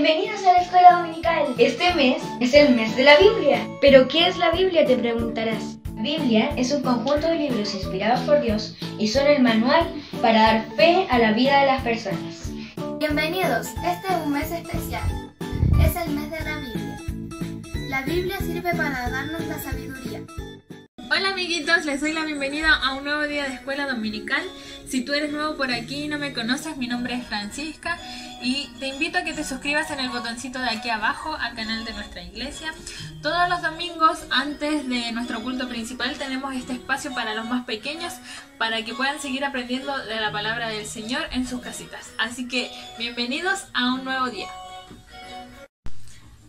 Bienvenidos a la escuela dominical. Este mes es el mes de la Biblia. ¿Pero qué es la Biblia? Te preguntarás. Biblia es un conjunto de libros inspirados por Dios y son el manual para dar fe a la vida de las personas. Bienvenidos, este es un mes especial. Es el mes de la Biblia. La Biblia sirve para darnos la sabiduría. Hola amiguitos, les doy la bienvenida a un nuevo día de escuela dominical. Si tú eres nuevo por aquí y no me conoces, mi nombre es Francisca y te invito a que te suscribas en el botoncito de aquí abajo al canal de nuestra iglesia. Todos los domingos antes de nuestro culto principal tenemos este espacio para los más pequeños para que puedan seguir aprendiendo de la palabra del Señor en sus casitas. Así que bienvenidos a un nuevo día.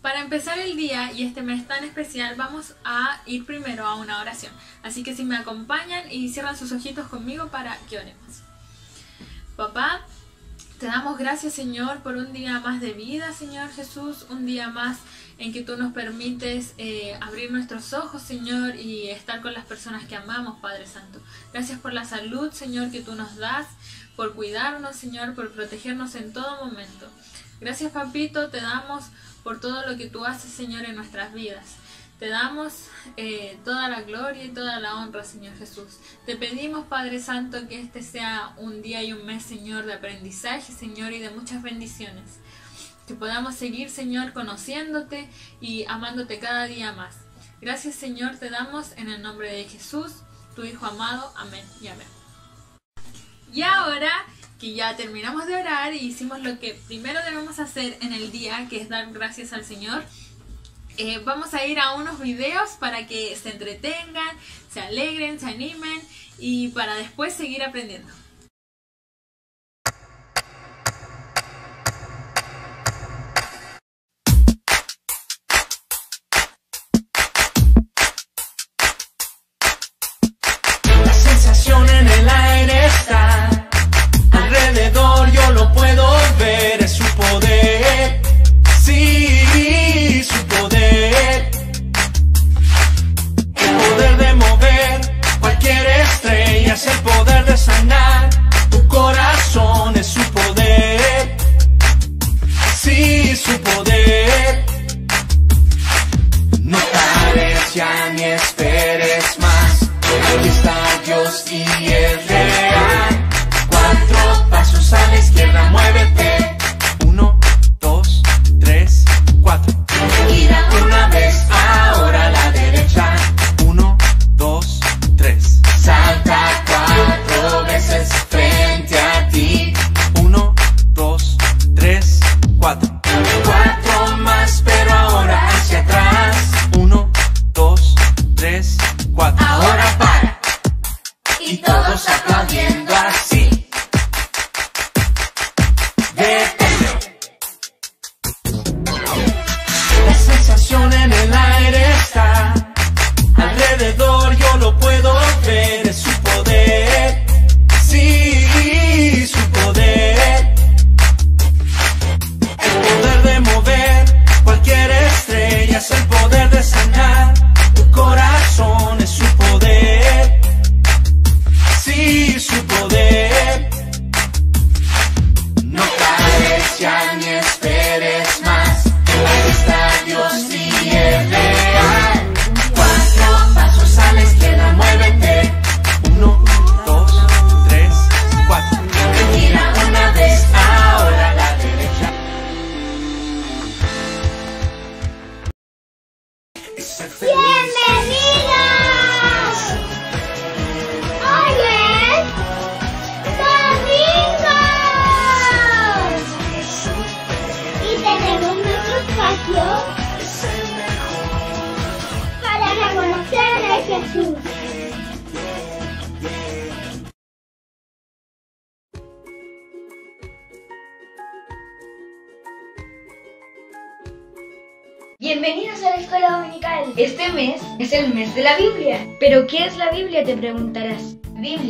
Para empezar el día y este mes tan especial vamos a ir primero a una oración. Así que si me acompañan y cierran sus ojitos conmigo para que oremos. Papá, te damos gracias Señor por un día más de vida, Señor Jesús, un día más en que tú nos permites eh, abrir nuestros ojos, Señor, y estar con las personas que amamos, Padre Santo. Gracias por la salud, Señor, que tú nos das, por cuidarnos, Señor, por protegernos en todo momento. Gracias, Papito, te damos por todo lo que tú haces, Señor, en nuestras vidas. Te damos eh, toda la gloria y toda la honra, Señor Jesús. Te pedimos, Padre Santo, que este sea un día y un mes, Señor, de aprendizaje, Señor, y de muchas bendiciones. Que podamos seguir, Señor, conociéndote y amándote cada día más. Gracias, Señor, te damos en el nombre de Jesús, tu Hijo amado. Amén y amén. Y ahora que ya terminamos de orar y hicimos lo que primero debemos hacer en el día, que es dar gracias al Señor, eh, vamos a ir a unos videos para que se entretengan, se alegren, se animen y para después seguir aprendiendo. Dios y es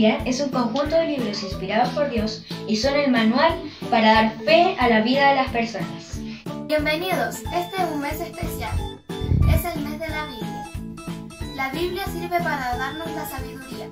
Es un conjunto de libros inspirados por Dios y son el manual para dar fe a la vida de las personas. Bienvenidos, este es un mes especial. Es el mes de la Biblia. La Biblia sirve para darnos la sabiduría.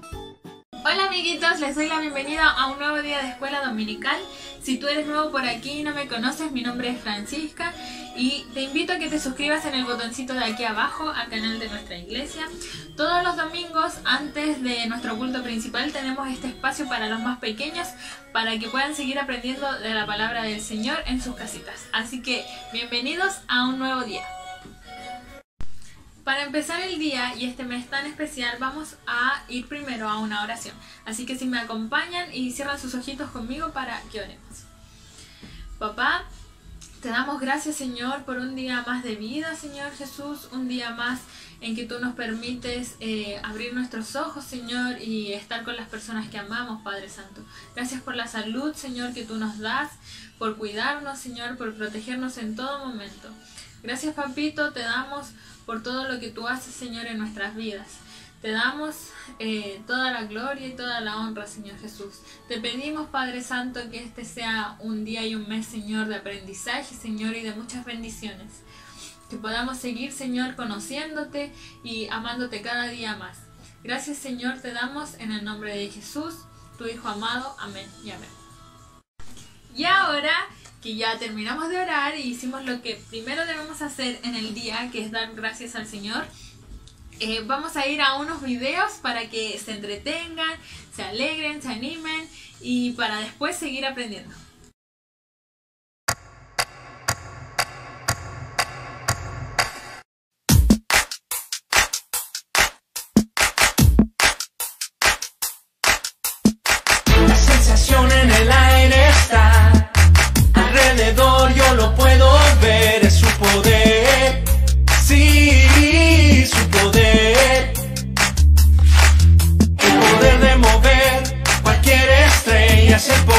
Hola amiguitos, les doy la bienvenida a un nuevo día de escuela dominical. Si tú eres nuevo por aquí y no me conoces, mi nombre es Francisca y te invito a que te suscribas en el botoncito de aquí abajo al canal de nuestra iglesia. Todos los domingos antes de nuestro culto principal tenemos este espacio para los más pequeños para que puedan seguir aprendiendo de la palabra del Señor en sus casitas. Así que bienvenidos a un nuevo día. Para empezar el día y este mes tan especial vamos a ir primero a una oración. Así que si me acompañan y cierran sus ojitos conmigo para que oremos. Papá, te damos gracias Señor por un día más de vida, Señor Jesús, un día más en que tú nos permites eh, abrir nuestros ojos, Señor, y estar con las personas que amamos, Padre Santo. Gracias por la salud, Señor, que tú nos das, por cuidarnos, Señor, por protegernos en todo momento. Gracias, Papito, te damos por todo lo que tú haces, Señor, en nuestras vidas. Te damos eh, toda la gloria y toda la honra, Señor Jesús. Te pedimos, Padre Santo, que este sea un día y un mes, Señor, de aprendizaje, Señor, y de muchas bendiciones. Que podamos seguir, Señor, conociéndote y amándote cada día más. Gracias, Señor, te damos en el nombre de Jesús, tu Hijo amado. Amén y amén. Y ahora que ya terminamos de orar y hicimos lo que primero debemos hacer en el día, que es dar gracias al Señor, eh, vamos a ir a unos videos para que se entretengan, se alegren, se animen y para después seguir aprendiendo. Estrella, es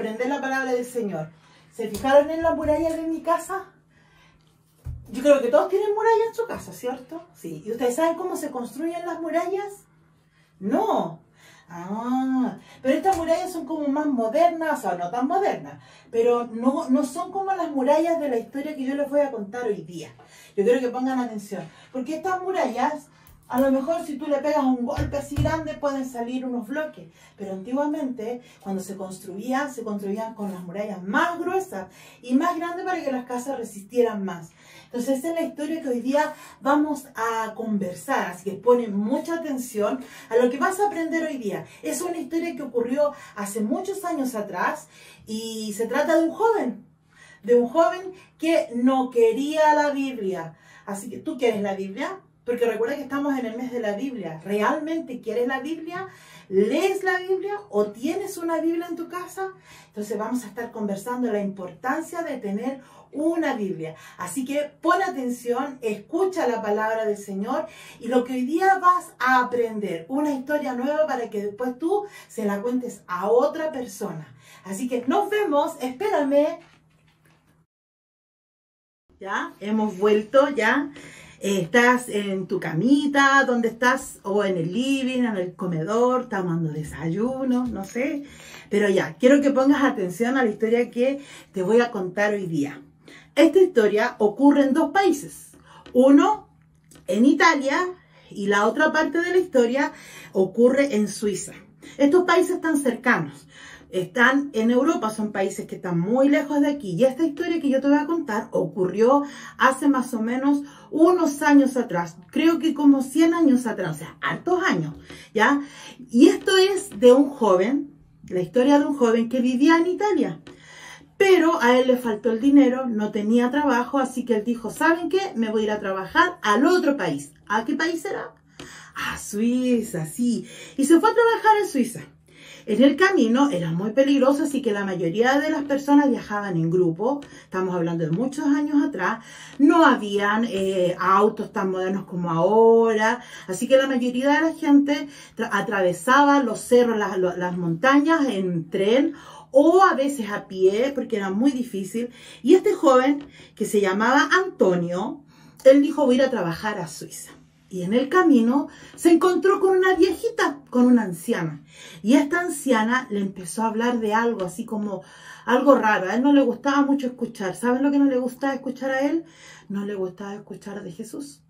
aprender la palabra del Señor. ¿Se fijaron en la muralla de mi casa? Yo creo que todos tienen muralla en su casa, ¿cierto? Sí. ¿Y ustedes saben cómo se construyen las murallas? No. Ah, pero estas murallas son como más modernas, o sea, no tan modernas, pero no, no son como las murallas de la historia que yo les voy a contar hoy día. Yo quiero que pongan atención, porque estas murallas, a lo mejor si tú le pegas un golpe así grande pueden salir unos bloques, pero antiguamente cuando se construían, se construían con las murallas más gruesas y más grandes para que las casas resistieran más. Entonces, esa es la historia que hoy día vamos a conversar, así que ponen mucha atención a lo que vas a aprender hoy día. Es una historia que ocurrió hace muchos años atrás y se trata de un joven, de un joven que no quería la Biblia. Así que, ¿tú quieres la Biblia? Porque recuerda que estamos en el mes de la Biblia. ¿Realmente quieres la Biblia? ¿Lees la Biblia o tienes una Biblia en tu casa? Entonces vamos a estar conversando la importancia de tener una Biblia. Así que pon atención, escucha la palabra del Señor y lo que hoy día vas a aprender, una historia nueva para que después tú se la cuentes a otra persona. Así que nos vemos, espérame. Ya, hemos vuelto ya. Estás en tu camita, donde estás, o en el living, en el comedor, tomando desayuno, no sé. Pero ya, quiero que pongas atención a la historia que te voy a contar hoy día. Esta historia ocurre en dos países. Uno en Italia y la otra parte de la historia ocurre en Suiza. Estos países están cercanos. Están en Europa, son países que están muy lejos de aquí. Y esta historia que yo te voy a contar ocurrió hace más o menos unos años atrás. Creo que como 100 años atrás, o sea, hartos años, ¿ya? Y esto es de un joven, la historia de un joven que vivía en Italia. Pero a él le faltó el dinero, no tenía trabajo, así que él dijo, ¿saben qué? Me voy a ir a trabajar al otro país. ¿A qué país era? A Suiza, sí. Y se fue a trabajar en Suiza. En el camino era muy peligroso, así que la mayoría de las personas viajaban en grupo. Estamos hablando de muchos años atrás. No habían eh, autos tan modernos como ahora. Así que la mayoría de la gente atravesaba los cerros, las, las montañas en tren o a veces a pie, porque era muy difícil. Y este joven, que se llamaba Antonio, él dijo, voy a ir a trabajar a Suiza. Y en el camino se encontró con una viejita, con una anciana. Y esta anciana le empezó a hablar de algo así como algo raro. A él no le gustaba mucho escuchar. ¿Saben lo que no le gustaba escuchar a él? No le gustaba escuchar de Jesús.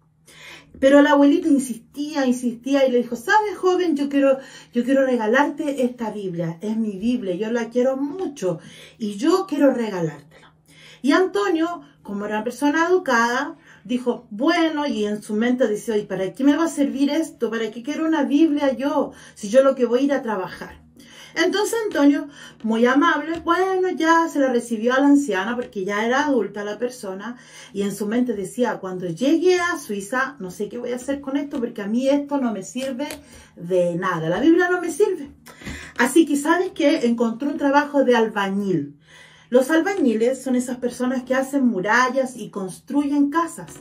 Pero la abuelita insistía, insistía y le dijo, ¿sabes, joven? Yo quiero, yo quiero regalarte esta Biblia. Es mi Biblia, yo la quiero mucho y yo quiero regalártela. Y Antonio, como era una persona educada, dijo, bueno, y en su mente dice, oye, ¿para qué me va a servir esto? ¿Para qué quiero una Biblia yo? Si yo lo que voy a ir a trabajar. Entonces Antonio, muy amable, bueno, ya se la recibió a la anciana porque ya era adulta la persona y en su mente decía, cuando llegue a Suiza, no sé qué voy a hacer con esto porque a mí esto no me sirve de nada, la Biblia no me sirve. Así que, ¿sabes qué? Encontró un trabajo de albañil. Los albañiles son esas personas que hacen murallas y construyen casas.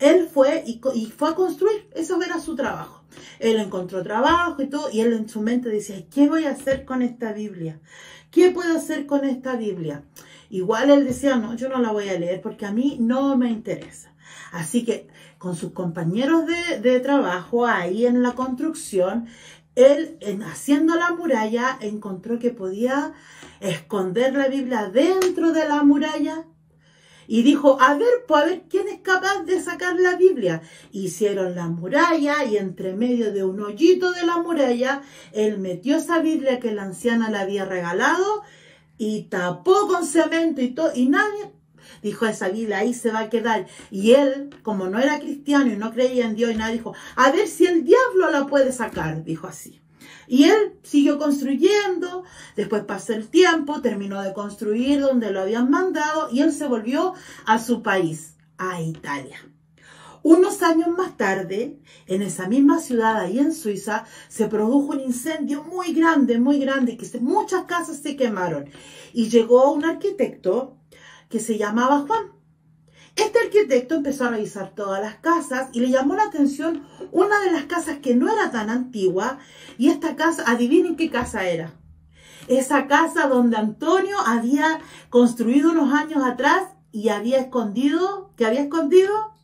Él fue y, fue a construir, eso era su trabajo. Él encontró trabajo y todo, y él en su mente decía, ¿qué voy a hacer con esta Biblia? ¿Qué puedo hacer con esta Biblia? Igual él decía, no, yo no la voy a leer porque a mí no me interesa. Así que con sus compañeros de, de trabajo ahí en la construcción, él en, haciendo la muralla encontró que podía esconder la Biblia dentro de la muralla y dijo, a ver, pues a ver quién es capaz de sacar la Biblia. Hicieron la muralla y entre medio de un hoyito de la muralla, él metió esa Biblia que la anciana le había regalado y tapó con cemento y todo, y nadie dijo, esa Biblia ahí se va a quedar. Y él, como no era cristiano y no creía en Dios y nada, dijo, a ver si el diablo la puede sacar, dijo así. Y él siguió construyendo, después pasó el tiempo, terminó de construir donde lo habían mandado y él se volvió a su país, a Italia. Unos años más tarde, en esa misma ciudad, ahí en Suiza, se produjo un incendio muy grande, muy grande, que muchas casas se quemaron. Y llegó un arquitecto que se llamaba Juan. Este arquitecto empezó a revisar todas las casas y le llamó la atención una de las casas que no era tan antigua. Y esta casa, adivinen qué casa era. Esa casa donde Antonio había construido unos años atrás y había escondido, ¿qué había escondido?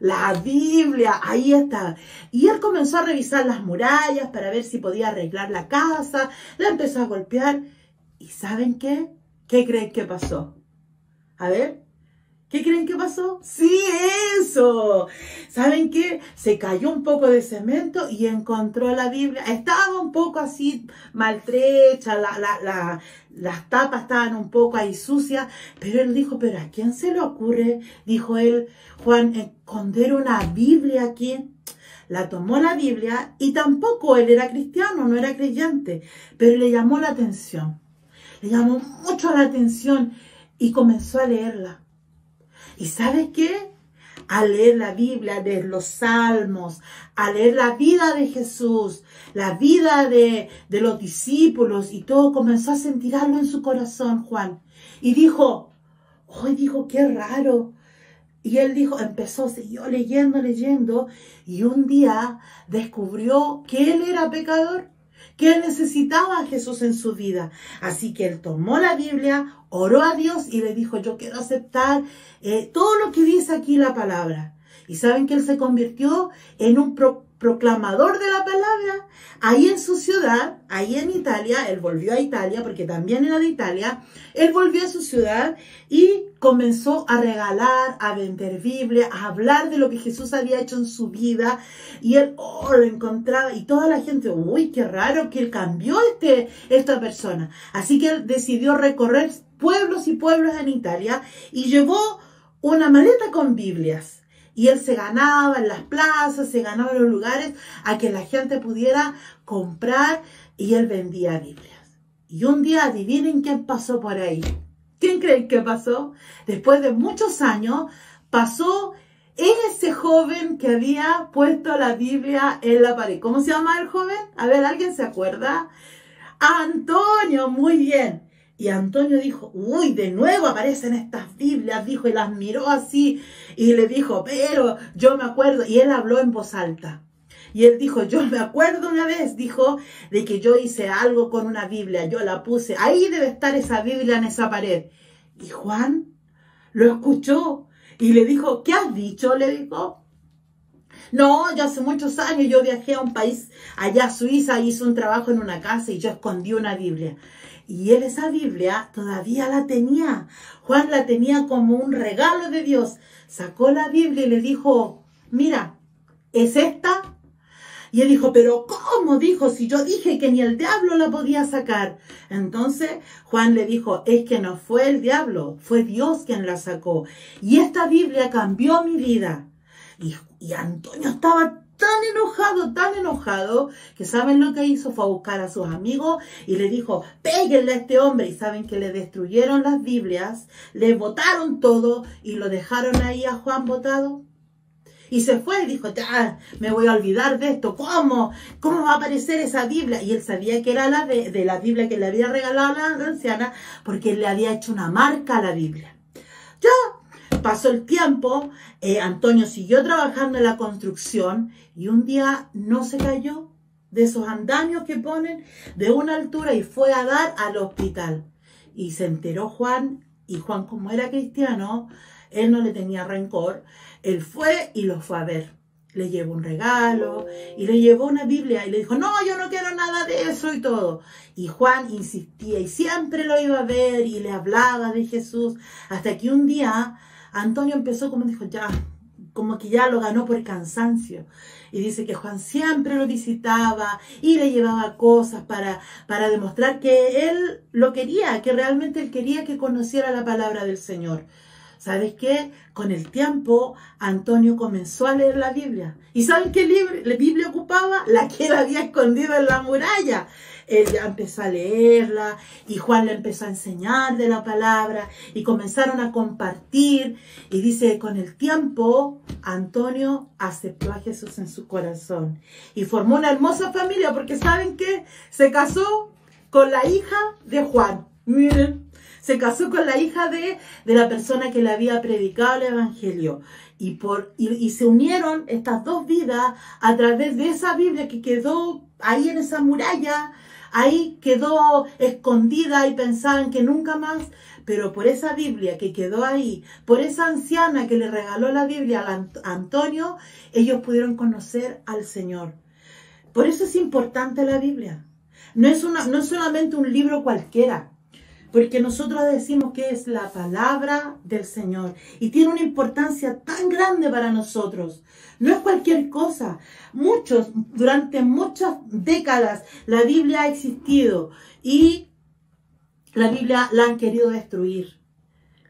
La Biblia, ahí está. Y él comenzó a revisar las murallas para ver si podía arreglar la casa. La empezó a golpear. ¿Y saben qué? ¿Qué creen que pasó? A ver, ¿Qué creen que pasó? Sí, eso. ¿Saben qué? Se cayó un poco de cemento y encontró la Biblia. Estaba un poco así maltrecha, la, la, la, las tapas estaban un poco ahí sucias, pero él dijo, pero ¿a quién se le ocurre? Dijo él, Juan, esconder una Biblia aquí. La tomó la Biblia y tampoco él era cristiano, no era creyente, pero le llamó la atención. Le llamó mucho la atención y comenzó a leerla. ¿Y sabes qué? A leer la Biblia, de los salmos, a leer la vida de Jesús, la vida de, de los discípulos y todo, comenzó a sentir algo en su corazón, Juan. Y dijo, hoy dijo, qué raro. Y él dijo, empezó, siguió leyendo, leyendo, y un día descubrió que él era pecador que él necesitaba a Jesús en su vida. Así que él tomó la Biblia, oró a Dios y le dijo, yo quiero aceptar eh, todo lo que dice aquí la palabra. Y saben que él se convirtió en un proclamador de la palabra. Ahí en su ciudad, ahí en Italia, él volvió a Italia porque también era de Italia, él volvió a su ciudad y comenzó a regalar, a vender Biblia, a hablar de lo que Jesús había hecho en su vida y él oh, lo encontraba y toda la gente, uy, qué raro que él cambió este, esta persona. Así que él decidió recorrer pueblos y pueblos en Italia y llevó una maleta con Biblias y él se ganaba en las plazas, se ganaba en los lugares a que la gente pudiera comprar y él vendía Biblias. Y un día adivinen quién pasó por ahí. ¿Quién creen que pasó? Después de muchos años pasó ese joven que había puesto la Biblia en la pared. ¿Cómo se llama el joven? A ver, ¿alguien se acuerda? Antonio, muy bien. Y Antonio dijo, uy, de nuevo aparecen estas Biblias, dijo, y las miró así, y le dijo, pero yo me acuerdo, y él habló en voz alta. Y él dijo, yo me acuerdo una vez, dijo, de que yo hice algo con una Biblia, yo la puse, ahí debe estar esa Biblia en esa pared. Y Juan lo escuchó y le dijo, ¿qué has dicho? Le dijo. No, yo hace muchos años yo viajé a un país, allá a Suiza, hice un trabajo en una casa y yo escondí una Biblia. Y él esa Biblia todavía la tenía. Juan la tenía como un regalo de Dios. Sacó la Biblia y le dijo, mira, ¿es esta? Y él dijo, pero ¿cómo? Dijo, si yo dije que ni el diablo la podía sacar. Entonces Juan le dijo, es que no fue el diablo, fue Dios quien la sacó. Y esta Biblia cambió mi vida. Y, y Antonio estaba tan enojado, tan enojado, que saben lo que hizo, fue a buscar a sus amigos y le dijo, péguenle a este hombre. Y saben que le destruyeron las Biblias, le botaron todo y lo dejaron ahí a Juan botado. Y se fue y dijo, ya, me voy a olvidar de esto. ¿Cómo? ¿Cómo va a aparecer esa Biblia? Y él sabía que era la de, de la Biblia que le había regalado la anciana porque él le había hecho una marca a la Biblia. Ya pasó el tiempo, eh, Antonio siguió trabajando en la construcción y un día no se cayó de esos andamios que ponen de una altura y fue a dar al hospital. Y se enteró Juan, y Juan como era cristiano, él no le tenía rencor, él fue y lo fue a ver. Le llevó un regalo y le llevó una Biblia y le dijo, no, yo no quiero nada de eso y todo. Y Juan insistía y siempre lo iba a ver y le hablaba de Jesús hasta que un día Antonio empezó como dijo, ya, como que ya lo ganó por cansancio. Y dice que Juan siempre lo visitaba y le llevaba cosas para, para demostrar que él lo quería, que realmente él quería que conociera la palabra del Señor. ¿Sabes qué? Con el tiempo, Antonio comenzó a leer la Biblia. ¿Y saben qué libro, la Biblia ocupaba? La que él había escondido en la muralla. Él ya empezó a leerla y Juan le empezó a enseñar de la palabra y comenzaron a compartir. Y dice, con el tiempo, Antonio aceptó a Jesús en su corazón y formó una hermosa familia porque ¿saben qué? Se casó con la hija de Juan. Miren, se casó con la hija de, de la persona que le había predicado el Evangelio. Y, por, y, y se unieron estas dos vidas a través de esa Biblia que quedó ahí en esa muralla, ahí quedó escondida y pensaban que nunca más, pero por esa Biblia que quedó ahí, por esa anciana que le regaló la Biblia a Antonio, ellos pudieron conocer al Señor. Por eso es importante la Biblia. No es, una, no es solamente un libro cualquiera. Porque nosotros decimos que es la palabra del Señor y tiene una importancia tan grande para nosotros. No es cualquier cosa. Muchos, durante muchas décadas, la Biblia ha existido y la Biblia la han querido destruir.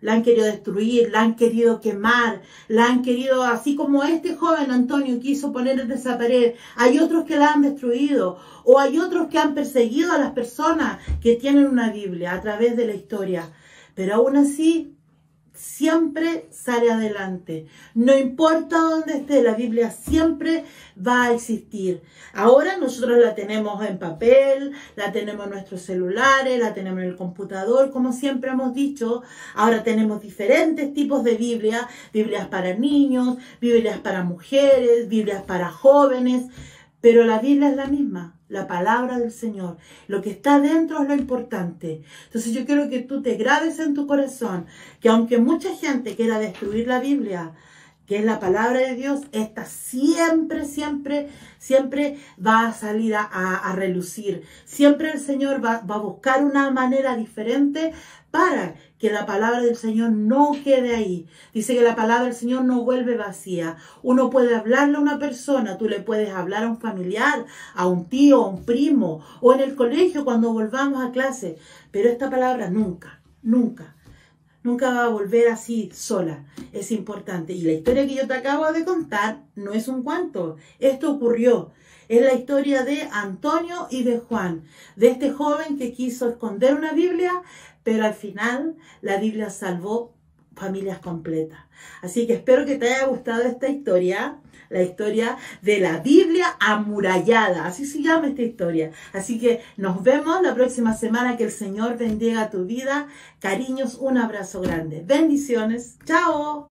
La han querido destruir, la han querido quemar, la han querido, así como este joven Antonio quiso poner en esa pared, hay otros que la han destruido, o hay otros que han perseguido a las personas que tienen una Biblia a través de la historia. Pero aún así, siempre sale adelante. No importa dónde esté, la Biblia siempre va a existir. Ahora nosotros la tenemos en papel, la tenemos en nuestros celulares, la tenemos en el computador, como siempre hemos dicho. Ahora tenemos diferentes tipos de Biblia, Biblias para niños, Biblias para mujeres, Biblias para jóvenes, pero la Biblia es la misma la palabra del Señor. Lo que está dentro es lo importante. Entonces yo quiero que tú te grabes en tu corazón que aunque mucha gente quiera destruir la Biblia, que es la palabra de Dios, esta siempre, siempre, siempre va a salir a, a, relucir. Siempre el Señor va, va, a buscar una manera diferente para que la palabra del Señor no quede ahí. Dice que la palabra del Señor no vuelve vacía. Uno puede hablarle a una persona, tú le puedes hablar a un familiar, a un tío, a un primo, o en el colegio cuando volvamos a clase, pero esta palabra nunca, nunca nunca va a volver así sola. Es importante. Y la historia que yo te acabo de contar no es un cuento. Esto ocurrió. Es la historia de Antonio y de Juan, de este joven que quiso esconder una Biblia, pero al final la Biblia salvó familias completas. Así que espero que te haya gustado esta historia la historia de la Biblia amurallada. Así se llama esta historia. Así que nos vemos la próxima semana. Que el Señor bendiga tu vida. Cariños, un abrazo grande. Bendiciones. Chao.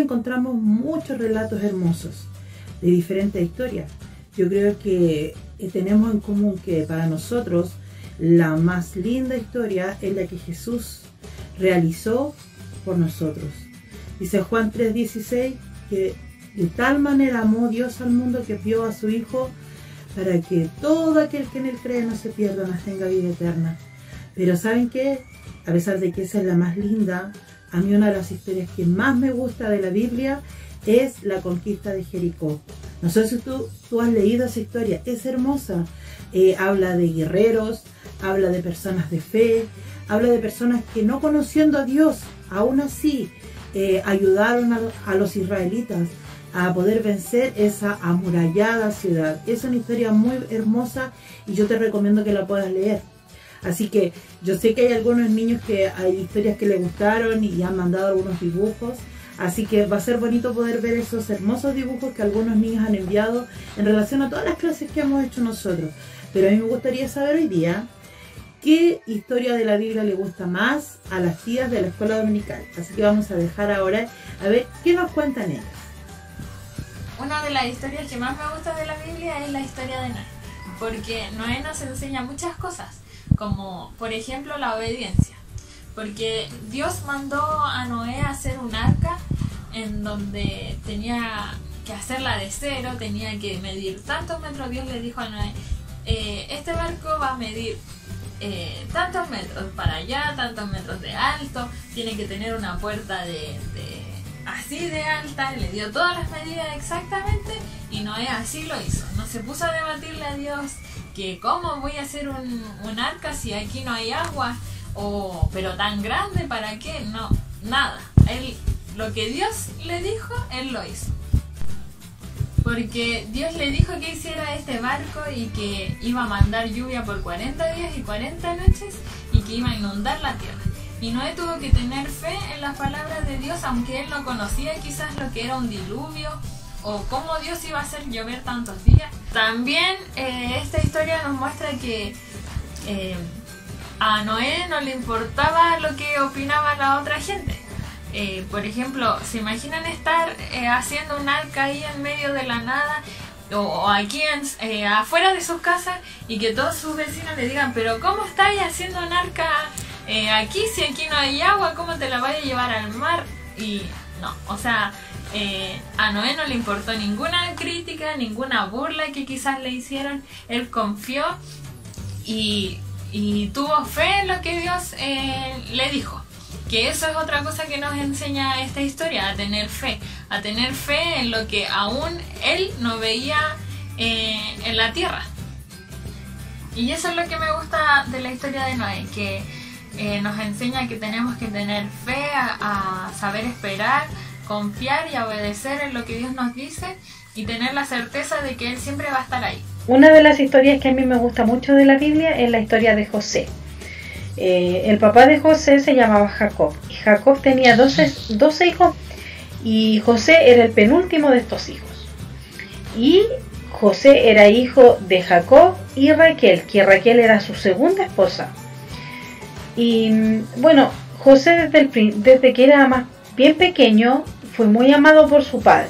Encontramos muchos relatos hermosos de diferentes historias. Yo creo que eh, tenemos en común que para nosotros la más linda historia es la que Jesús realizó por nosotros. Dice Juan 3:16 que de tal manera amó Dios al mundo que vio a su Hijo para que todo aquel que en él cree no se pierda, mas tenga vida eterna. Pero ¿saben qué? A pesar de que esa es la más linda, a mí una de las historias que más me gusta de la Biblia es la conquista de Jericó. No sé si tú, tú has leído esa historia, es hermosa. Eh, habla de guerreros, habla de personas de fe, habla de personas que no conociendo a Dios, aún así eh, ayudaron a, a los israelitas a poder vencer esa amurallada ciudad. Es una historia muy hermosa y yo te recomiendo que la puedas leer. Así que yo sé que hay algunos niños que hay historias que les gustaron y han mandado algunos dibujos. Así que va a ser bonito poder ver esos hermosos dibujos que algunos niños han enviado en relación a todas las clases que hemos hecho nosotros. Pero a mí me gustaría saber hoy día qué historia de la Biblia le gusta más a las tías de la escuela dominical. Así que vamos a dejar ahora a ver qué nos cuentan ellas. Una de las historias que más me gusta de la Biblia es la historia de Noé, porque Noé nos enseña muchas cosas, como por ejemplo la obediencia, porque Dios mandó a Noé a hacer un arca en donde tenía que hacerla de cero, tenía que medir tantos metros, Dios le dijo a Noé, eh, este barco va a medir eh, tantos metros para allá, tantos metros de alto, tiene que tener una puerta de, de así de alta, le dio todas las medidas exactamente y Noé así lo hizo. No se puso a debatirle a Dios que cómo voy a hacer un, un arca si aquí no hay agua, o pero tan grande para qué, no, nada. Él, lo que Dios le dijo, él lo hizo. Porque Dios le dijo que hiciera este barco y que iba a mandar lluvia por 40 días y 40 noches y que iba a inundar la tierra. Y Noé tuvo que tener fe en las palabras de Dios, aunque él no conocía quizás lo que era un diluvio o cómo Dios iba a hacer llover tantos días. También eh, esta historia nos muestra que eh, a Noé no le importaba lo que opinaba la otra gente. Eh, por ejemplo, ¿se imaginan estar haciendo un arca ahí en medio de la nada o, aquí en, afuera de sus casas y que todos sus vecinos le digan, pero ¿cómo estáis haciendo un arca aquí si aquí no hay agua? ¿Cómo te la vais a llevar al mar? Y no, o sea, eh, a Noé no le importó ninguna crítica, ninguna burla que quizás le hicieron. Él confió y, tuvo fe en lo que Dios eh, le dijo. Que eso es otra cosa que nos enseña esta historia, a tener fe, a tener fe en lo que aún él no veía eh, en la tierra. Y eso es lo que me gusta de la historia de Noé, que nos enseña que tenemos que tener fe, a saber esperar, confiar y obedecer en lo que Dios nos dice y tener la certeza de que Él siempre va a estar ahí. Una de las historias que a mí me gusta mucho de la Biblia es la historia de José. Eh, el papá de José se llamaba Jacob y Jacob tenía 12, 12 hijos y José era el penúltimo de estos hijos. Y José era hijo de Jacob y Raquel, que Raquel era su segunda esposa. Y mm, bueno, José desde, el, desde que era más bien pequeño fue muy amado por su padre.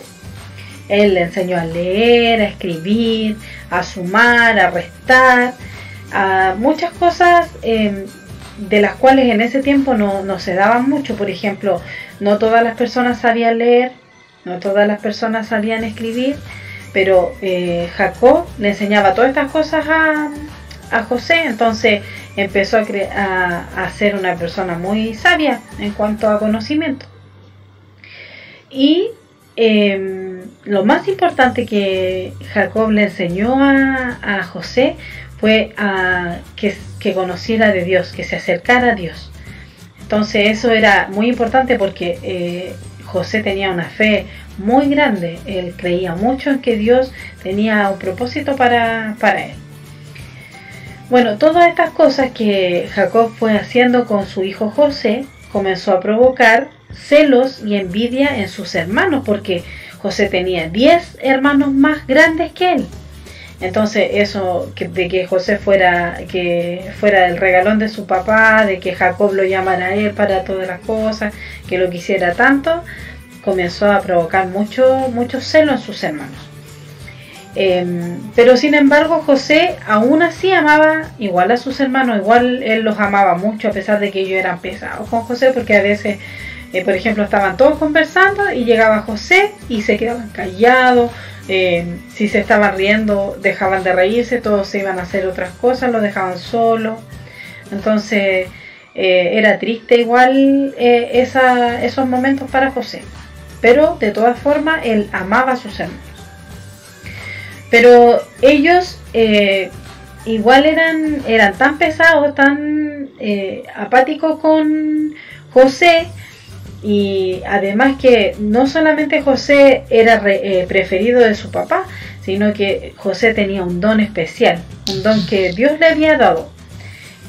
Él le enseñó a leer, a escribir, a sumar, a restar, a muchas cosas eh, de las cuales en ese tiempo no, no se daban mucho. Por ejemplo, no todas las personas sabían leer, no todas las personas sabían escribir, pero eh, Jacob le enseñaba todas estas cosas a, a José, entonces empezó a, a, a ser una persona muy sabia en cuanto a conocimiento. Y eh, lo más importante que Jacob le enseñó a, José fue que, que conociera de Dios, que se acercara a Dios. Entonces eso era muy importante porque eh, José tenía una fe muy grande, él creía mucho en que Dios tenía un propósito para, para él. Bueno, todas estas cosas que Jacob fue haciendo con su hijo José comenzó a provocar celos y envidia en sus hermanos porque José tenía 10 hermanos más grandes que él. Entonces eso de que José fuera que fuera el regalón de su papá, de que Jacob lo llamara a él para todas las cosas, que lo quisiera tanto, comenzó a provocar mucho, mucho celo en sus hermanos. Em, pero sin embargo José aún así amaba igual a sus hermanos, igual él los amaba mucho a pesar de que ellos eran pesados con José porque a veces, eh, por ejemplo, estaban todos conversando y llegaba José y se quedaban callados, em, si se estaban riendo dejaban de reírse, todos se iban a hacer otras cosas, lo dejaban solo. Entonces eh, era triste igual eh, esos momentos para José, pero de todas formas él amaba a sus hermanos. Pero ellos eh, igual eran, eran tan pesados, tan eh, apáticos con José, y además que no solamente José era eh, preferido de su papá, sino que José tenía un don especial, un don que Dios le había dado.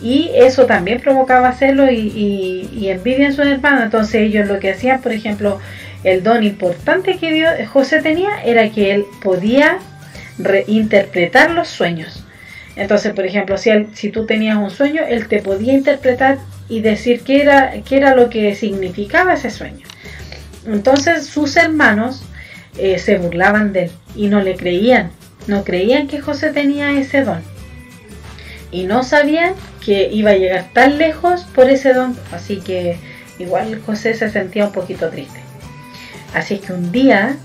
Y eso también provocaba celo y, envidia en sus hermanos. Entonces ellos lo que hacían, por ejemplo, el don importante que Dios- José tenía era que él podía reinterpretar los sueños. Entonces, por ejemplo, si tú tenías un sueño, él te podía interpretar y decir qué era, qué era lo que significaba ese sueño. Entonces sus hermanos eh, se burlaban de él y no le creían, no creían que José tenía ese don. Y no sabían que iba a llegar tan lejos por ese don, así que igual José se sentía un poquito triste. Así que un día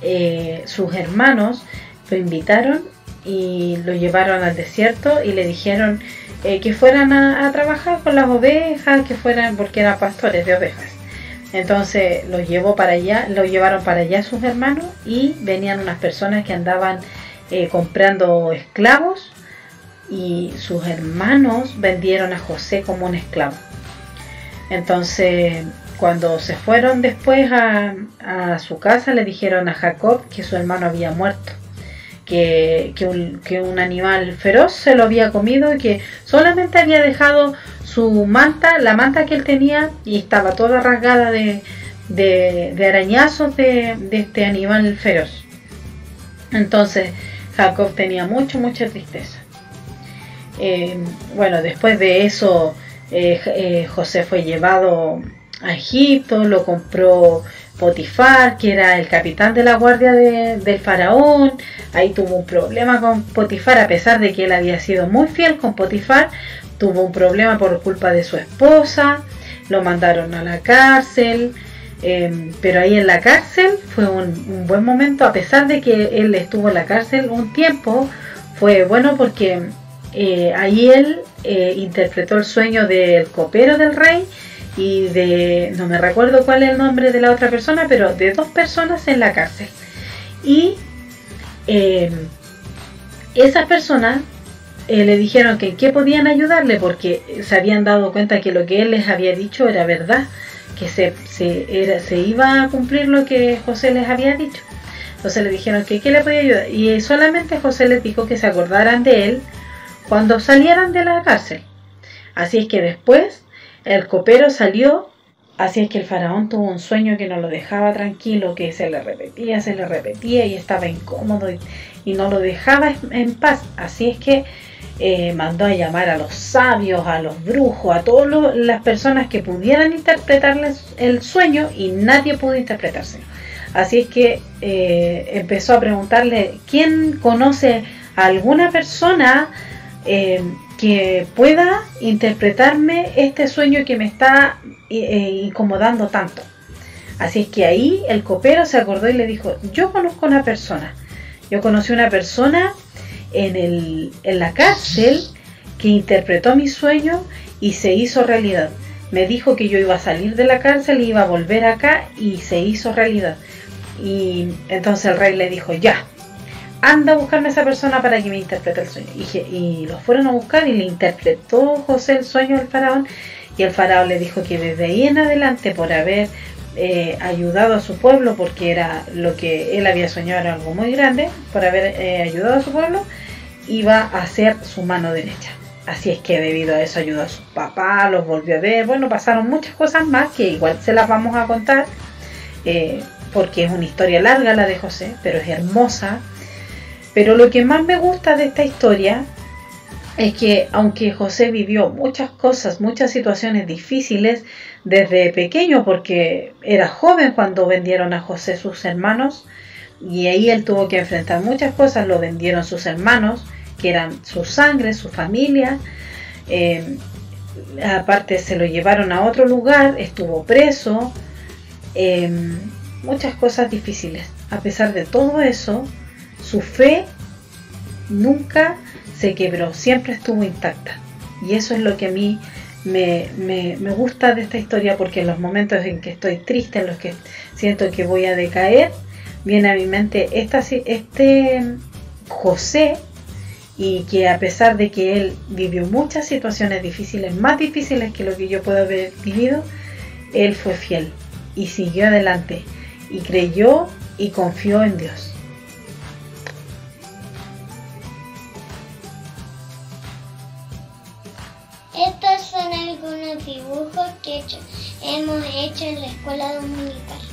eh, sus hermanos lo invitaron y lo llevaron al desierto y le dijeron eh, que fueran a, trabajar con las ovejas, que fueran, porque eran pastores de ovejas. Entonces los llevó para allá, lo llevaron para allá sus hermanos y venían unas personas que andaban eh, comprando esclavos y sus hermanos vendieron a José como un esclavo. Entonces cuando se fueron después a su casa le dijeron a Jacob que su hermano había muerto. Que, que, un, que un animal feroz se lo había comido y que solamente había dejado su manta, la manta que él tenía, y estaba toda rasgada de, de, arañazos de, de este animal feroz. Entonces Jacob tenía mucho, mucha tristeza. Eh, bueno, después de eso, eh, eh, José fue llevado a Egipto, lo compró Potifar, que era el capitán de la guardia de, del faraón. Ahí tuvo un problema con Potifar, a pesar de que él había sido muy fiel con Potifar, tuvo un problema por culpa de su esposa, lo mandaron a la cárcel. Eh, pero ahí en la cárcel fue un, un, buen momento, a pesar de que él estuvo en la cárcel un tiempo, fue bueno porque eh, ahí él eh, interpretó el sueño del copero del rey y de, no me recuerdo cuál es el nombre de la otra persona, pero de dos personas en la cárcel. Y eh, esas personas eh, le dijeron que qué podían ayudarle porque se habían dado cuenta que lo que él les había dicho era verdad, que se, se, se iba a cumplir lo que José les había dicho. Entonces le dijeron que qué le podía ayudar. Y solamente José les dijo que se acordaran de él cuando salieran de la cárcel. Así es que después el copero salió, así es que el faraón tuvo un sueño que no lo dejaba tranquilo, que se le repetía, se le repetía y estaba incómodo y, no lo dejaba en paz. Así es que eh, mandó a llamar a los sabios, a los brujos, a todas las personas que pudieran interpretarles el sueño y nadie pudo interpretárselo. Así es que eh, empezó a preguntarle quién conoce a alguna persona eh, que pueda interpretarme este sueño que me está eh, incomodando tanto. Así es que ahí el copero se acordó y le dijo, yo conozco una persona, yo conocí una persona en, el, en la cárcel que interpretó mi sueño y se hizo realidad. Me dijo que yo iba a salir de la cárcel y iba a volver acá y se hizo realidad. Y entonces el rey le dijo, ya, anda a buscarme a esa persona para que me interprete el sueño. Y, y lo fueron a buscar y le interpretó José el sueño del faraón. Y el faraón le dijo que desde ahí en adelante, por haber eh, ayudado a su pueblo, porque era lo que él había soñado, era algo muy grande, por haber eh, ayudado a su pueblo, iba a ser su mano derecha. Así es que debido a eso ayudó a su papá, los volvió a ver. Bueno, pasaron muchas cosas más que igual se las vamos a contar. Eh, porque es una historia larga la de José, pero es hermosa. Pero lo que más me gusta de esta historia es que aunque José vivió muchas cosas, muchas situaciones difíciles desde pequeño, porque era joven cuando vendieron a José sus hermanos, y ahí él tuvo que enfrentar muchas cosas, lo vendieron sus hermanos, que eran su sangre, su familia, eh, aparte se lo llevaron a otro lugar, estuvo preso, eh, muchas cosas difíciles. A pesar de todo eso, su fe nunca se quebró, siempre estuvo intacta. Y eso es lo que a mí me, me, me, gusta de esta historia porque en los momentos en que estoy triste, en los que siento que voy a decaer, viene a mi mente esta, este José y que a pesar de que él vivió muchas situaciones difíciles, más difíciles que lo que yo puedo haber vivido, él fue fiel y siguió adelante y creyó y confió en Dios. Que hemos hecho en la escuela dominical.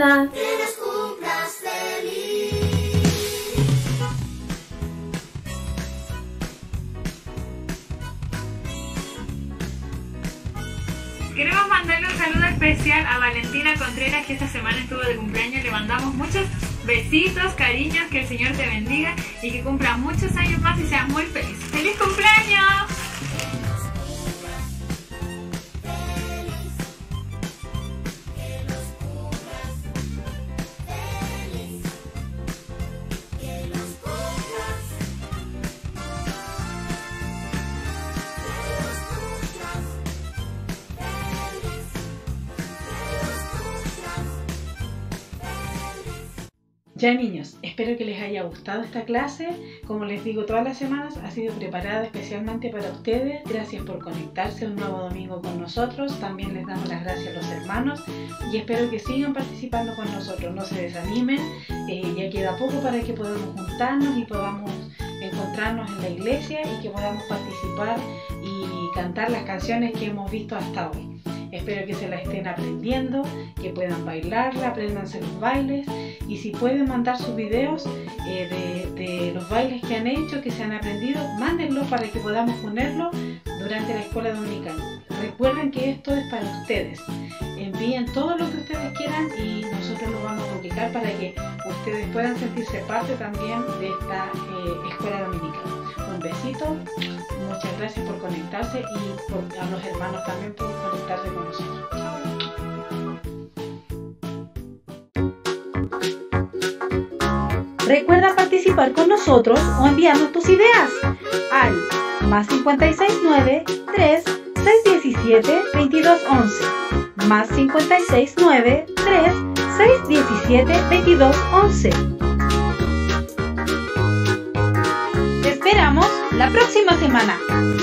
三 Ya niños, espero que les haya gustado esta clase. Como les digo todas las semanas, ha sido preparada especialmente para ustedes. Gracias por conectarse un nuevo domingo con nosotros. También les damos las gracias a los hermanos y espero que sigan participando con nosotros. No se desanimen, eh, ya queda poco para que podamos juntarnos y podamos encontrarnos en la iglesia y que podamos participar y cantar las canciones que hemos visto hasta hoy. Espero que se la estén aprendiendo, que puedan bailarla, aprendanse los bailes y si pueden mandar sus videos eh, de, los bailes que han hecho, que se han aprendido, mándenlos para que podamos ponerlo durante la escuela dominical. Recuerden que esto es para ustedes. Envíen todo lo que ustedes quieran y nosotros lo vamos a publicar para que ustedes puedan sentirse parte también de esta eh, escuela dominical. Un besito, muchas gracias por conectarse y por- a los hermanos también por conectarse con nosotros. Recuerda participar con nosotros o enviarnos tus ideas al más 569 3 617 2211 más 569 3 617 2211 esperamos la próxima semana.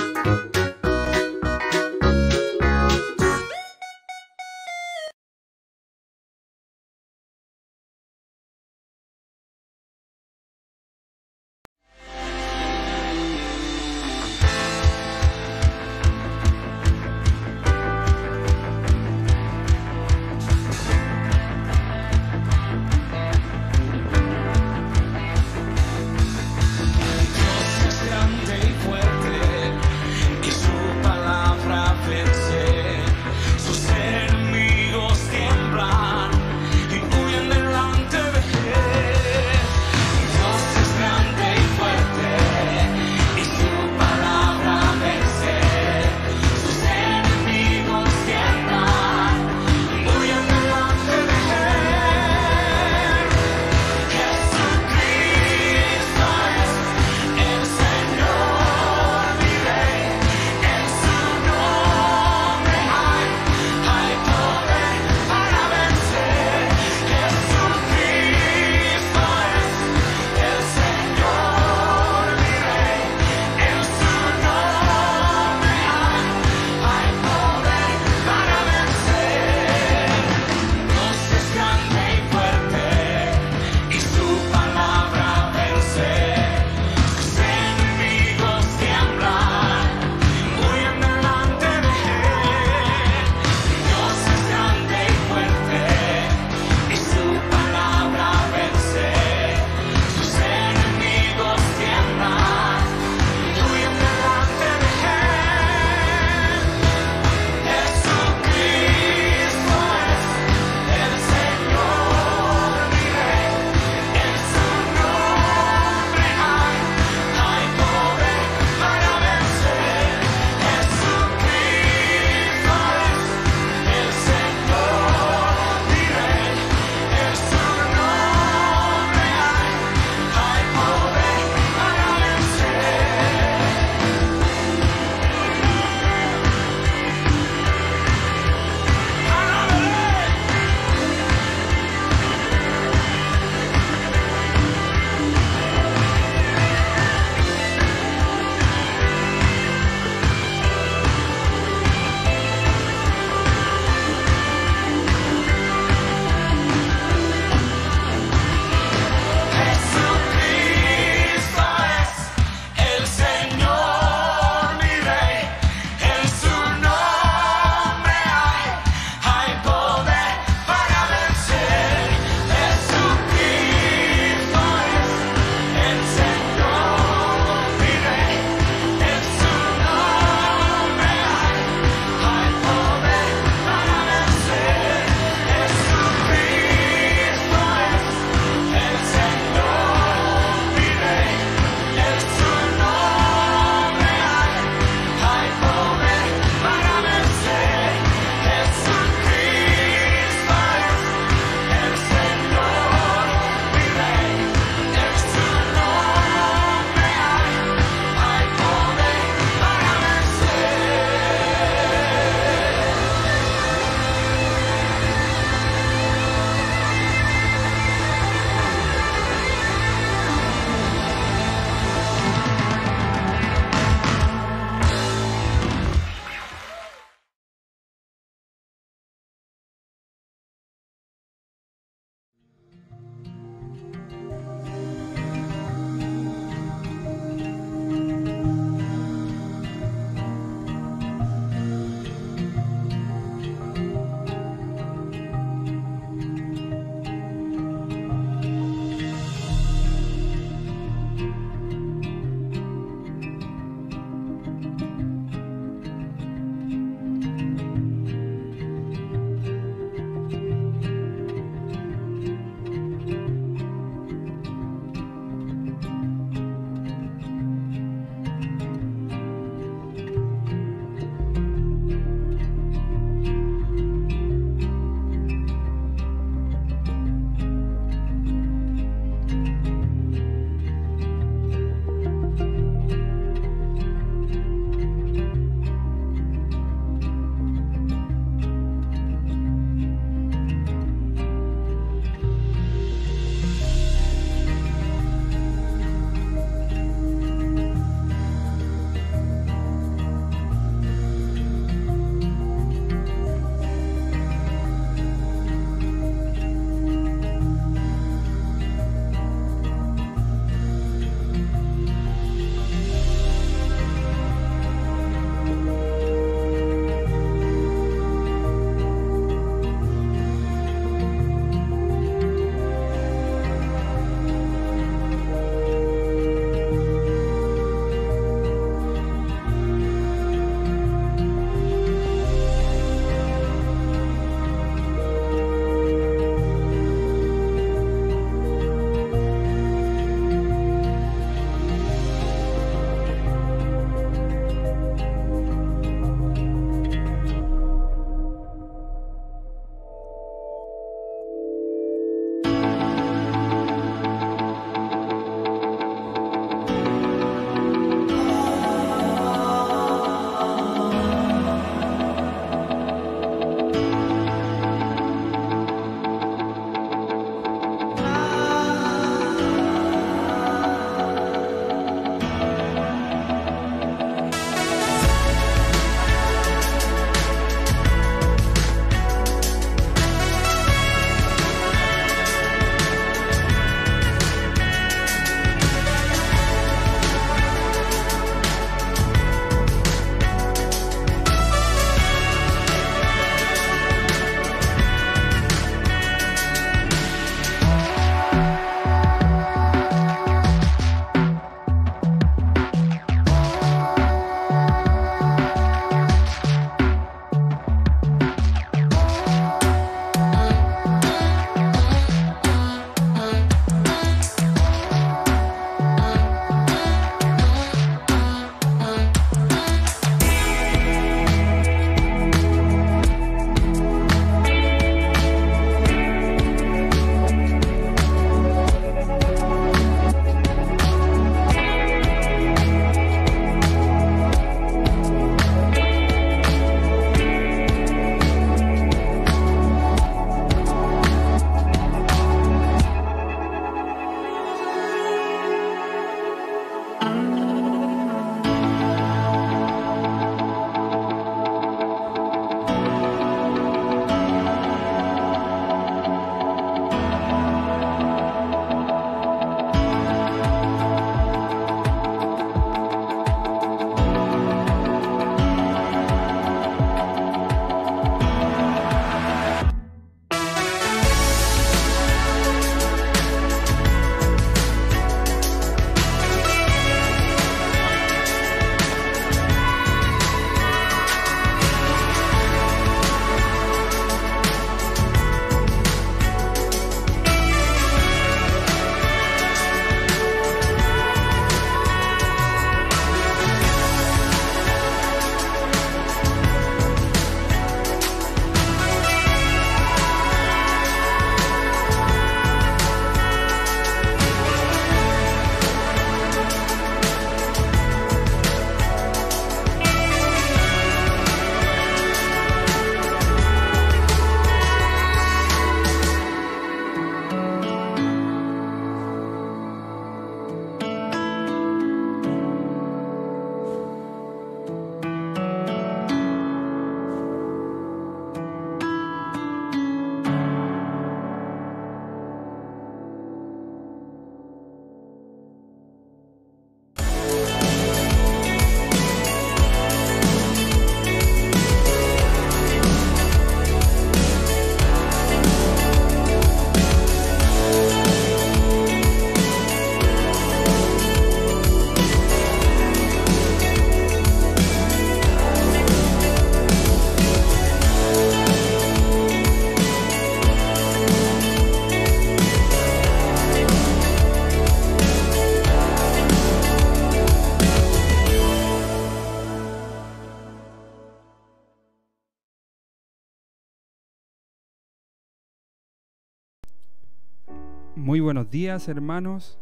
Buenos días hermanos.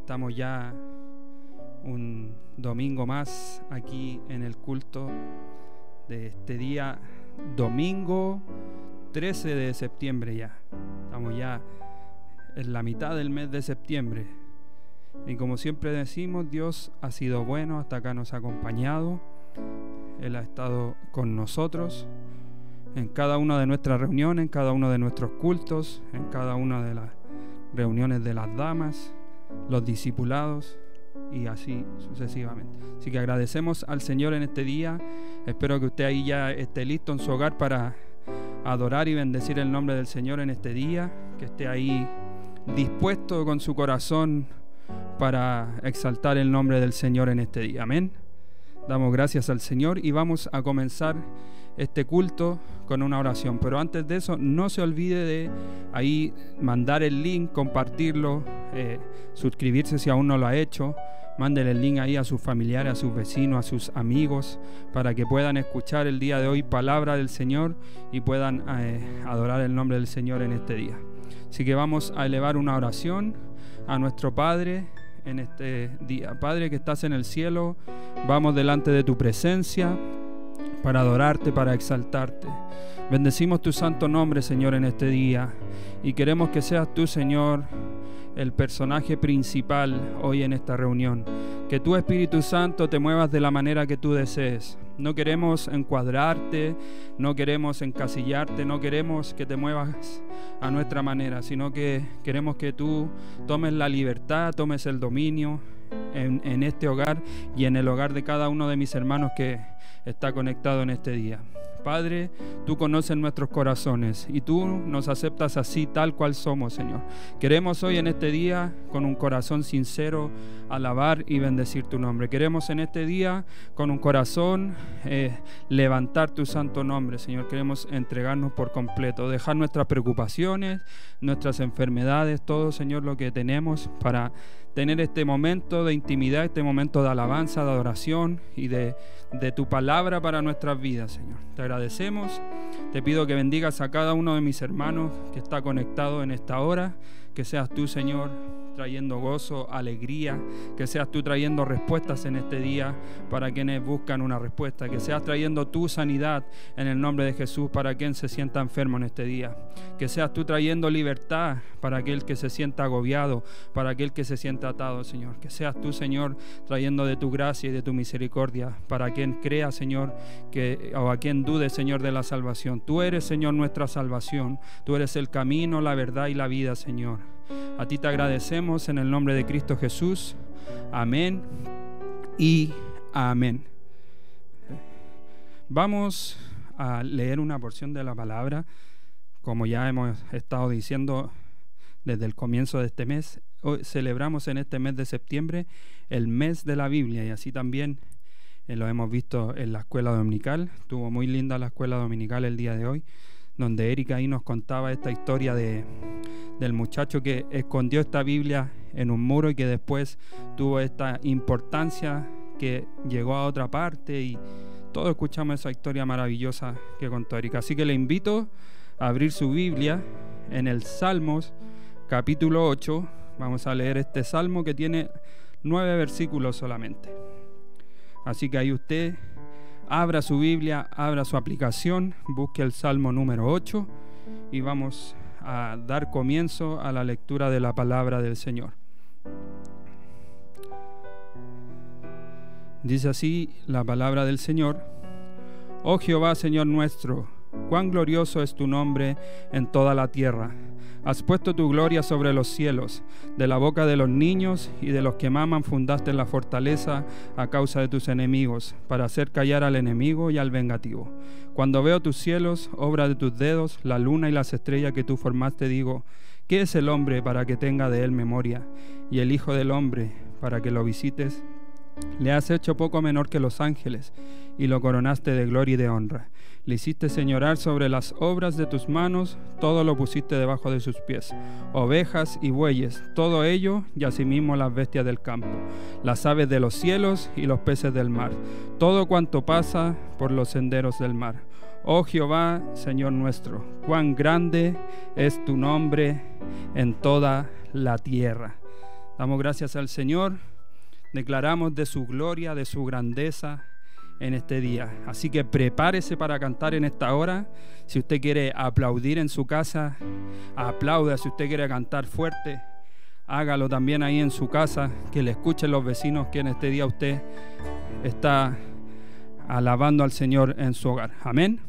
Estamos ya un domingo más aquí en el culto de este día, domingo 13 de septiembre ya. Estamos ya en la mitad del mes de septiembre. Y como siempre decimos, Dios ha sido bueno, hasta acá nos ha acompañado. Él ha estado con nosotros en cada una de nuestras reuniones, en cada uno de nuestros cultos, en cada una de las reuniones de las damas, los discipulados y así sucesivamente. Así que agradecemos al Señor en este día. Espero que usted ahí ya esté listo en su hogar para adorar y bendecir el nombre del Señor en este día, que esté ahí dispuesto con su corazón para exaltar el nombre del Señor en este día. Amén. Damos gracias al Señor y vamos a comenzar este culto con una oración. Pero antes de eso, no se olvide de ahí mandar el link, compartirlo, eh, suscribirse si aún no lo ha hecho. Mándele el link ahí a sus familiares, a sus vecinos, a sus amigos, para que puedan escuchar el día de hoy palabra del Señor y puedan eh, adorar el nombre del Señor en este día. Así que vamos a elevar una oración a nuestro Padre en este día. Padre que estás en el cielo, vamos delante de tu presencia para adorarte, para exaltarte. Bendecimos tu santo nombre, Señor, en este día. Y queremos que seas tú, Señor, el personaje principal hoy en esta reunión. Que tu Espíritu Santo te muevas de la manera que tú desees. No queremos encuadrarte, no queremos encasillarte, no queremos que te muevas a nuestra manera, sino que queremos que tú tomes la libertad, tomes el dominio en, en este hogar y en el hogar de cada uno de mis hermanos que está conectado en este día. Padre, tú conoces nuestros corazones y tú nos aceptas así tal cual somos, Señor. Queremos hoy en este día, con un corazón sincero, alabar y bendecir tu nombre. Queremos en este día, con un corazón, eh, levantar tu santo nombre, Señor. Queremos entregarnos por completo, dejar nuestras preocupaciones, nuestras enfermedades, todo, Señor, lo que tenemos para tener este momento de intimidad, este momento de alabanza, de adoración y de, de tu palabra para nuestras vidas, Señor. Te agradecemos, te pido que bendigas a cada uno de mis hermanos que está conectado en esta hora, que seas tú, Señor, trayendo gozo, alegría, que seas tú trayendo respuestas en este día para quienes buscan una respuesta, que seas trayendo tu sanidad en el nombre de Jesús para quien se sienta enfermo en este día, que seas tú trayendo libertad para aquel que se sienta agobiado, para aquel que se sienta atado, Señor, que seas tú, Señor, trayendo de tu gracia y de tu misericordia para quien crea, Señor, que o a quien dude, Señor, de la salvación. Tú eres, Señor, nuestra salvación. Tú eres el camino, la verdad y la vida, Señor. A ti te agradecemos en el nombre de Cristo Jesús. Amén y amén. Vamos a leer una porción de la palabra, como ya hemos estado diciendo desde el comienzo de este mes. Hoy celebramos en este mes de septiembre el mes de la Biblia y así también eh, lo hemos visto en la escuela dominical. Estuvo muy linda la escuela dominical el día de hoy, donde Erika ahí nos contaba esta historia de, del muchacho que escondió esta Biblia en un muro y que después tuvo esta importancia que llegó a otra parte y todos escuchamos esa historia maravillosa que contó Erika. Así que le invito a abrir su Biblia en el Salmos capítulo 8. Vamos a leer este salmo que tiene nueve versículos solamente. Así que ahí usted abra su Biblia, abra su aplicación, busque el salmo número 8 y vamos a dar comienzo a la lectura de la palabra del Señor. Dice así la palabra del Señor. Oh Jehová, Señor nuestro, cuán glorioso es tu nombre en toda la tierra. Has puesto tu gloria sobre los cielos. De la boca de los niños y de los que maman fundaste la fortaleza a causa de tus enemigos, para hacer callar al enemigo y al vengativo. Cuando veo tus cielos, obra de tus dedos, la luna y las estrellas que tú formaste, digo, ¿qué es el hombre para que tenga de él memoria? Y el Hijo del hombre para que lo visites Le has hecho poco menor que los ángeles y lo coronaste de gloria y de honra. Le hiciste señorar sobre las obras de tus manos, todo lo pusiste debajo de sus pies, ovejas y bueyes, todo ello y asimismo las bestias del campo, las aves de los cielos y los peces del mar, todo cuanto pasa por los senderos del mar. Oh Jehová, Señor nuestro, cuán grande es tu nombre en toda la tierra. Damos gracias al Señor, declaramos de su gloria, de su grandeza en este día. Así que prepárese para cantar en esta hora. Si usted quiere aplaudir en su casa, aplauda. Si usted quiere cantar fuerte, hágalo también ahí en su casa. Que le escuchen los vecinos que en este día usted está alabando al Señor en su hogar. Amén.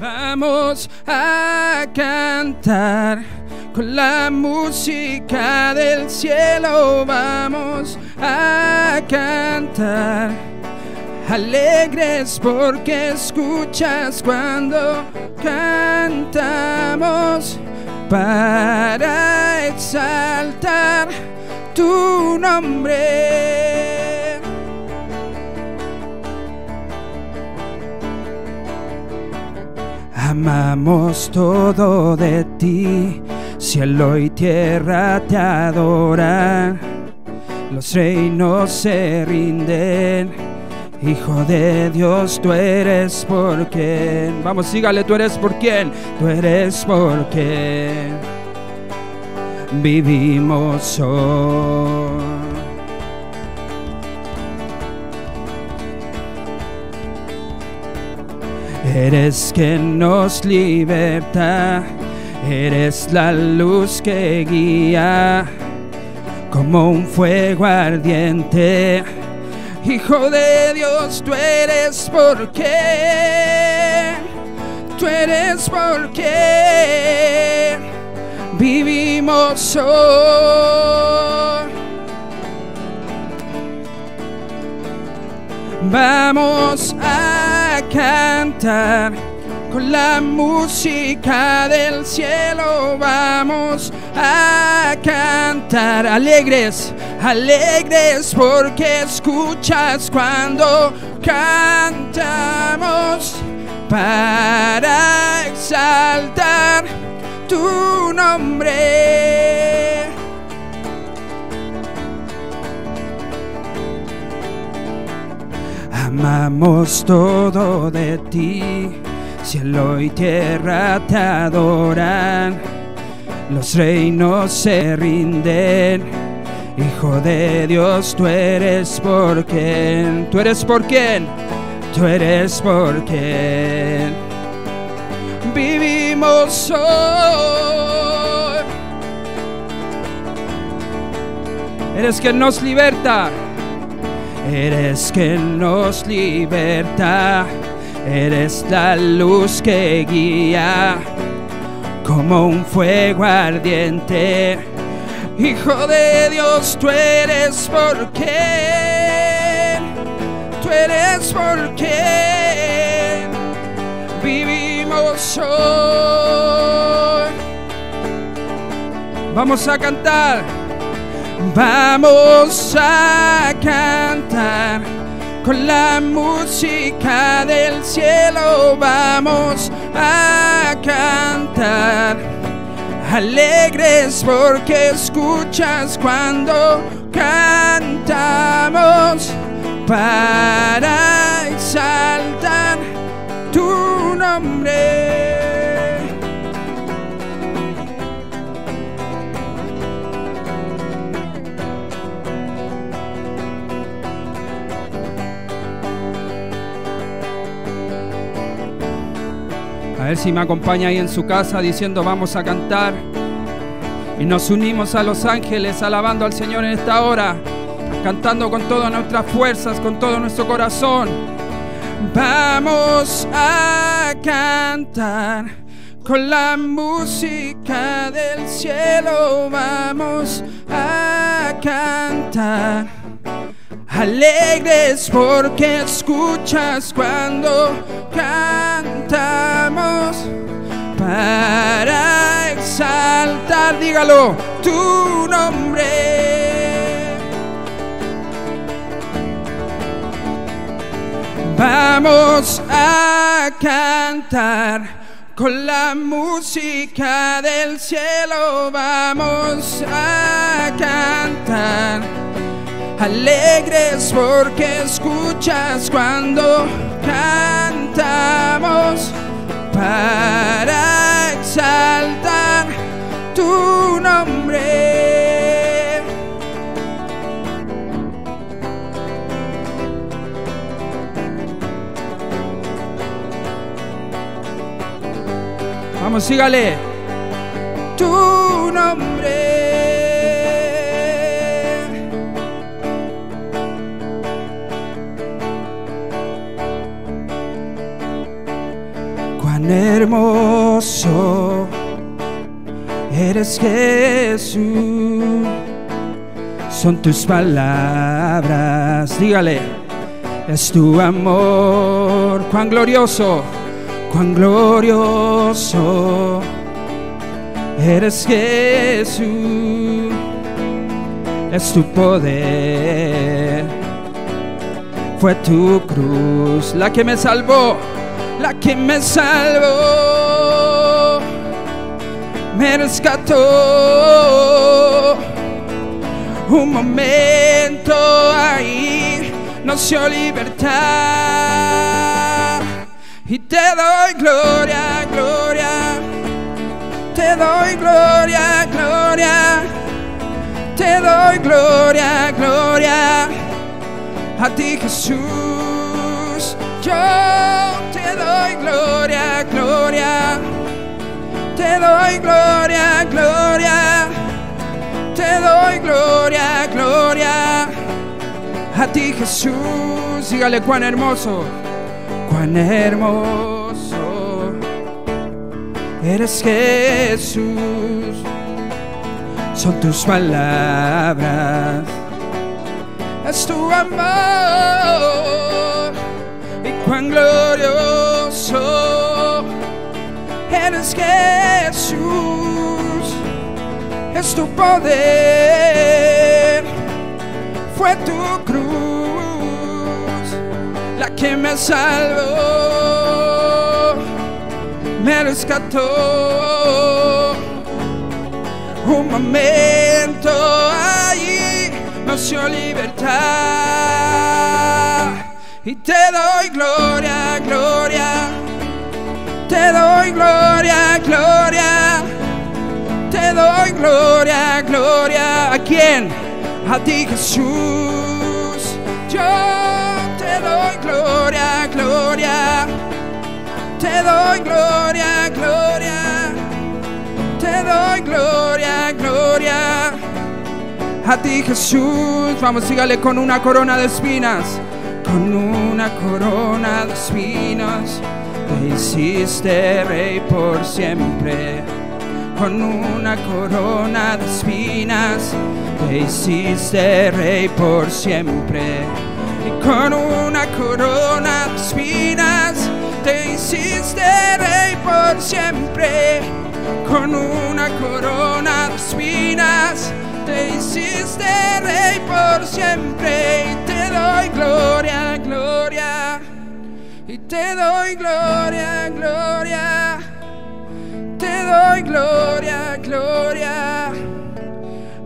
Vamos a cantar con la música del cielo vamos a cantar. Alegres porque escuchas cuando cantamos para exaltar tu nombre. Amamos todo de ti Cielo y tierra te adoran, los reinos se rinden. Hijo de Dios, tú eres por quien. Vamos, sígale, tú eres por quien. Tú eres por quien vivimos hoy. Eres quien nos liberta Eres la luz que guía como un fuego ardiente. Hijo de Dios, tú eres porque, tú eres porque vivimos hoy. Vamos a cantar. Con la música del cielo vamos a cantar. Alegres, alegres porque escuchas cuando cantamos. Para exaltar tu nombre. Amamos todo de ti Cielo y tierra te adoran, los reinos se rinden. Hijo de Dios, tú eres por quien, tú eres por quien, tú eres por quien vivimos hoy. Eres quien nos liberta, eres quien nos liberta Eres la luz que guía como un fuego ardiente. Hijo de Dios, tú eres por qué, tú eres por qué vivimos hoy. Vamos a cantar, vamos a cantar con la música del cielo vamos a cantar. Alegres porque escuchas cuando cantamos para exaltar tu nombre. Ver si me acompaña ahí en su casa diciendo vamos a cantar. Y nos unimos a los ángeles alabando al Señor en esta hora, cantando con todas nuestras fuerzas, con todo nuestro corazón. Vamos a cantar con la música del cielo, vamos a cantar alegres porque escuchas cuando cantamos para exaltar, dígalo, tu nombre. Vamos a cantar con la música del cielo, vamos a cantar. Alegres porque escuchas cuando cantamos para exaltar tu nombre. Vamos, sígale. Tu nombre. Cuán hermoso. Eres Jesús. Son tus palabras, dígale, es tu amor, cuán glorioso, cuán glorioso. Eres Jesús, es tu poder, fue tu cruz la que me salvó, la que me salvó, me rescató. Un momento ahí nos dio libertad y te doy gloria, gloria, te doy gloria, gloria, te doy gloria, gloria a ti Jesús. Yo doy gloria, gloria, te doy gloria, gloria, te doy gloria, gloria a ti Jesús. Dígale cuán hermoso, cuán hermoso eres Jesús. Son tus palabras, es tu amor cuán glorioso eres Jesús. Es tu poder, fue tu cruz la que me salvó, me rescató. Un momento ahí nos dio libertad y te doy gloria, gloria, te doy gloria, gloria, te doy gloria, gloria. ¿A quién? A ti Jesús. Yo te doy gloria, gloria, te doy gloria, gloria, te doy gloria, gloria. A ti Jesús, vamos, sígale con una corona de espinas, con una corona de espinas. Te hiciste rey por siempre, con una corona de espinas. Te hiciste rey por siempre, y con una corona de espinas. Te hiciste rey por siempre, con una corona de espinas te hiciste rey por siempre y te doy gloria, gloria. Y te doy gloria, gloria. Te doy gloria, gloria.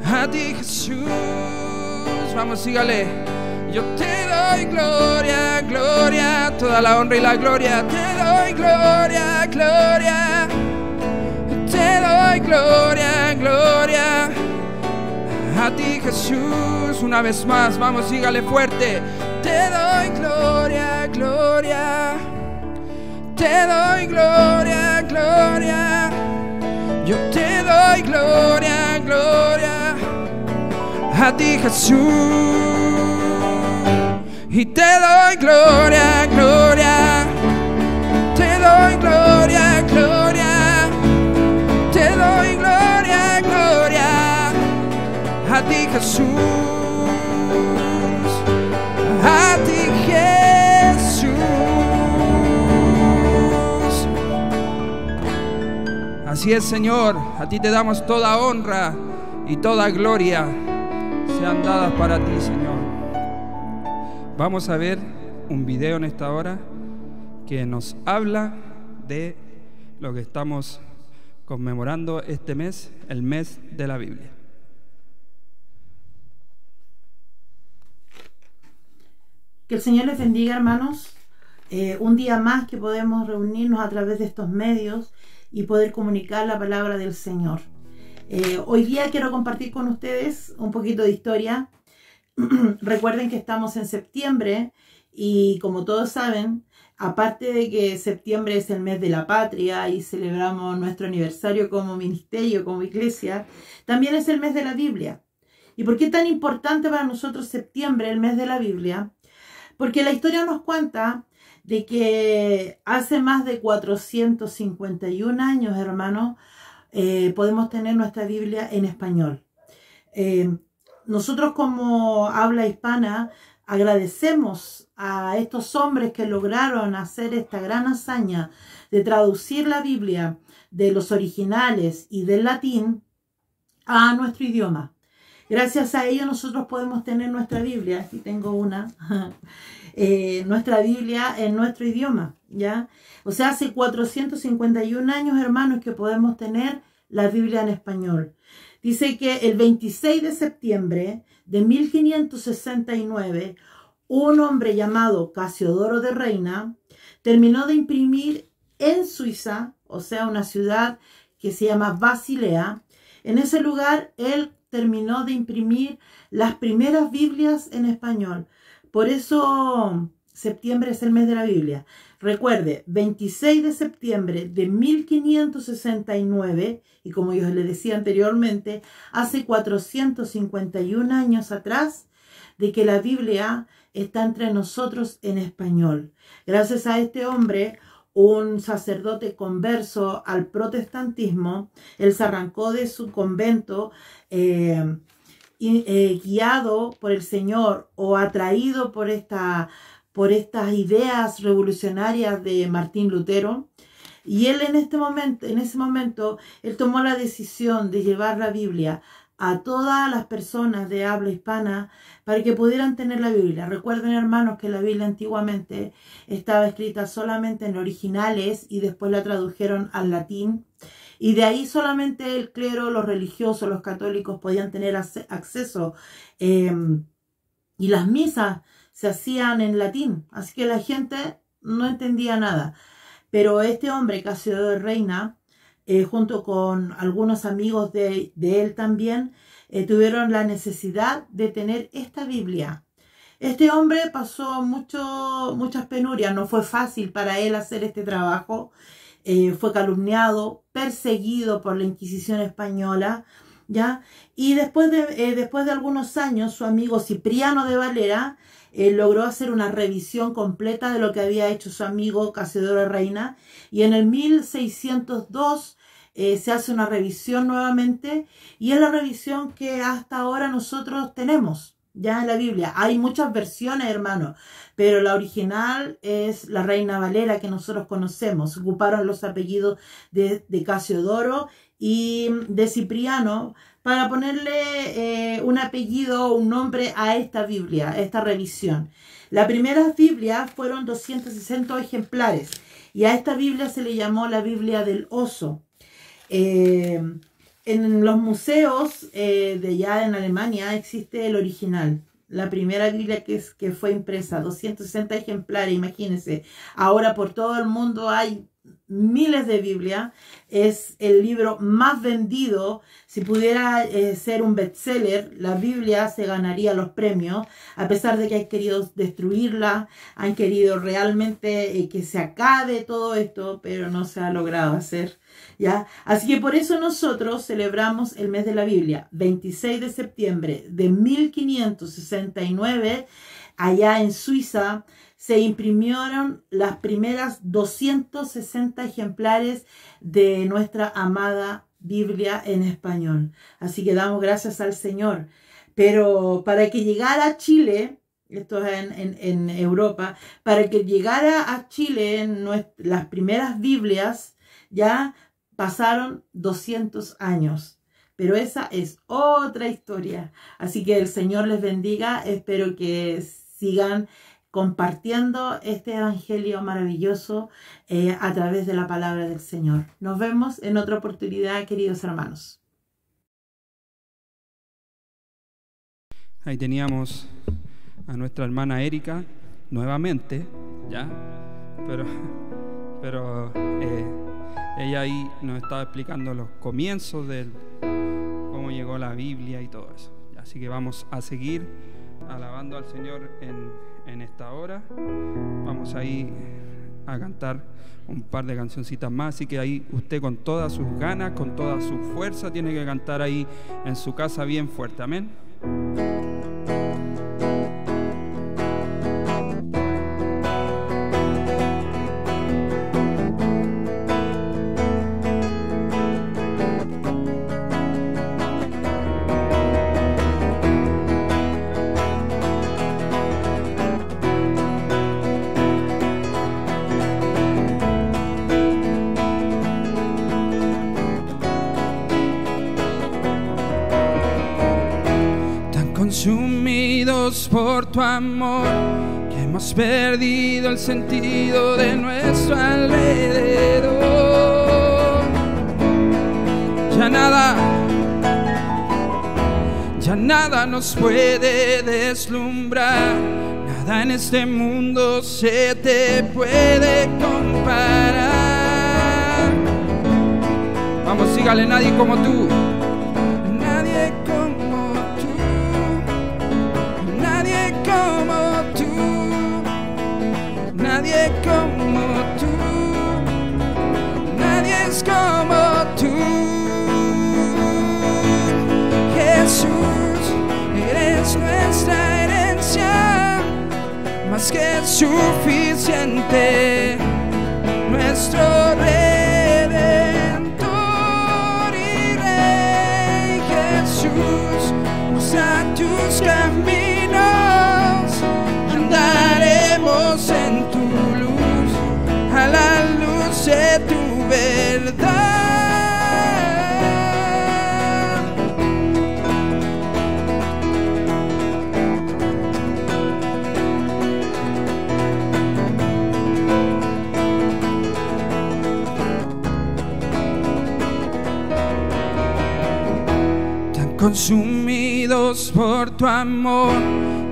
A ti Jesús. Vamos, sígale. Yo te doy gloria, gloria. Toda la honra y la gloria. Te doy gloria, gloria. Te doy gloria, gloria a ti Jesús. Una vez más, vamos, sígale fuerte. Te doy gloria, gloria. Te doy gloria, gloria. Yo te doy gloria, gloria. A ti Jesús. Y te doy gloria, gloria. Te doy gloria, gloria. Jesús, a ti Jesús. Así es, Señor, a ti te damos toda honra y toda gloria sean dadas para ti, Señor. Vamos a ver un video en esta hora que nos habla de lo que estamos conmemorando este mes, el mes de la Biblia. Que el Señor les bendiga, hermanos. Eh, un día más que podemos reunirnos a través de estos medios y poder comunicar la palabra del Señor. Eh, hoy día quiero compartir con ustedes un poquito de historia. Recuerden que estamos en septiembre y como todos saben, aparte de que septiembre es el mes de la patria y celebramos nuestro aniversario como ministerio, como iglesia, también es el mes de la Biblia. ¿Y por qué es tan importante para nosotros septiembre, el mes de la Biblia? Porque la historia nos cuenta de que hace más de 451 años, hermanos, eh, podemos tener nuestra Biblia en español. Eh, nosotros como habla hispana agradecemos a estos hombres que lograron hacer esta gran hazaña de traducir la Biblia de los originales y del latín a nuestro idioma. Gracias a ellos nosotros podemos tener nuestra Biblia, aquí tengo una, eh, nuestra Biblia en nuestro idioma, ¿ya? O sea, hace 451 años, hermanos, que podemos tener la Biblia en español. Dice que el 26 de septiembre de 1569, un hombre llamado Casiodoro de Reina terminó de imprimir en Suiza, o sea, una ciudad que se llama Basilea. En ese lugar, él terminó de imprimir las primeras Biblias en español. Por eso septiembre es el mes de la Biblia. Recuerde, 26 de septiembre de 1569, y como yo le decía anteriormente, hace 451 años atrás, de que la Biblia está entre nosotros en español. Gracias a este hombre, un sacerdote converso al protestantismo, él se arrancó de su convento eh, eh, guiado por el Señor o atraído por esta por estas ideas revolucionarias de Martín Lutero. Y él en este momento, en ese momento, él tomó la decisión de llevar la Biblia a todas las personas de habla hispana para que pudieran tener la Biblia. Recuerden, hermanos, que la Biblia antiguamente estaba escrita solamente en originales y después la tradujeron al latín. Y de ahí solamente el clero, los religiosos, los católicos podían tener acceso. Em, y las misas se hacían en latín, así que la gente no entendía nada. Pero este hombre, Casio de Reina, eh, junto con algunos amigos de, él también, eh, tuvieron la necesidad de tener esta Biblia. Este hombre pasó mucho, muchas penurias, no fue fácil para él hacer este trabajo. Eh, fue calumniado, perseguido por la Inquisición española, ¿ya? Y después de, después de algunos años, su amigo Cipriano de Valera él logró hacer una revisión completa de lo que había hecho su amigo Casidoro Reina y en el 1602 eh, se hace una revisión nuevamente y es la revisión que hasta ahora nosotros tenemos ya en la Biblia. Hay muchas versiones, hermano, pero la original es la Reina Valera que nosotros conocemos. Ocuparon los apellidos de, de Casiodoro y de Cipriano para ponerle eh, un apellido o un nombre a esta Biblia, a esta revisión. La primera Biblia fueron 260 ejemplares y a esta Biblia se le llamó la Biblia del oso. Eh, en los museos eh, de ya en Alemania existe el original. La primera Biblia que, es, que fue impresa, 260 ejemplares, imagínense. Ahora por todo el mundo hay miles de Biblia, es el libro más vendido. Si pudiera eh, ser un bestseller, la Biblia se ganaría los premios, a pesar de que han querido destruirla, han querido realmente eh, que se acabe todo esto, pero no se ha logrado hacer. ¿ya? Así que por eso nosotros celebramos el mes de la Biblia, 26 de septiembre de 1569, allá en Suiza se imprimieron las primeras 260 ejemplares de nuestra amada Biblia en español. Así que damos gracias al Señor. Pero para que llegara a Chile, esto es en, Europa, para que llegara a Chile las primeras Biblias, ya pasaron 200 años. Pero esa es otra historia. Así que el Señor les bendiga. Espero que sigan compartiendo este evangelio maravilloso eh, a través de la palabra del Señor. Nos vemos en otra oportunidad, queridos hermanos. Ahí teníamos a nuestra hermana Erika nuevamente, ¿ya? Pero, pero eh, ella ahí nos estaba explicando los comienzos del cómo llegó la Biblia y todo eso. Así que vamos a seguir alabando al Señor en, en esta hora. Vamos ahí a cantar un par de cancioncitas más, así que ahí usted con todas sus ganas, con toda su fuerza, tiene que cantar ahí en su casa bien fuerte. Amén. Tu amor que hemos perdido el sentido de nuestro alrededor. Ya nada, ya nada nos puede deslumbrar. Nada en este mundo se te puede comparar. Vamos, sígale, nadie como tú. Como tú. Jesús, eres nuestra herencia, más que suficiente. Nuestro redentor y rey Jesús, usa tus caminos andaremos en tu luz, a la luz de tu tan consumidos por tu amor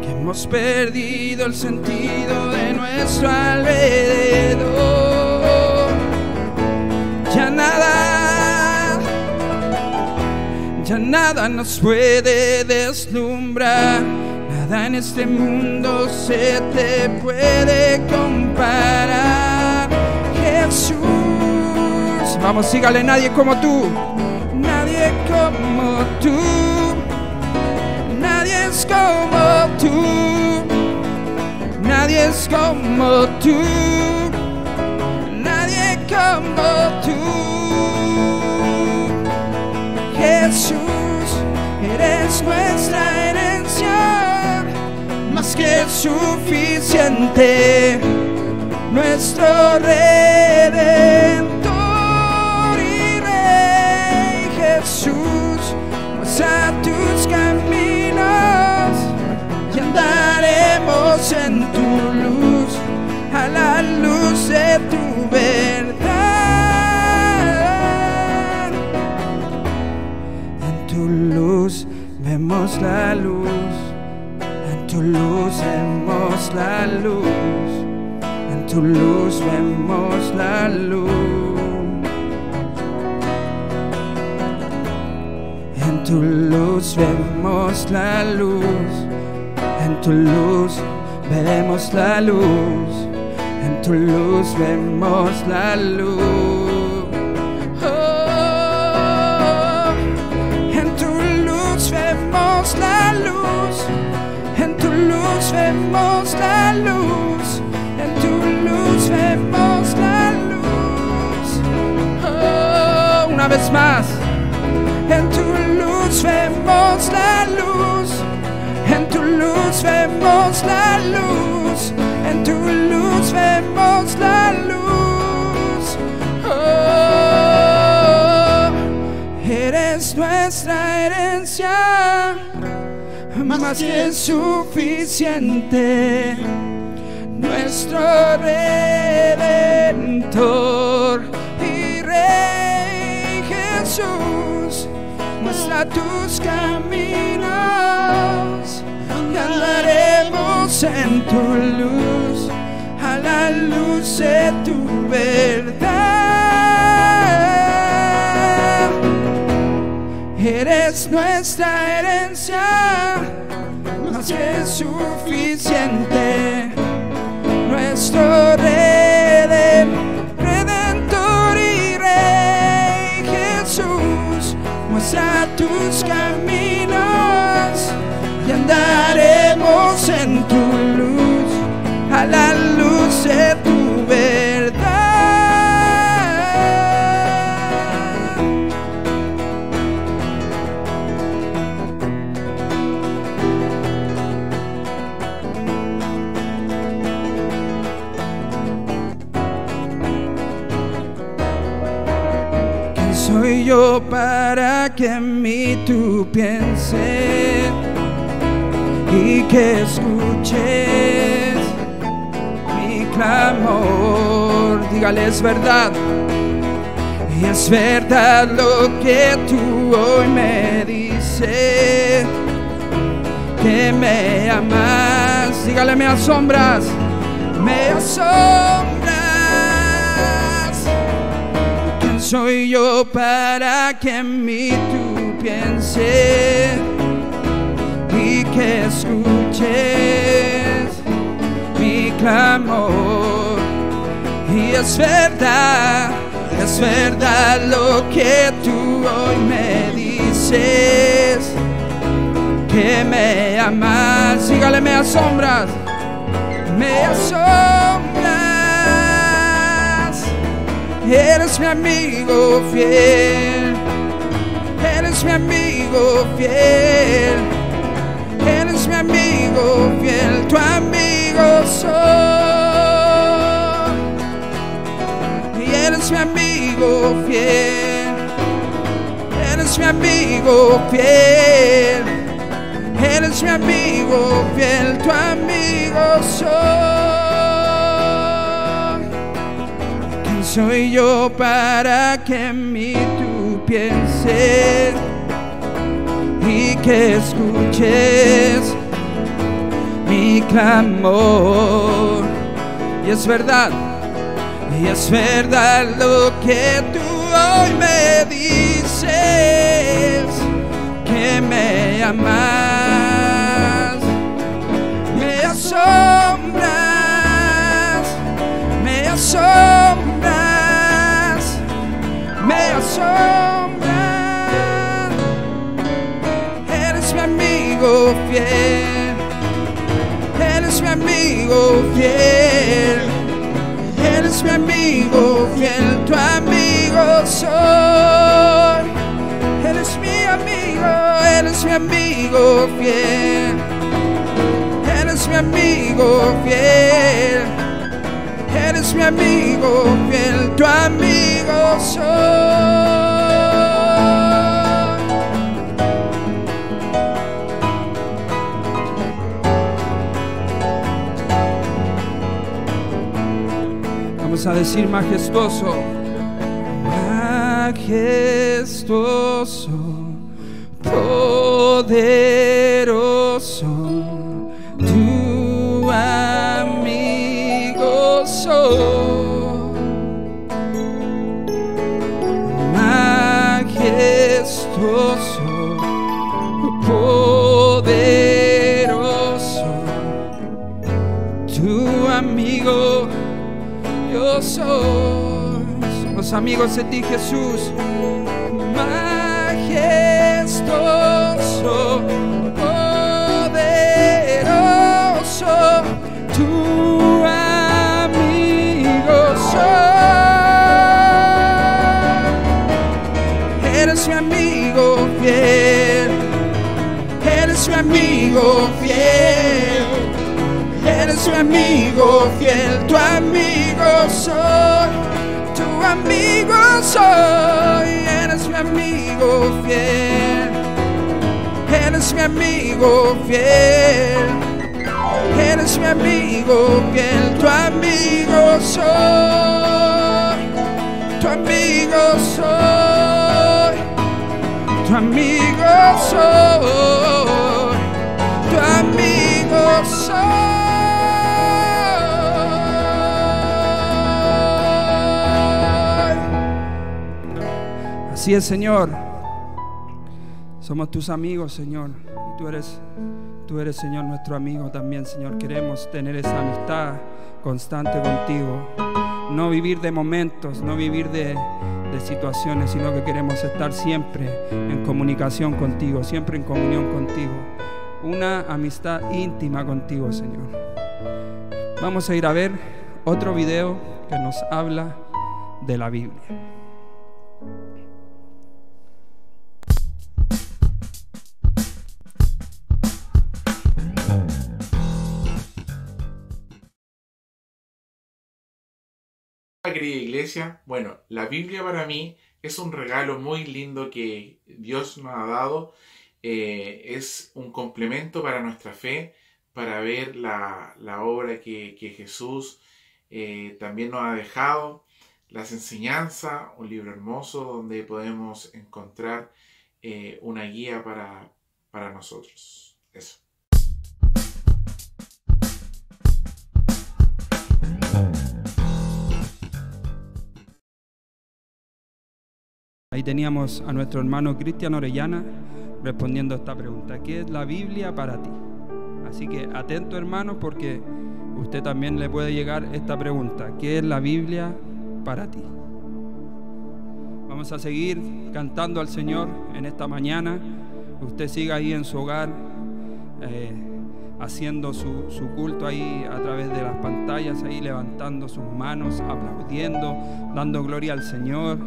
que hemos perdido el sentido de nuestro alrededor. Ya nada, ya nada nos puede deslumbrar, nada en este mundo se te puede comparar. Jesús, vamos, sígale, nadie como tú. Nadie como tú, nadie es como tú, nadie es como tú, eres nuestra herencia, más que suficiente, nuestro redentor y rey Jesús, a tus caminos y andaremos en tu luz, a la luz de tu verdad. Vemos la luz, en tu luz vemos la luz, en tu luz vemos la luz. En tu luz vemos la luz, en tu luz vemos la luz, en tu luz vemos la luz. Luz vemos la luz, en tu luz vemos la luz. Oh, una vez más. En tu luz vemos la luz, en tu luz vemos la luz, en tu luz vemos la luz. Más que suficiente, nuestro redentor y rey Jesús, muestra tus caminos andaremos en tu luz, a la luz de tu verdad. Eres nuestra herencia, más que suficiente. Nuestro reden- redentor y rey Jesús, muestra tus caminos y andaremos en tu luz, a la luz de tu verdad. Para que en mí tú pienses y que escuches mi clamor? Dígale, es verdad. Y es verdad lo que tú hoy me dices, que me amas. Dígale, me asombras, me asombras. Soy yo para que en mí tú pienses y que escuches mi clamor? Y es verdad, es verdad lo que tú hoy me dices, que me amas. Dígale, me asombras, me asombras. Eres mi amigo fiel, eres mi amigo fiel, eres mi amigo fiel, tu amigo soy. Y eres mi amigo fiel, eres mi amigo fiel, eres mi amigo fiel, tu amigo soy. Soy yo para que en mí tú pienses y que escuches mi clamor? Y es verdad, y es verdad lo que tú hoy me dices, que me amas, me asombras, me asombras, Eres mi amigo fiel, eres mi amigo fiel. Eres mi amigo fiel, tu amigo soy. Eres mi amigo, eres mi amigo fiel. Eres mi amigo fiel. Eres mi amigo fiel, tu amigo soy. Vamos a decir majestuoso. Majestuoso, poderoso, soy. Majestuoso, poderoso, tu amigo yo soy. Somos amigos de ti, Jesús. Majestuoso, amigo fiel. Eres mi amigo fiel, tu amigo soy, tu amigo soy, eres mi amigo fiel, Eres mi amigo fiel. Eres mi amigo fiel. Tu amigo soy. Tu amigo soy. Tu amigo soy. Tu amigo soy. Así es, Señor. Somos tus amigos, Señor. Tú eres, tú eres, Señor, nuestro amigo también, Señor. Queremos tener esa amistad constante contigo. No vivir de momentos, no vivir de, de situaciones, sino que queremos estar siempre en comunicación contigo, siempre en comunión contigo. Una amistad íntima contigo, Señor. Vamos a ir a ver otro video que nos habla de la Biblia. querida iglesia, bueno, la Biblia para mí es un regalo muy lindo que Dios nos ha dado. Eh, es un complemento para nuestra fe, para ver la, la obra que, que Jesús eh, también nos ha dejado, las enseñanzas, un libro hermoso donde podemos encontrar eh, una guía para, para nosotros. Eso. Ahí teníamos a nuestro hermano Cristian Orellana respondiendo a esta pregunta. ¿Qué es la Biblia para ti? Así que atento hermano porque usted también le puede llegar esta pregunta. ¿Qué es la Biblia para ti? Vamos a seguir cantando al Señor en esta mañana. Usted siga ahí en su hogar eh, haciendo su, su culto ahí a través de las pantallas, ahí levantando sus manos, aplaudiendo, dando gloria al Señor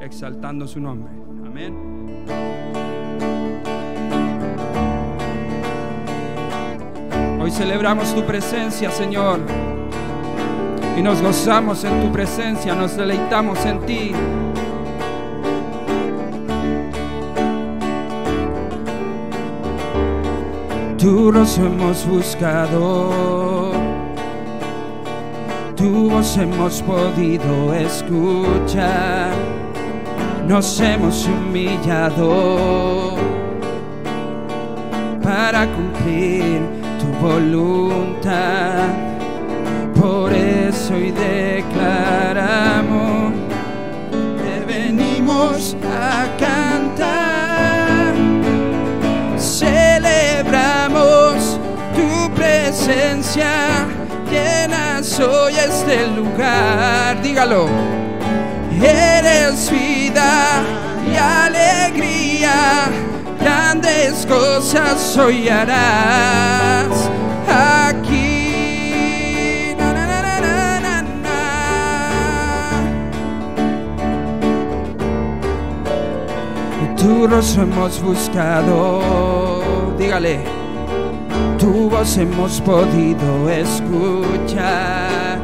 exaltando su nombre. Amén. Hoy celebramos tu presencia, Señor. Y nos gozamos en tu presencia, nos deleitamos en ti. Tú nos hemos buscado, tu voz hemos podido escuchar nos hemos humillado para cumplir tu voluntad. Por eso hoy declaramos que venimos a cantar. Celebramos tu presencia, llenas hoy este lugar. Dígalo eres vida y alegría, grandes cosas hoy harás Rostro hemos buscado, dígale, tu voz hemos podido escuchar,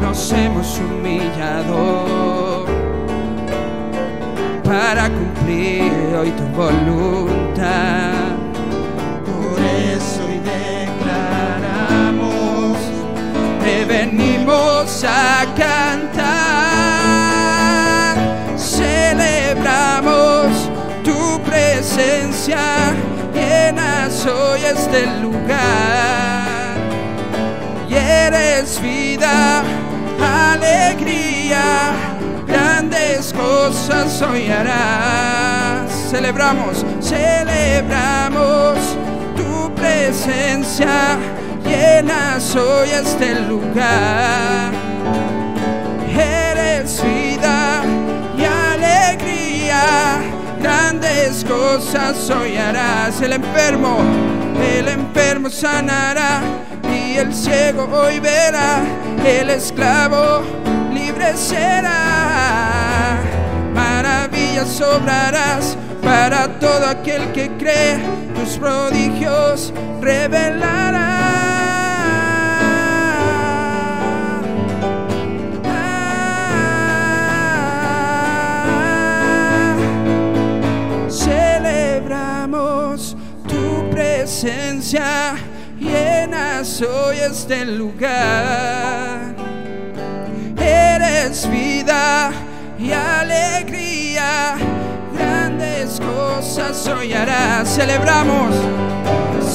nos hemos humillado para cumplir hoy tu voluntad. Por eso hoy declaramos, te venimos a cantar, presencia, llenas hoy este lugar. Y eres vida, alegría grandes cosas hoy harás. Celebramos, celebramos tu presencia, llenas hoy este lugar. Grandes cosas hoy harás. El enfermo, el enfermo sanará y el ciego hoy verá, el esclavo libre será. Maravillas obrarás para todo aquel que cree, tus prodigios revelará. Presencia llenas hoy este lugar. Eres vida y alegría, grandes cosas hoy harás. Celebramos,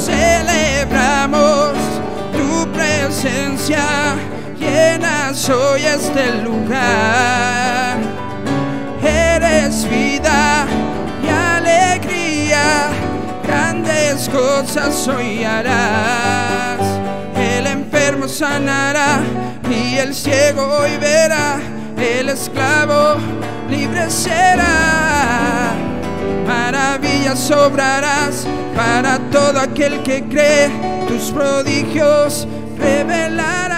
celebramos tu presencia, llenas hoy este lugar. Eres vida grandes cosas hoy harás. El enfermo sanará y el ciego hoy verá, el esclavo libre será. Maravillas obrarás para todo aquel que cree, tus prodigios revelarás.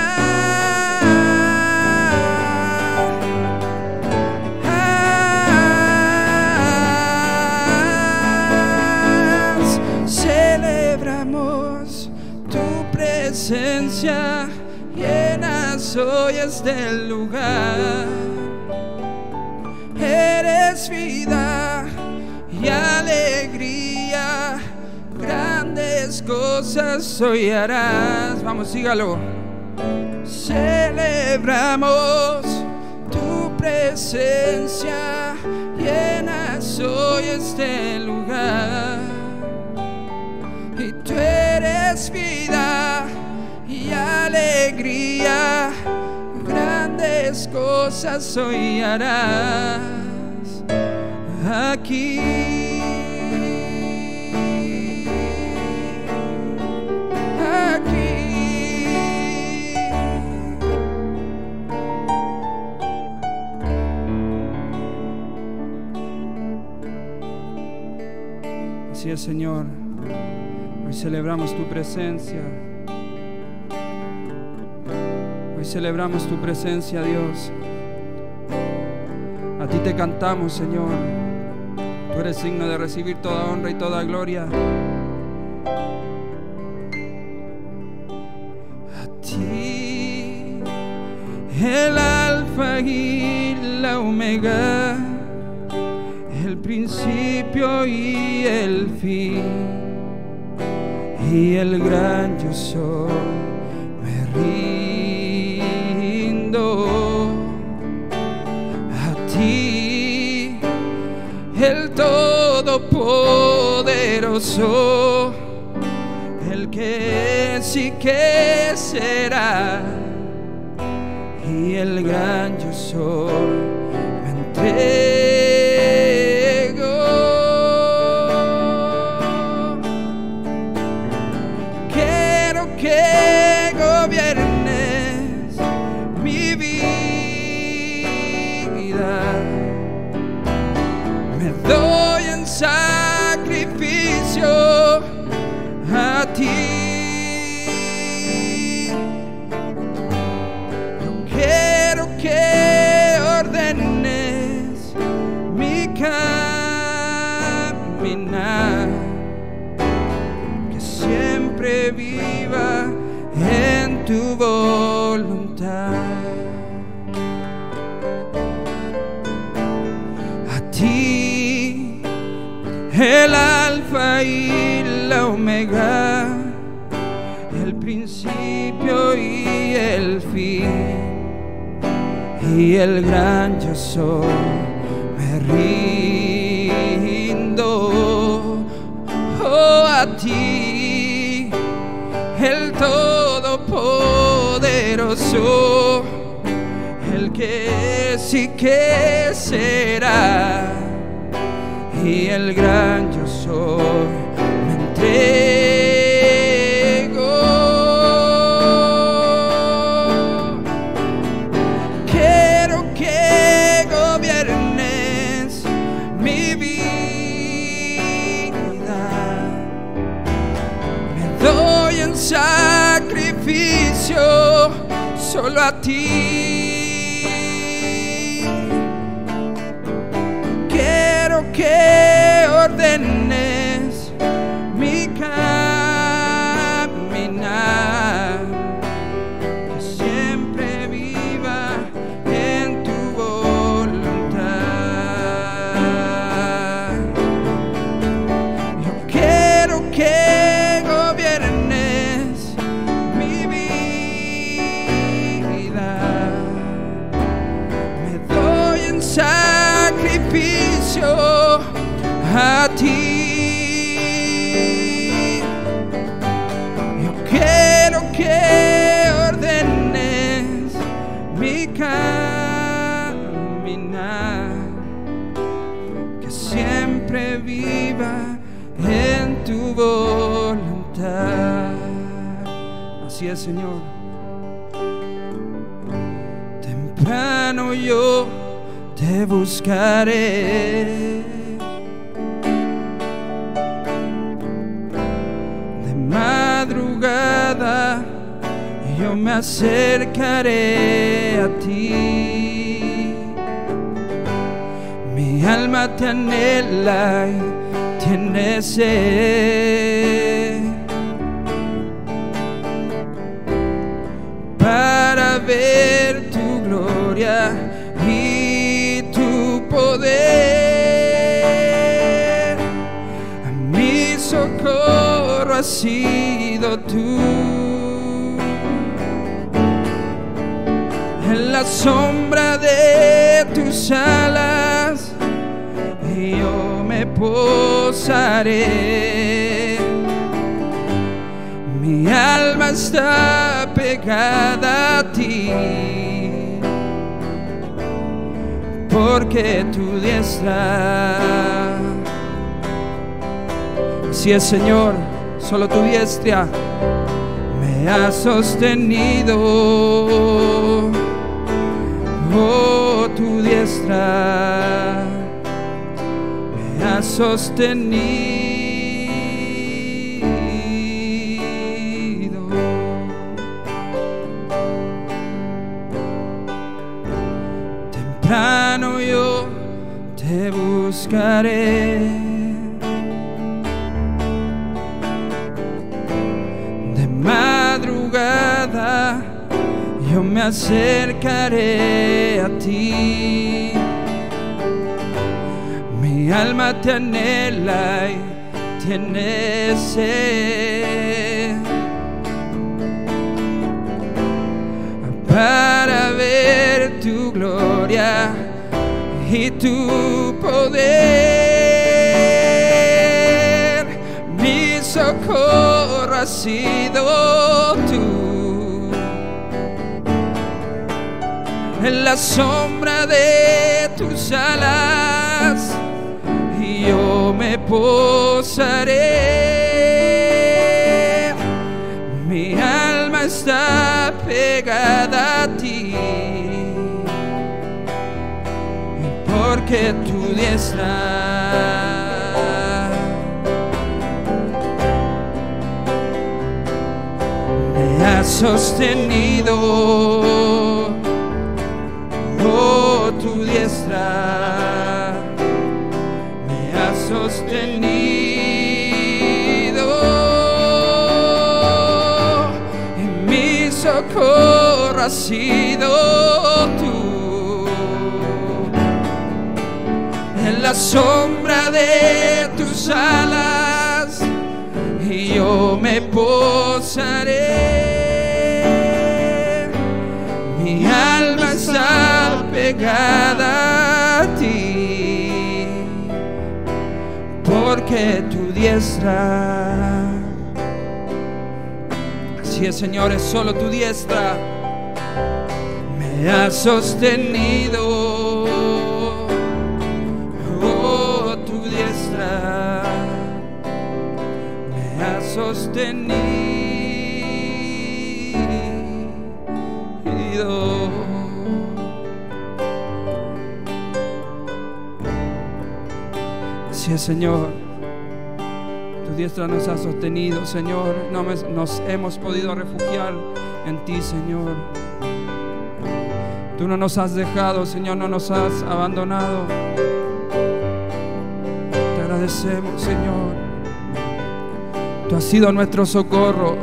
Presencia, llenas hoy este lugar. Eres vida y alegría, grandes cosas hoy harás. Vamos, sígalo. Celebramos tu presencia, llenas hoy este lugar. Y tú eres vida alegría, grandes cosas hoy harás aquí. Aquí. Así es, Señor. Hoy celebramos tu presencia. Hoy celebramos tu presencia, Dios. A ti te cantamos, Señor. Tú eres digno de recibir toda honra y toda gloria. A ti, el alfa y la omega, el principio y el fin, y el gran yo soy, El que es y que será, y el gran yo soy, el gran yo soy, me rindo oh, a ti, el Todopoderoso, el que y que será, y el gran ti. Señor. Temprano yo te buscaré. De madrugada yo me acercaré a ti. Mi alma te anhela y tiene. Socorro ha sido tú. En la sombra de tus alas yo me posaré. Mi alma está pegada a ti, porque tu diestra, si es Señor, solo tu diestra me ha sostenido. Oh, tu diestra me ha sostenido. Temprano yo te buscaré. Acercaré a ti. Mi alma te anhela y tiene sed para ver tu gloria y tu poder. Mi socorro ha sido tú en la sombra de tus alas y yo me posaré. Mi alma está pegada a ti, porque tu diestra me ha sostenido. Ha sido tú. En la sombra de tus alas y yo me posaré. Mi alma está pegada a ti, porque tu diestra, así es Señor, es solo tu diestra, me ha sostenido. Oh, tu diestra me ha sostenido. Así es, Señor. Tu diestra nos ha sostenido, Señor. Nos hemos podido refugiar en ti, Señor. Tú no nos has dejado, Señor, no nos has abandonado. Te agradecemos, Señor. Tú has sido nuestro socorro.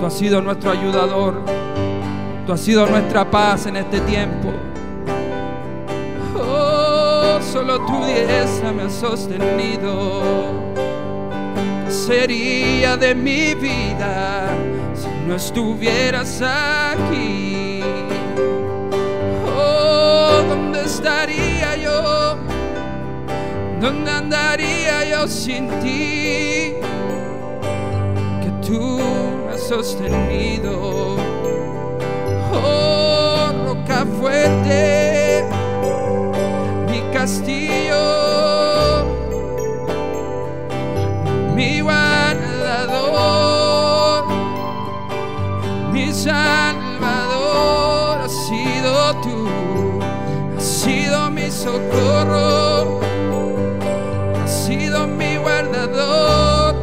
Tú has sido nuestro ayudador. Tú has sido nuestra paz en este tiempo. Oh, solo tu diestra me ha sostenido. ¿Qué sería de mi vida si no estuvieras aquí? estaría yo? ¿Dónde andaría yo sin ti? Que tú me has sostenido. Oh, roca fuerte, mi castillo, mi guardador, mi santo. Socorro, has sido mi guardador,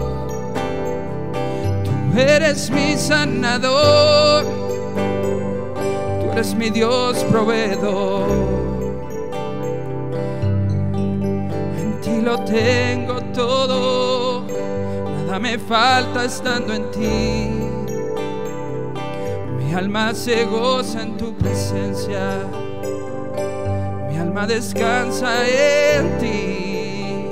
tú eres mi sanador, tú eres mi Dios proveedor. En ti lo tengo todo, nada me falta estando en ti. Mi alma se goza en tu presencia, descansa en ti.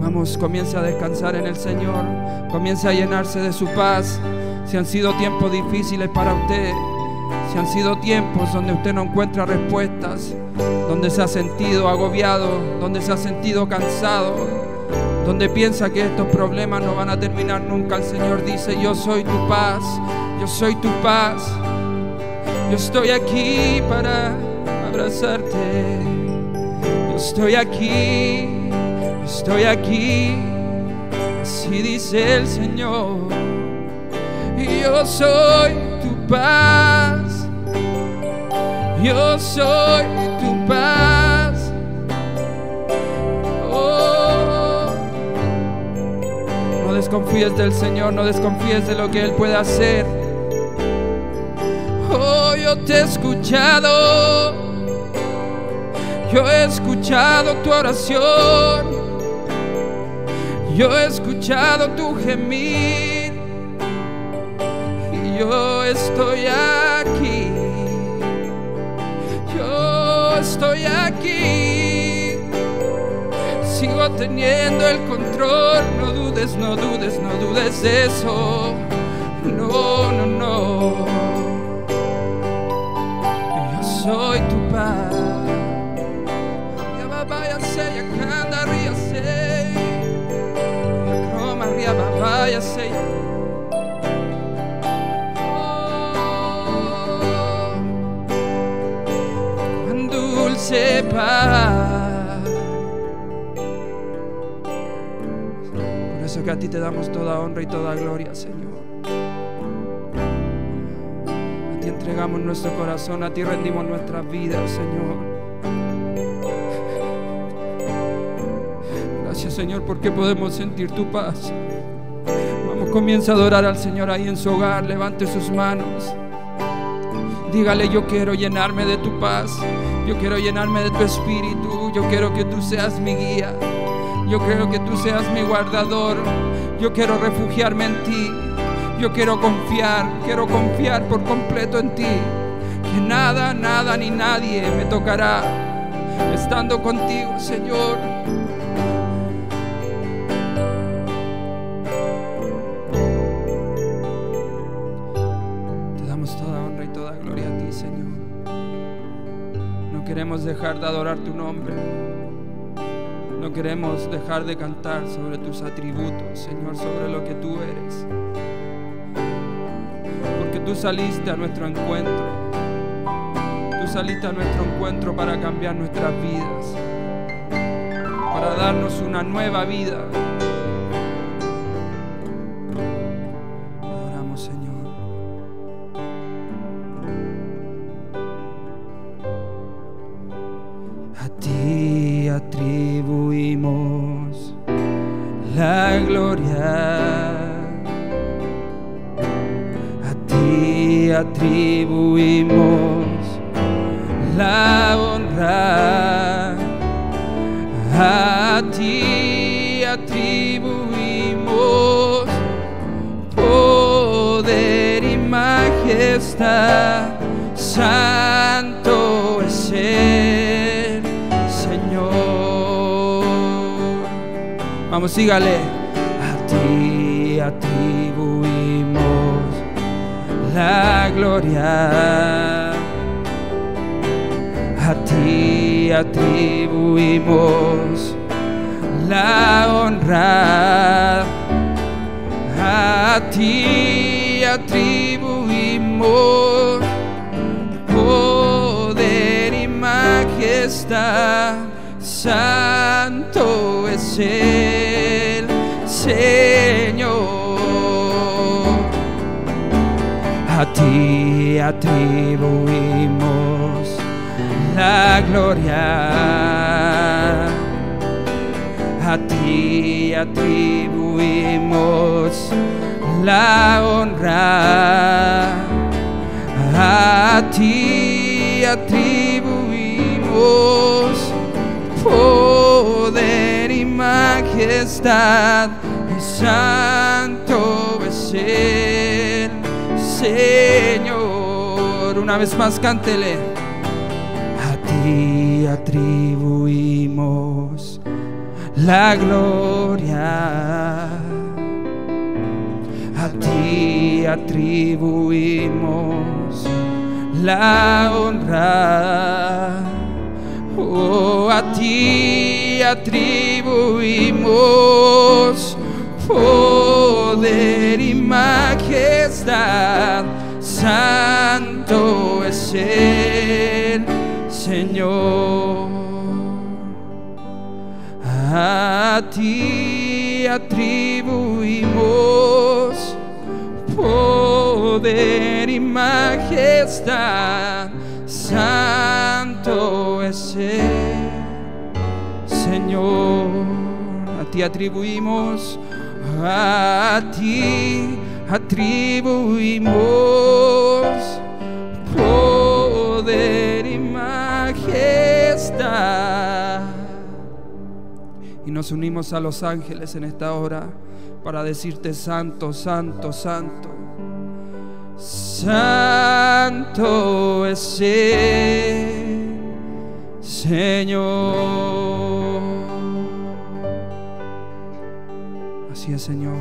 Vamos, comienza a descansar en el Señor, comienza a llenarse de su paz. Si han sido tiempos difíciles para usted, si han sido tiempos donde usted no encuentra respuestas, donde se ha sentido agobiado, donde se ha sentido cansado, donde piensa que estos problemas no van a terminar nunca, el Señor dice, yo soy tu paz, yo soy tu paz, yo estoy aquí para abrazarte, yo estoy aquí, estoy aquí, así dice el Señor, y yo soy tu paz, yo soy tu paz. Oh. No desconfíes del Señor, no desconfíes de lo que Él puede hacer. Oh, yo te he escuchado, yo he escuchado tu oración, yo he escuchado tu gemir y yo estoy aquí, yo estoy aquí sigo teniendo el control. No dudes, no dudes, no dudes de eso. No, no, no. Va, vaya, se. Oh, cuán dulce paz. Por eso que a ti te damos toda honra y toda gloria, Señor. A ti entregamos nuestro corazón, a ti rendimos nuestras vidas, Señor. Gracias, Señor, porque podemos sentir tu paz. Comienza a adorar al Señor ahí en su hogar, levante sus manos. Dígale, yo quiero llenarme de tu paz, yo quiero llenarme de tu espíritu, yo quiero que tú seas mi guía. Yo quiero que tú seas mi guardador. Yo quiero refugiarme en ti. Yo quiero confiar, quiero confiar por completo en ti. Que nada, nada ni nadie me tocará estando contigo, Señor. Dejar de adorar tu nombre. No queremos dejar de cantar sobre tus atributos, Señor, sobre lo que tú eres. Porque tú saliste a nuestro encuentro. Tú saliste a nuestro encuentro para cambiar nuestras vidas. Para darnos una nueva vida. Una vez más, cántele. A ti atribuimos la gloria. A ti atribuimos la honra. Oh, a ti atribuimos poder y majestad. Es el Señor. A ti atribuimos poder y majestad. Santo es el Señor. A ti atribuimos, a ti atribuimos nos unimos a los ángeles en esta hora para decirte santo, santo, santo. Santo es el Señor. Así es, Señor.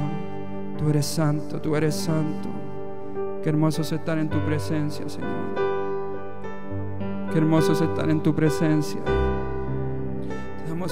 Tú eres santo, tú eres santo. Qué hermoso es estar en tu presencia, Señor. Qué hermoso es estar en tu presencia.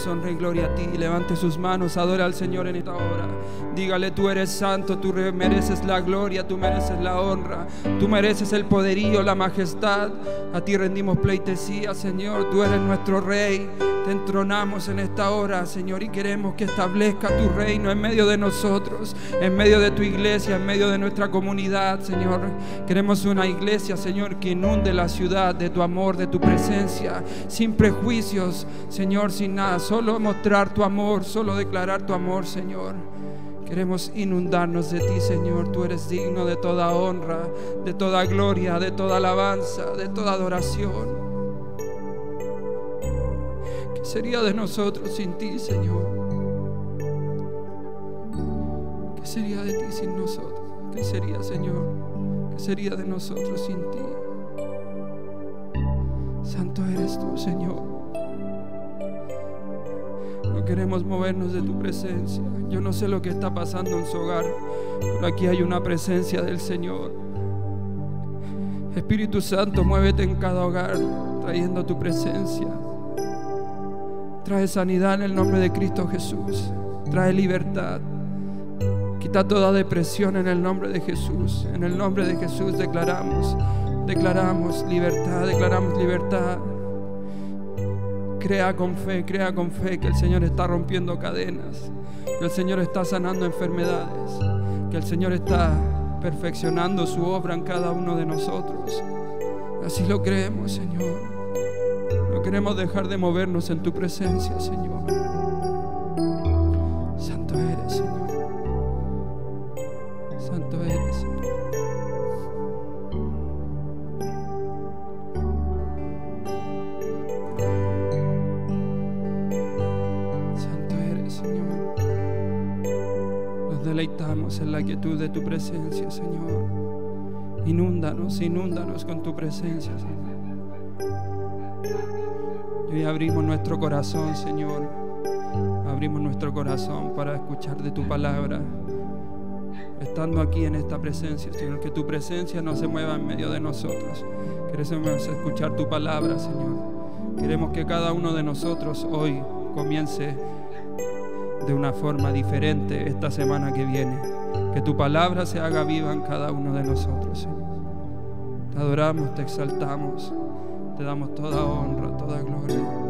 Honra y gloria a ti. Levante sus manos, adora al Señor en esta hora. Dígale, tú eres santo, tú mereces la gloria, tú mereces la honra, tú mereces el poderío, la majestad. A ti rendimos pleitesía, Señor. Tú eres nuestro Rey. Entronamos en esta hora, Señor, y queremos que establezca tu reino en medio de nosotros, en medio de tu iglesia, en medio de nuestra comunidad, Señor. Queremos una iglesia, Señor, que inunde la ciudad de tu amor, de tu presencia, sin prejuicios, Señor, sin nada, solo mostrar tu amor, solo declarar tu amor, Señor. Queremos inundarnos de ti, Señor. Tú eres digno de toda honra, de toda gloria, de toda alabanza, de toda adoración. ¿Qué sería de nosotros sin ti, Señor? ¿Qué sería de ti sin nosotros? ¿Qué sería, Señor? ¿Qué sería de nosotros sin ti? Santo eres tú, Señor. No queremos movernos de tu presencia. Yo no sé lo que está pasando en su hogar, pero aquí hay una presencia del Señor. Espíritu Santo, muévete en cada hogar, trayendo tu presencia. Trae sanidad en el nombre de Cristo Jesús. Trae libertad. Quita toda depresión en el nombre de Jesús. En el nombre de Jesús declaramos, declaramos libertad, declaramos libertad. Crea con fe, crea con fe que el Señor está rompiendo cadenas, que el Señor está sanando enfermedades, que el Señor está perfeccionando su obra en cada uno de nosotros. Así lo creemos, Señor. No queremos dejar de movernos en tu presencia, Señor. Santo eres, Señor. Santo eres, Señor. Santo eres, Señor. Nos deleitamos en la quietud de tu presencia, Señor. Inúndanos, inúndanos con tu presencia, Señor. Hoy abrimos nuestro corazón, Señor. Abrimos nuestro corazón para escuchar de tu palabra. Estando aquí en esta presencia, Señor, que tu presencia no se mueva en medio de nosotros. Queremos escuchar tu palabra, Señor. Queremos que cada uno de nosotros hoy comience de una forma diferente esta semana que viene. Que tu palabra se haga viva en cada uno de nosotros, Señor. Te adoramos, te exaltamos, te damos toda honra, toda gloria.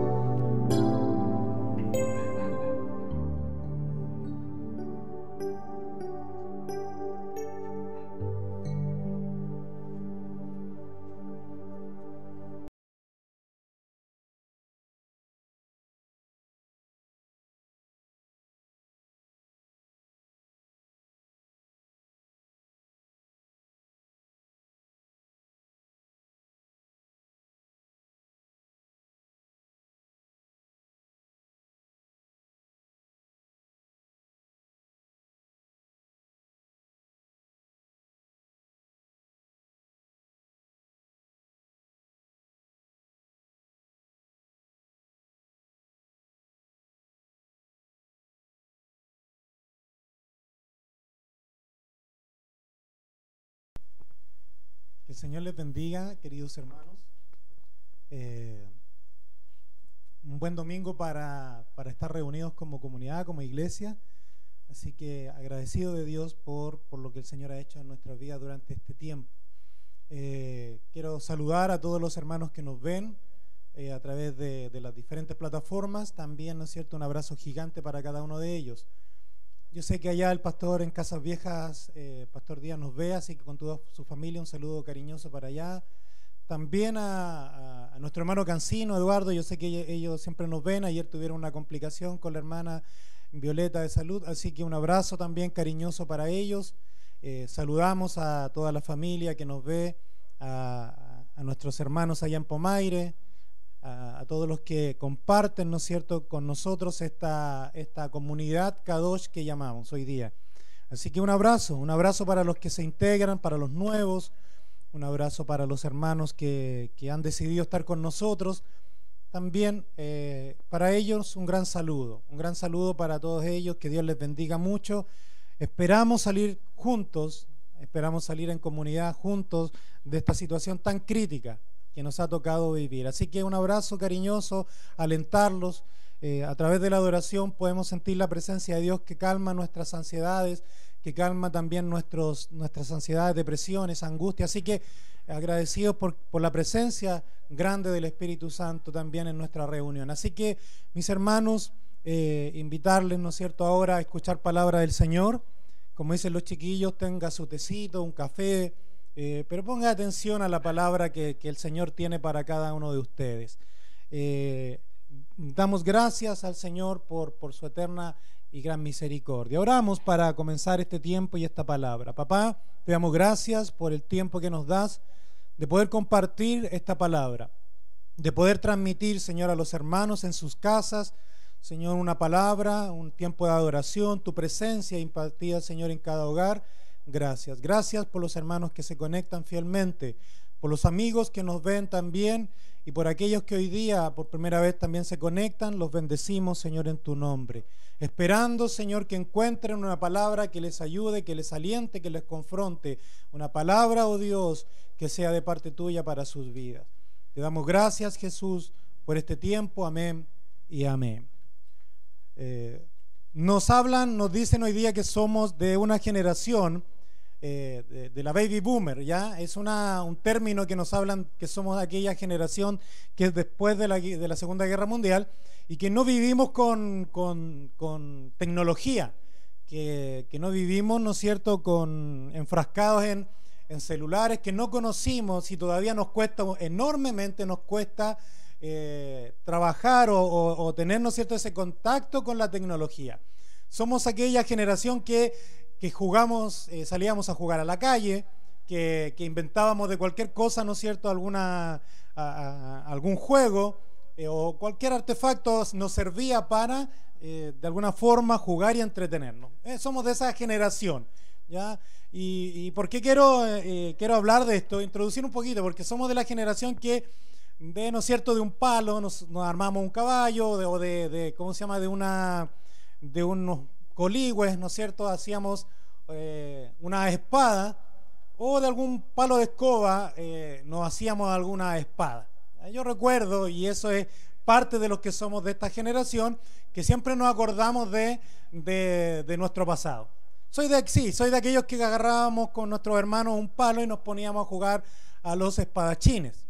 El Señor les bendiga, queridos hermanos. Eh, un buen domingo para, para, estar reunidos como comunidad, como iglesia. Así que agradecido de Dios por, por lo que el Señor ha hecho en nuestras vidas durante este tiempo. Eh, quiero saludar a todos los hermanos que nos ven eh, a través de, de, las diferentes plataformas. También, ¿no es cierto?, un abrazo gigante para cada uno de ellos. Yo sé que allá el pastor en Casas Viejas, eh, Pastor Díaz, nos ve, así que con toda su familia un saludo cariñoso para allá. También a, nuestro hermano Cancino, Eduardo, yo sé que ellos siempre nos ven, ayer tuvieron una complicación con la hermana Violeta de Salud, así que un abrazo también cariñoso para ellos. Eh, saludamos a toda la familia que nos ve, a, a nuestros hermanos allá en Pomaire, a, todos los que comparten, ¿no es cierto?, con nosotros esta, esta comunidad Kadosh que llamamos hoy día. Así que un abrazo, un abrazo para los que se integran, para los nuevos, un abrazo para los hermanos que, que han decidido estar con nosotros. También eh, para ellos un gran saludo, un gran saludo para todos ellos, que Dios les bendiga mucho. Esperamos salir juntos, esperamos salir en comunidad juntos de esta situación tan crítica que nos ha tocado vivir. Así que un abrazo cariñoso, alentarlos. Eh, a través de la adoración podemos sentir la presencia de Dios que calma nuestras ansiedades, que calma también nuestros, nuestras ansiedades, depresiones, angustias. Así que agradecidos por, por, la presencia grande del Espíritu Santo también en nuestra reunión. Así que, mis hermanos, eh, invitarles, ¿no es cierto?, ahora a escuchar palabra del Señor. Como dicen los chiquillos, tenga su tecito, un café, eh, pero ponga atención a la palabra que, el Señor tiene para cada uno de ustedes. Eh, damos gracias al Señor por, por su eterna y gran misericordia. Oramos para comenzar este tiempo y esta palabra. Papá, te damos gracias por el tiempo que nos das de poder compartir esta palabra, de poder transmitir, Señor, a los hermanos en sus casas, Señor, una palabra, un tiempo de adoración, tu presencia impartida, Señor, en cada hogar. Gracias. Gracias por los hermanos que se conectan fielmente, por los amigos que nos ven también y por aquellos que hoy día por primera vez también se conectan, los bendecimos, Señor, en tu nombre. Esperando, Señor, que encuentren una palabra que les ayude, que les aliente, que les confronte. Una palabra, oh Dios, que sea de parte tuya para sus vidas. Te damos gracias, Jesús, por este tiempo. Amén y amén. Eh, nos hablan, nos dicen hoy día que somos de una generación eh, de, la baby boomer, ¿ya? Es una, un término que nos hablan que somos aquella generación que es después de la, de la Segunda Guerra Mundial y que no vivimos con, con, con tecnología, que, que, no vivimos, ¿no es cierto?, con, enfrascados en, en, celulares, que no conocimos y todavía nos cuesta, enormemente nos cuesta eh, trabajar o, o, o tener, ¿no es cierto?, ese contacto con la tecnología. Somos aquella generación que que jugamos, eh, salíamos a jugar a la calle, que, que, inventábamos de cualquier cosa, ¿no es cierto?, alguna, algún juego eh, o cualquier artefacto nos servía para, eh, de alguna forma, jugar y entretenernos. Somos de esa generación, ¿ya? ¿Y, y por qué quiero, quiero hablar de esto? Introducir un poquito, porque somos de la generación que, de, ¿no es cierto?, de un palo nos, armamos un caballo, o de, de, ¿cómo se llama?, de una, de unos coligües, ¿no es cierto?, hacíamos eh, una espada o de algún palo de escoba eh, nos hacíamos alguna espada. Yo recuerdo, y eso es parte de los que somos de esta generación, que siempre nos acordamos de, de, de nuestro pasado. Soy de, sí, soy de aquellos que agarrábamos con nuestros hermanos un palo y nos poníamos a jugar a los espadachines.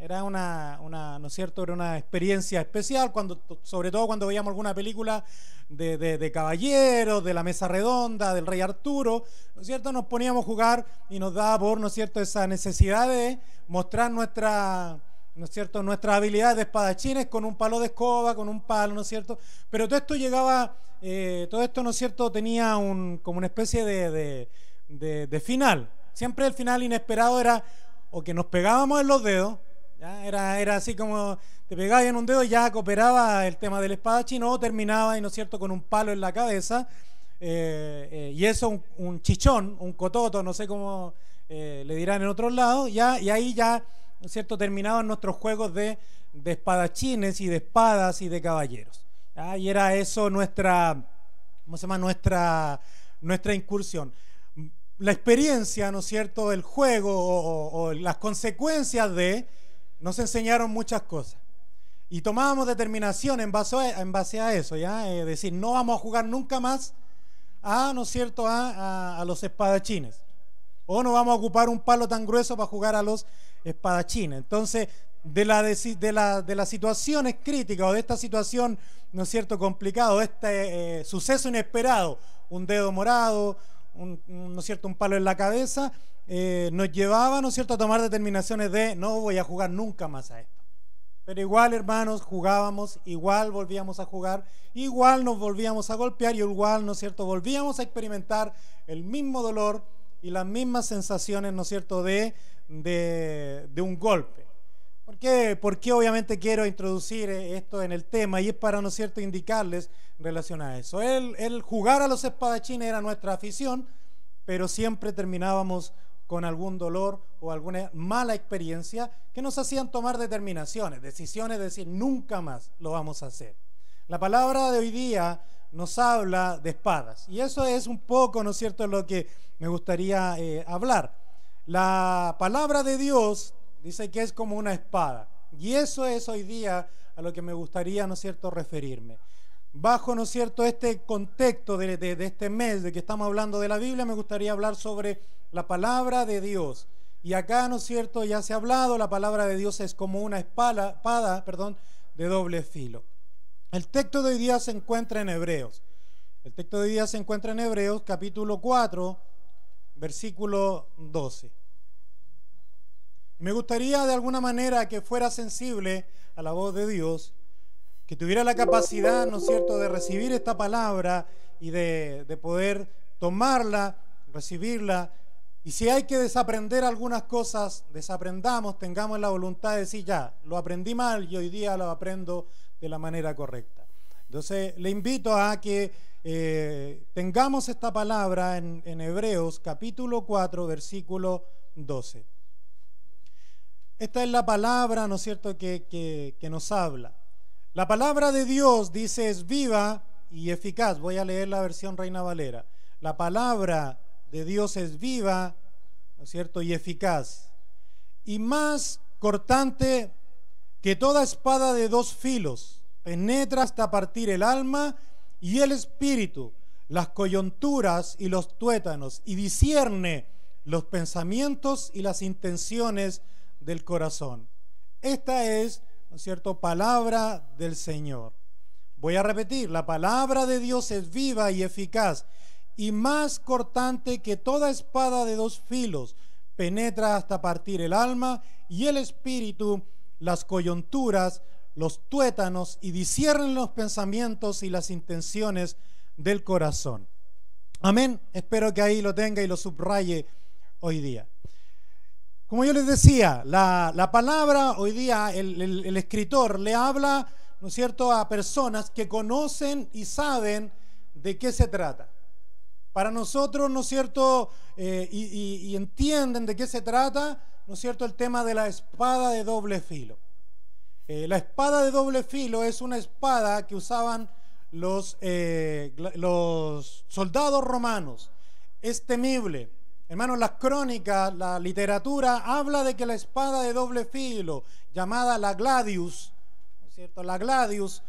Era una, una, ¿no es cierto? Era una experiencia especial, cuando, sobre todo cuando veíamos alguna película de, de, de, caballeros, de la mesa redonda, del rey Arturo, ¿no es cierto? Nos poníamos a jugar y nos daba por, ¿no es cierto?, esa necesidad de mostrar nuestra, ¿no es cierto?, nuestras habilidades de espadachines con un palo de escoba, con un palo, ¿no es cierto? Pero todo esto llegaba, eh, todo esto, ¿no es cierto?, tenía un, como una especie de, de, de final. Siempre el final inesperado era o que nos pegábamos en los dedos, Era, era así como te pegabas en un dedo y ya cooperaba el tema del espadachín o terminaba, ¿no es cierto?, con un palo en la cabeza. Eh, eh, y eso, un, un, chichón, un cototo, no sé cómo eh, le dirán en otros lados, ya, y ahí ya, ¿no cierto?, terminaban nuestros juegos de, de espadachines y de espadas y de caballeros. ¿ya? Y era eso nuestra, ¿cómo se llama?, nuestra, nuestra incursión. la experiencia, ¿no es cierto?, el juego o, o las consecuencias de, nos enseñaron muchas cosas. Y tomábamos determinación en base a, en base a eso, ¿ya? Es decir, no vamos a jugar nunca más a, ¿no cierto?, a, a, los espadachines. O no vamos a ocupar un palo tan grueso para jugar a los espadachines. Entonces, de, la, de, la, de las situaciones críticas o de esta situación, ¿no es cierto?, complicado, de este eh, suceso inesperado, un dedo morado, un, ¿no cierto?, un palo en la cabeza, eh, nos llevaba, ¿no cierto?, a tomar determinaciones de no voy a jugar nunca más a esto. Pero igual, hermanos, jugábamos, igual volvíamos a jugar, igual nos volvíamos a golpear y igual, ¿no es cierto?, volvíamos a experimentar el mismo dolor y las mismas sensaciones, ¿no es cierto?, de, de, de un golpe. ¿Por qué? Porque obviamente quiero introducir esto en el tema y es para, ¿no es cierto?, indicarles en relación a eso. El, el jugar a los espadachines era nuestra afición, pero siempre terminábamos con algún dolor o alguna mala experiencia que nos hacían tomar determinaciones, decisiones, de decir, nunca más lo vamos a hacer. La palabra de hoy día nos habla de espadas y eso es un poco, ¿no es cierto?, lo que me gustaría eh, hablar. La palabra de Dios dice que es como una espada y eso es hoy día a lo que me gustaría, ¿no es cierto?, referirme. Bajo, ¿no es cierto?, este contexto de, de, este mes de que estamos hablando de la Biblia, me gustaría hablar sobre la palabra de Dios. Y acá, ¿no es cierto? Ya se ha hablado, la palabra de Dios es como una espada, espada perdón, de doble filo. El texto de hoy día se encuentra en Hebreos. El texto de hoy día se encuentra en Hebreos, capítulo 4, versículo 12. Me gustaría de alguna manera que fuera sensible a la voz de Dios, que tuviera la capacidad, ¿no es cierto?, de recibir esta palabra y de, de poder tomarla, recibirla y si hay que desaprender algunas cosas, desaprendamos, tengamos la voluntad de decir ya, lo aprendí mal y hoy día lo aprendo de la manera correcta. Entonces, le invito a que eh, tengamos esta palabra en, en, Hebreos capítulo 4, versículo 12. Esta es la palabra, ¿no es cierto?, que, que, que nos habla. La palabra de Dios dice es viva y eficaz. Voy a leer la versión Reina Valera. La palabra de Dios es viva, ¿no es cierto?, y eficaz, y más cortante que toda espada de dos filos, penetra hasta partir el alma y el espíritu, las coyunturas y los tuétanos, y discierne los pensamientos y las intenciones del corazón. Esta es, ¿no es cierto?, palabra del Señor. Voy a repetir, la palabra de Dios es viva y eficaz y más cortante que toda espada de dos filos, penetra hasta partir el alma y el espíritu, las coyunturas, los tuétanos y disciernen los pensamientos y las intenciones del corazón. Amén. Espero que ahí lo tenga y lo subraye hoy día. Como yo les decía, la, la palabra hoy día, el, escritor le habla, ¿no es cierto?, a personas que conocen y saben de qué se trata para nosotros, ¿no es cierto? Eh, y, entienden de qué se trata, ¿no es cierto? El tema de la espada de doble filo. Eh, la espada de doble filo es una espada que usaban los, eh, los soldados romanos. Es temible. Hermanos, las crónicas, la literatura habla de que la espada de doble filo, llamada la gladius, ¿no es cierto? La gladius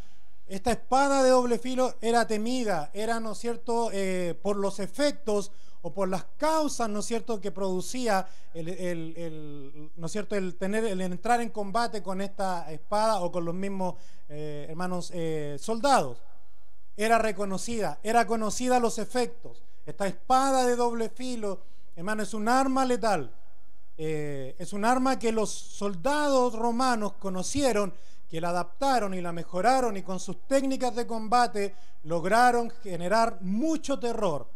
esta espada de doble filo era temida, era, ¿no es cierto?, eh, por los efectos o por las causas, ¿no es cierto?, que producía el, el, el, ¿no es cierto?, el, tener, el entrar en combate con esta espada o con los mismos eh, hermanos eh, soldados. Era reconocida, era conocida los efectos. Esta espada de doble filo, hermano, es un arma letal. Eh, es un arma que los soldados romanos conocieron que la adaptaron y la mejoraron y con sus técnicas de combate lograron generar mucho terror.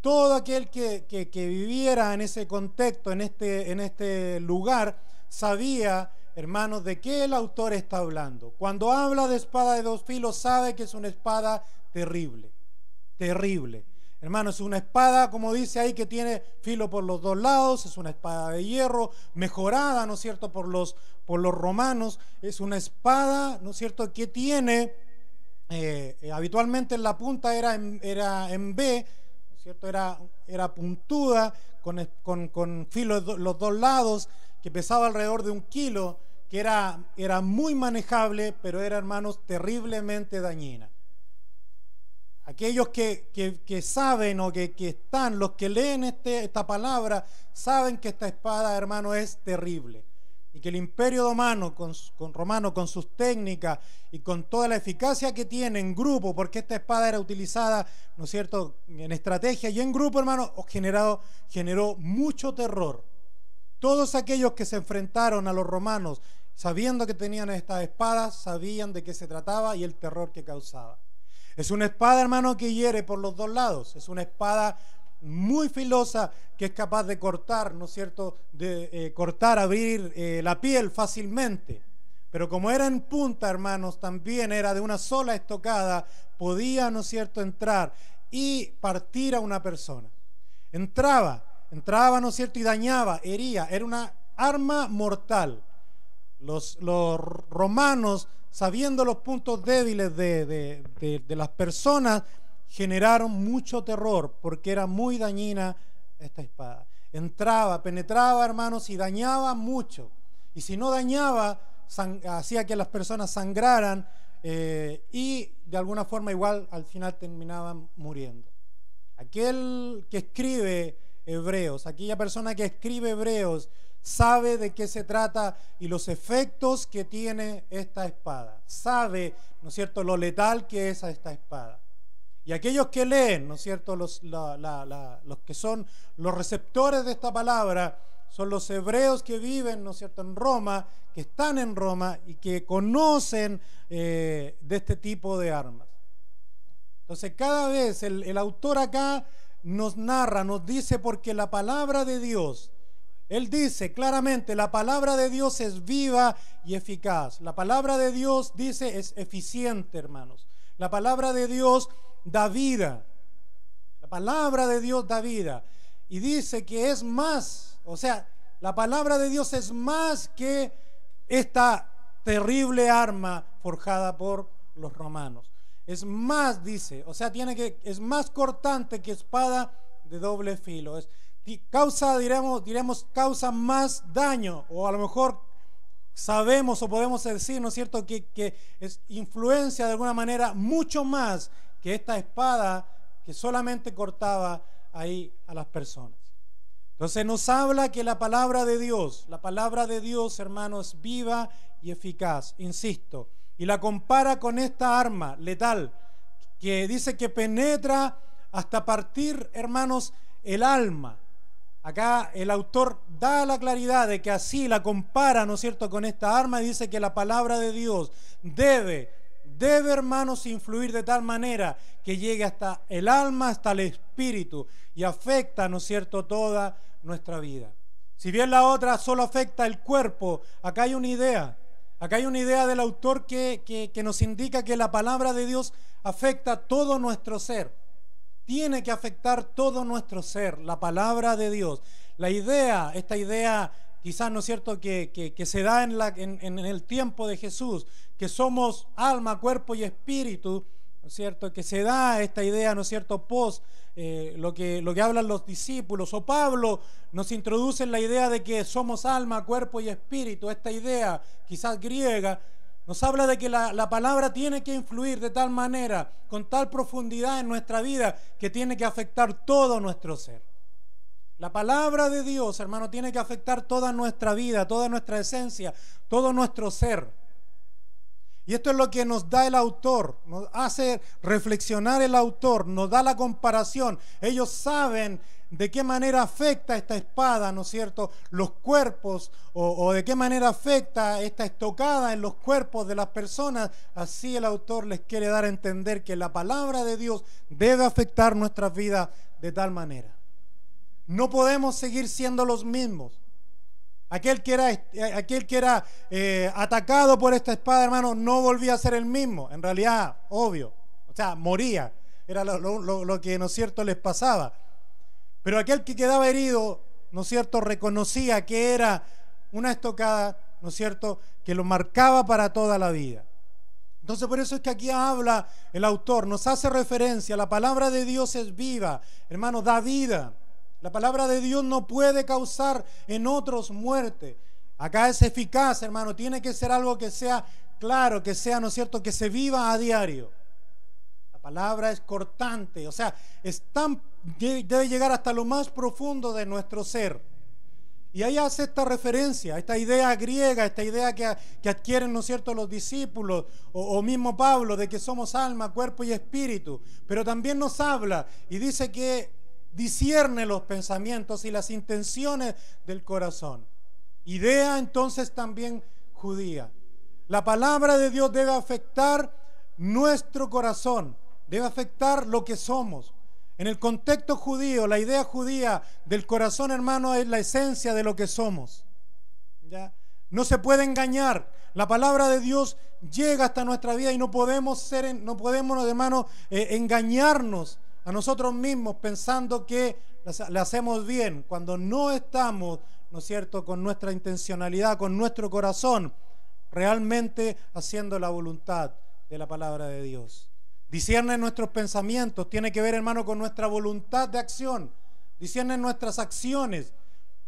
Todo aquel que, que, que, viviera en ese contexto, en este, en este lugar, sabía, hermanos, de qué el autor está hablando. Cuando habla de espada de dos filos, sabe que es una espada terrible, terrible. Hermano, es una espada, como dice ahí, que tiene filo por los dos lados, es una espada de hierro, mejorada, ¿no es cierto?, por los, por los romanos. Es una espada, ¿no es cierto?, que tiene, eh, habitualmente en la punta era en, era en B, ¿no es cierto? Era, era puntuda, con, con, con filo de los dos lados, que pesaba alrededor de un kilo, que era, era muy manejable, pero era, hermanos, terriblemente dañina. Aquellos que, saben o que, están, los que leen este, esta palabra, saben que esta espada, hermano, es terrible. Y que el imperio romano con, con, romano, con sus técnicas y con toda la eficacia que tiene en grupo, porque esta espada era utilizada, ¿no es cierto?, en estrategia y en grupo, hermano, generado, generó mucho terror. Todos aquellos que se enfrentaron a los romanos sabiendo que tenían estas espadas, sabían de qué se trataba y el terror que causaba. Es una espada, hermano, que hiere por los dos lados. Es una espada muy filosa que es capaz de cortar, ¿no es cierto?, de eh, cortar, abrir eh, la piel fácilmente. Pero como era en punta, hermanos, también era de una sola estocada, podía, ¿no es cierto?, entrar y partir a una persona. Entraba, entraba, ¿no es cierto?, y dañaba, hería. Era una arma mortal. Los, romanos, sabiendo los puntos débiles de, las personas, generaron mucho terror porque era muy dañina esta espada. Entraba, penetraba, hermanos, y dañaba mucho. Y si no dañaba, hacía que las personas sangraran eh, y de alguna forma igual al final terminaban muriendo. Aquel que escribe Hebreos, aquella persona que escribe Hebreos, sabe de qué se trata y los efectos que tiene esta espada. Sabe, ¿no es cierto?, lo letal que es esta espada. Y aquellos que leen, ¿no es cierto?, los, los que son los receptores de esta palabra, son los hebreos que viven, ¿no es cierto?, en Roma, que están en Roma y que conocen eh, de este tipo de armas. Entonces, cada vez el, el autor acá nos narra, nos dice, porque la palabra de Dios él dice claramente, la palabra de Dios es viva y eficaz. La palabra de Dios dice es eficiente, hermanos. La palabra de Dios da vida. La palabra de Dios da vida. Y dice que es más, o sea, la palabra de Dios es más que esta terrible arma forjada por los romanos. Es más, dice, o sea, tiene que es más cortante que espada de doble filo. Es, causa, diremos, diremos, causa más daño, o a lo mejor sabemos o podemos decir, ¿no es cierto?, que, que es influencia de alguna manera mucho más que esta espada que solamente cortaba ahí a las personas. Entonces nos habla que la palabra de Dios, la palabra de Dios, hermanos, viva y eficaz, insisto, y la compara con esta arma letal que dice que penetra hasta partir, hermanos, el alma, Acá el autor da la claridad de que así la compara, ¿no es cierto?, con esta arma y dice que la palabra de Dios debe, debe, hermanos, influir de tal manera que llegue hasta el alma, hasta el espíritu y afecta, ¿no es cierto?, toda nuestra vida. Si bien la otra solo afecta el cuerpo, acá hay una idea. Acá hay una idea del autor que, que, nos indica que la palabra de Dios afecta todo nuestro ser tiene que afectar todo nuestro ser, la palabra de Dios. La idea, esta idea quizás, ¿no es cierto?, que, se da en, la, en, el tiempo de Jesús, que somos alma, cuerpo y espíritu, ¿no es cierto?, que se da esta idea, ¿no es cierto?, post eh, lo, que, lo que hablan los discípulos, o Pablo nos introduce en la idea de que somos alma, cuerpo y espíritu, esta idea quizás griega, nos habla de que la, palabra tiene que influir de tal manera, con tal profundidad en nuestra vida, que tiene que afectar todo nuestro ser. La palabra de Dios, hermano, tiene que afectar toda nuestra vida, toda nuestra esencia, todo nuestro ser. Y esto es lo que nos da el autor, nos hace reflexionar el autor, nos da la comparación. Ellos saben de qué manera afecta esta espada, ¿no es cierto?, los cuerpos, o, de qué manera afecta esta estocada en los cuerpos de las personas. Así el autor les quiere dar a entender que la palabra de Dios debe afectar nuestras vidas de tal manera. No podemos seguir siendo los mismos. Aquel que era, aquel que era eh, atacado por esta espada, hermano, no volvía a ser el mismo. En realidad, obvio. O sea, moría. Era lo, lo que, ¿no es cierto?, les pasaba. Pero aquel que quedaba herido, ¿no es cierto?, reconocía que era una estocada, ¿no es cierto?, que lo marcaba para toda la vida. Entonces por eso es que aquí habla el autor, nos hace referencia, la palabra de Dios es viva, hermano, da vida. La palabra de Dios no puede causar en otros muerte. Acá es eficaz, hermano, tiene que ser algo que sea claro, que sea, ¿no es cierto?, que se viva a diario. La palabra es cortante, o sea, es tan, debe llegar hasta lo más profundo de nuestro ser. Y ahí hace esta referencia, esta idea griega, esta idea que, adquieren, ¿no es cierto?, los discípulos o, mismo Pablo de que somos alma, cuerpo y espíritu. Pero también nos habla y dice que discierne los pensamientos y las intenciones del corazón. Idea entonces también judía. La palabra de Dios debe afectar nuestro corazón, debe afectar lo que somos. En el contexto judío, la idea judía del corazón, hermano, es la esencia de lo que somos. ¿Ya? No se puede engañar. La palabra de Dios llega hasta nuestra vida y no podemos ser, no podemos, hermano, eh, engañarnos a nosotros mismos pensando que le hacemos bien cuando no estamos, ¿no es cierto?, con nuestra intencionalidad, con nuestro corazón, realmente haciendo la voluntad de la palabra de Dios. Discierne nuestros pensamientos, tiene que ver, hermano, con nuestra voluntad de acción. Discierne nuestras acciones.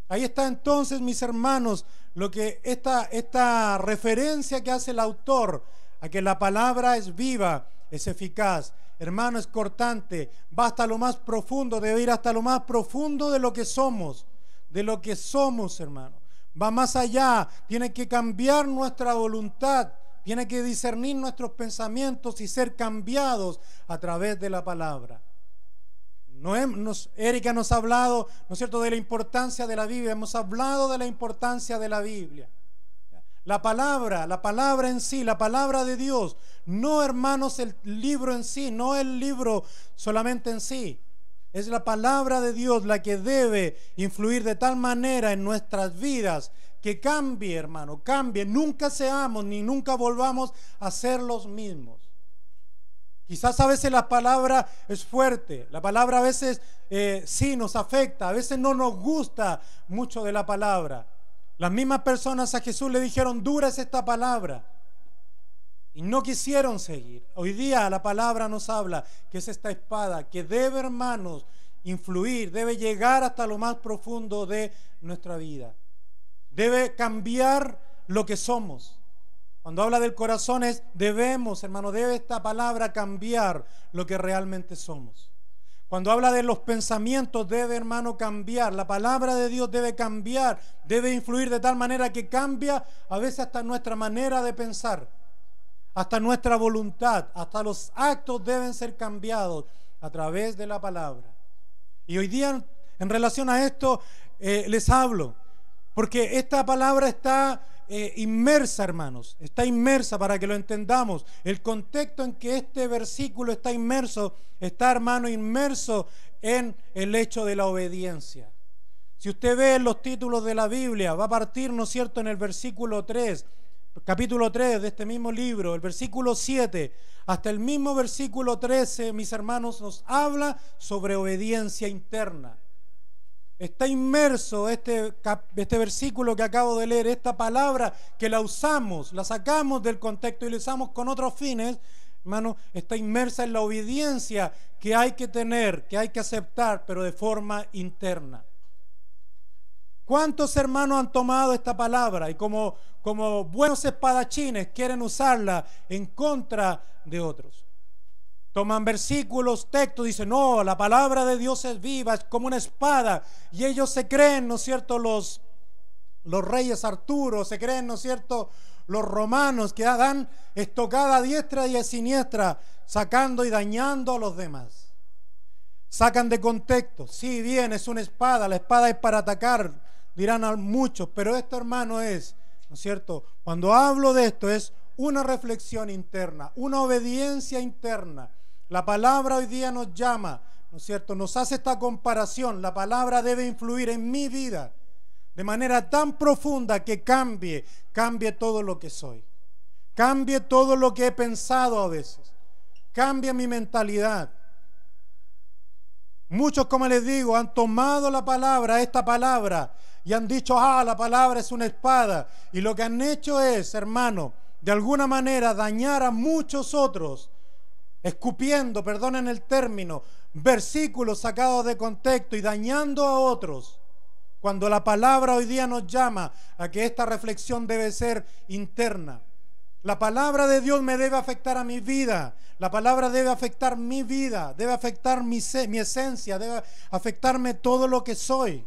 Ahí está entonces, mis hermanos, lo que esta, esta referencia que hace el autor a que la palabra es viva, es eficaz. Hermano, es cortante, va hasta lo más profundo, debe ir hasta lo más profundo de lo que somos, de lo que somos, hermano. Va más allá, tiene que cambiar nuestra voluntad, tiene que discernir nuestros pensamientos y ser cambiados a través de la palabra. No nos, Erika nos ha hablado, ¿no es cierto?, de la importancia de la Biblia. Hemos hablado de la importancia de la Biblia. La palabra, la palabra en sí, la palabra de Dios, no hermanos el libro en sí, no el libro solamente en sí. Es la palabra de Dios la que debe influir de tal manera en nuestras vidas que cambie, hermano, cambie. Nunca seamos ni nunca volvamos a ser los mismos. Quizás a veces la palabra es fuerte, la palabra a veces eh, sí nos afecta, a veces no nos gusta mucho de la palabra. Las mismas personas a Jesús le dijeron, dura es esta palabra. Y no quisieron seguir. Hoy día la palabra nos habla que es esta espada que debe, hermanos, influir, debe llegar hasta lo más profundo de nuestra vida debe cambiar lo que somos. Cuando habla del corazón es debemos, hermano, debe esta palabra cambiar lo que realmente somos. Cuando habla de los pensamientos debe, hermano, cambiar. La palabra de Dios debe cambiar, debe influir de tal manera que cambia a veces hasta nuestra manera de pensar, hasta nuestra voluntad, hasta los actos deben ser cambiados a través de la palabra. Y hoy día, en relación a esto, eh, les hablo. Porque esta palabra está eh, inmersa, hermanos, está inmersa para que lo entendamos. El contexto en que este versículo está inmerso, está, hermano, inmerso en el hecho de la obediencia. Si usted ve los títulos de la Biblia, va a partir, ¿no es cierto?, en el versículo 3, capítulo 3 de este mismo libro, el versículo 7, hasta el mismo versículo 13, mis hermanos, nos habla sobre obediencia interna. Está inmerso este, este versículo que acabo de leer, esta palabra que la usamos, la sacamos del contexto y la usamos con otros fines, hermano, está inmersa en la obediencia que hay que tener, que hay que aceptar, pero de forma interna. ¿Cuántos hermanos han tomado esta palabra y como, como buenos espadachines quieren usarla en contra de otros? Toman versículos, textos, dicen, no, la palabra de Dios es viva, es como una espada. Y ellos se creen, ¿no es cierto?, los, los reyes Arturo, se creen, ¿no es cierto?, los romanos que dan estocada a diestra y a siniestra, sacando y dañando a los demás. Sacan de contexto, sí, bien, es una espada, la espada es para atacar, dirán a muchos, pero esto, hermano, es, ¿no es cierto? Cuando hablo de esto es una reflexión interna, una obediencia interna la palabra hoy día nos llama, ¿no es cierto? Nos hace esta comparación. La palabra debe influir en mi vida de manera tan profunda que cambie, cambie todo lo que soy. Cambie todo lo que he pensado a veces. Cambie mi mentalidad. Muchos, como les digo, han tomado la palabra, esta palabra, y han dicho, ah, la palabra es una espada. Y lo que han hecho es, hermano, de alguna manera dañar a muchos otros, escupiendo, perdonen el término, versículos sacados de contexto y dañando a otros, cuando la palabra hoy día nos llama a que esta reflexión debe ser interna. La palabra de Dios me debe afectar a mi vida. La palabra debe afectar mi vida, debe afectar mi, esencia, debe afectarme todo lo que soy.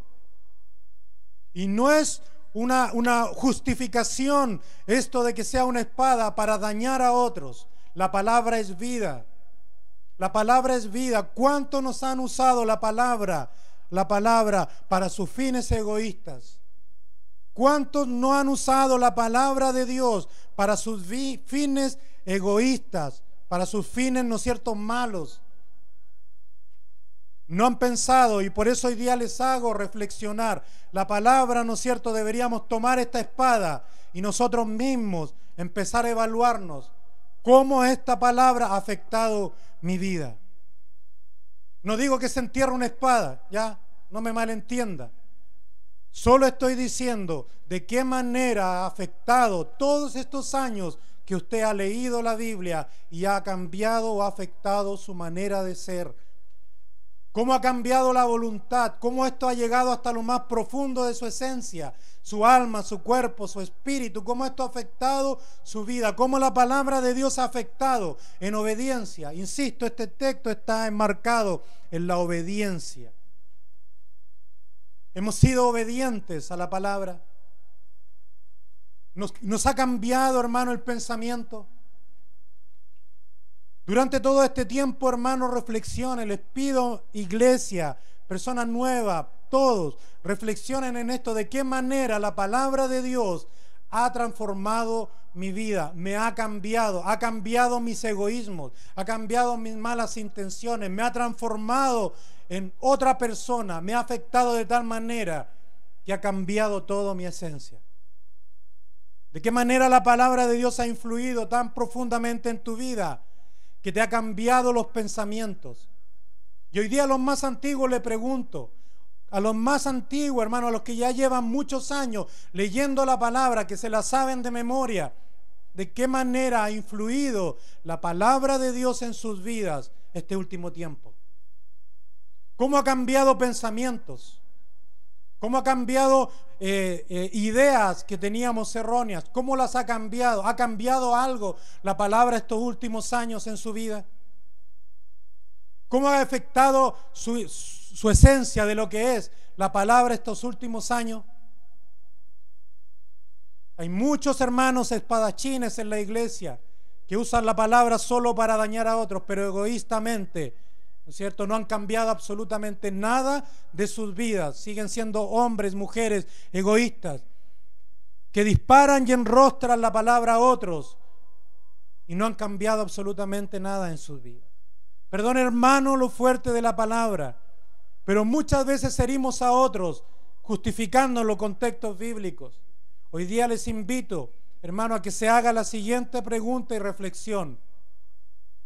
Y no es una justificación esto de que sea una espada para dañar a otros. La palabra es vida. La palabra es vida. ¿Cuánto nos han usado la palabra, la palabra para sus fines egoístas? ¿Cuántos no han usado la palabra de Dios para sus fines egoístas, para sus fines, ¿no cierto?, malos? No han pensado y por eso hoy día les hago reflexionar. La palabra, ¿no es cierto? Deberíamos tomar esta espada y nosotros mismos empezar a evaluarnos cómo esta palabra ha afectado mi vida. No digo que se entierre una espada, ya, no me malentienda. Solo estoy diciendo de qué manera ha afectado todos estos años que usted ha leído la Biblia y ha cambiado o ha afectado su manera de ser. Cómo ha cambiado la voluntad, cómo esto ha llegado hasta lo más profundo de su esencia, su alma, su cuerpo, su espíritu, cómo esto ha afectado su vida, cómo la palabra de Dios ha afectado en obediencia. Insisto, este texto está enmarcado en la obediencia. Hemos sido obedientes a la palabra. Nos, ha cambiado, hermano, el pensamiento. Durante todo este tiempo, hermano, reflexionen. Les pido, iglesia, personas nuevas, todos, reflexionen en esto, de qué manera la palabra de Dios ha transformado mi vida, me ha cambiado, ha cambiado mis egoísmos, ha cambiado mis malas intenciones, me ha transformado en otra persona, me ha afectado de tal manera que ha cambiado toda mi esencia. ¿De qué manera la palabra de Dios ha influido tan profundamente en tu vida que te ha cambiado los pensamientos? Y hoy día a los más antiguos le pregunto, a los más antiguos, hermanos, a los que ya llevan muchos años leyendo la palabra, que se la saben de memoria, de qué manera ha influido la palabra de Dios en sus vidas este último tiempo. ¿Cómo ha cambiado pensamientos? ¿Cómo ha cambiado eh, eh, ideas que teníamos erróneas? ¿Cómo las ha cambiado? ¿Ha cambiado algo la palabra estos últimos años en su vida? ¿Cómo ha afectado su, su esencia de lo que es la palabra estos últimos años? Hay muchos hermanos espadachines en la iglesia que usan la palabra solo para dañar a otros, pero egoístamente ¿no es cierto? No han cambiado absolutamente nada de sus vidas. Siguen siendo hombres, mujeres egoístas, que disparan y enrostran la palabra a otros y no han cambiado absolutamente nada en sus vidas. Perdón, hermano, lo fuerte de la palabra, pero muchas veces herimos a otros justificando los contextos bíblicos. Hoy día les invito, hermano, a que se haga la siguiente pregunta y reflexión.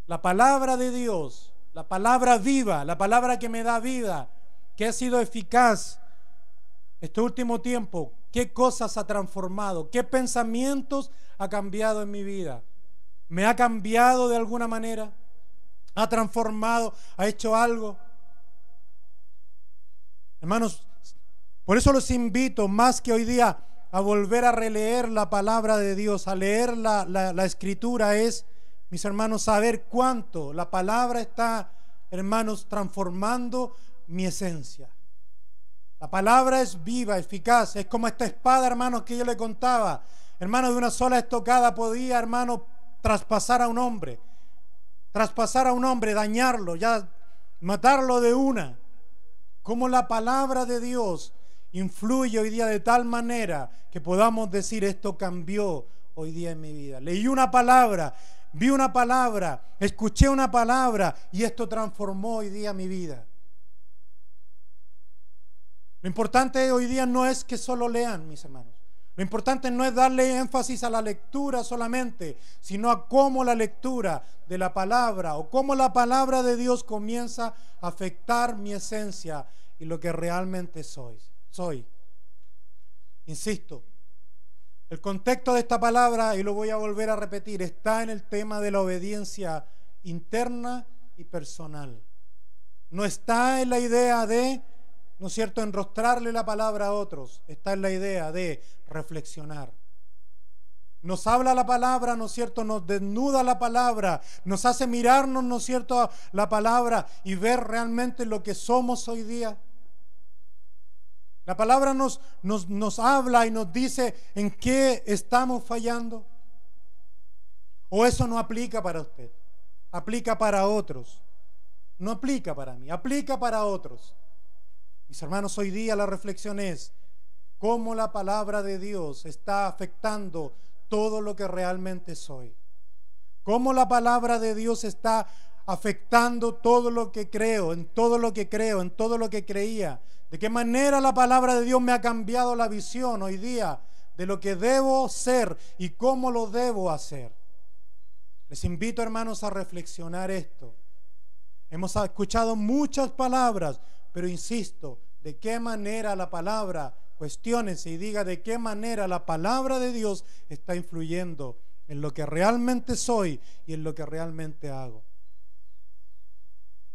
La palabra de Dios la palabra viva, la palabra que me da vida, que ha sido eficaz este último tiempo, qué cosas ha transformado, qué pensamientos ha cambiado en mi vida. ¿Me ha cambiado de alguna manera? ¿Ha transformado? ¿Ha hecho algo? Hermanos, por eso los invito más que hoy día a volver a releer la palabra de Dios, a leer la, la escritura, es mis hermanos, saber cuánto la palabra está, hermanos, transformando mi esencia. La palabra es viva, eficaz, es como esta espada, hermanos, que yo le contaba. Hermano, de una sola estocada podía, hermano, traspasar a un hombre, traspasar a un hombre, dañarlo, ya matarlo de una. Como la palabra de Dios influye hoy día de tal manera que podamos decir esto cambió hoy día en mi vida. Leí una palabra vi una palabra, escuché una palabra y esto transformó hoy día mi vida. Lo importante hoy día no es que solo lean, mis hermanos. Lo importante no es darle énfasis a la lectura solamente, sino a cómo la lectura de la palabra o cómo la palabra de Dios comienza a afectar mi esencia y lo que realmente soy. Soy. Insisto, El contexto de esta palabra, y lo voy a volver a repetir, está en el tema de la obediencia interna y personal. No está en la idea de, ¿no es cierto?, enrostrarle la palabra a otros. Está en la idea de reflexionar. Nos habla la palabra, ¿no es cierto? Nos desnuda la palabra, nos hace mirarnos, ¿no es cierto?, la palabra y ver realmente lo que somos hoy día. La palabra nos, nos, nos habla y nos dice en qué estamos fallando. O eso no aplica para usted, aplica para otros. No aplica para mí, aplica para otros. Mis hermanos, hoy día la reflexión es cómo la palabra de Dios está afectando todo lo que realmente soy. Cómo la palabra de Dios está afectando todo lo que creo, en todo lo que creo, en todo lo que creía. De qué manera la palabra de Dios me ha cambiado la visión hoy día de lo que debo ser y cómo lo debo hacer. Les invito, hermanos, a reflexionar esto. Hemos escuchado muchas palabras, pero insisto, de qué manera la palabra, cuestiones y diga de qué manera la palabra de Dios está influyendo en lo que realmente soy y en lo que realmente hago.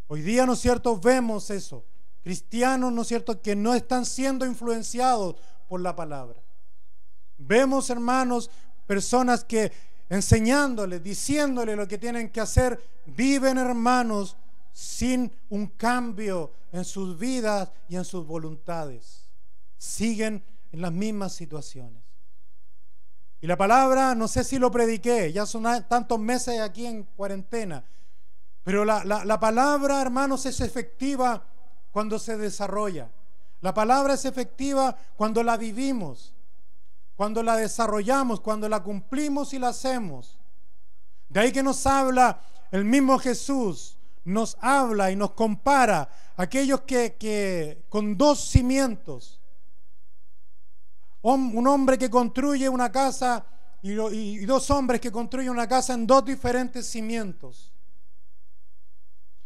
Hoy día, ¿no es cierto?, vemos eso. Cristianos, ¿no es cierto?, que no están siendo influenciados por la palabra. Vemos, hermanos, personas que enseñándoles, diciéndoles lo que tienen que hacer, viven, hermanos, sin un cambio en sus vidas y en sus voluntades. Siguen en las mismas situaciones. Y la palabra, no sé si lo prediqué, ya son tantos meses aquí en cuarentena, pero la, la, palabra, hermanos, es efectiva cuando se desarrolla. La palabra es efectiva cuando la vivimos, cuando la desarrollamos, cuando la cumplimos y la hacemos. De ahí que nos habla el mismo Jesús, nos habla y nos compara aquellos que, con dos cimientos, un hombre que construye una casa y, y dos hombres que construyen una casa en dos diferentes cimientos.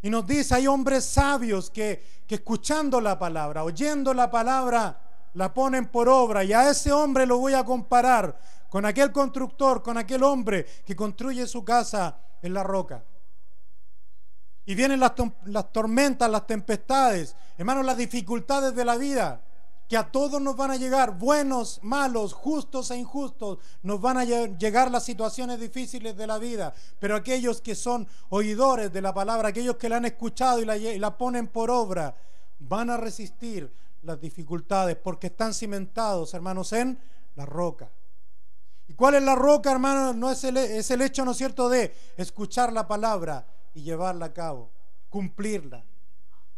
Y nos dice, hay hombres sabios que, que escuchando la palabra, oyendo la palabra, la ponen por obra. Y a ese hombre lo voy a comparar con aquel constructor, con aquel hombre que construye su casa en la roca. Y vienen las, tormentas, las tempestades, hermanos, las dificultades de la vida que a todos nos van a llegar, buenos, malos, justos e injustos, nos van a llegar las situaciones difíciles de la vida, pero aquellos que son oidores de la palabra, aquellos que la han escuchado y la, y la ponen por obra, van a resistir las dificultades porque están cimentados, hermanos, en la roca. ¿Y cuál es la roca, hermanos? No es el, es el hecho, ¿no es cierto?, de escuchar la palabra y llevarla a cabo, cumplirla.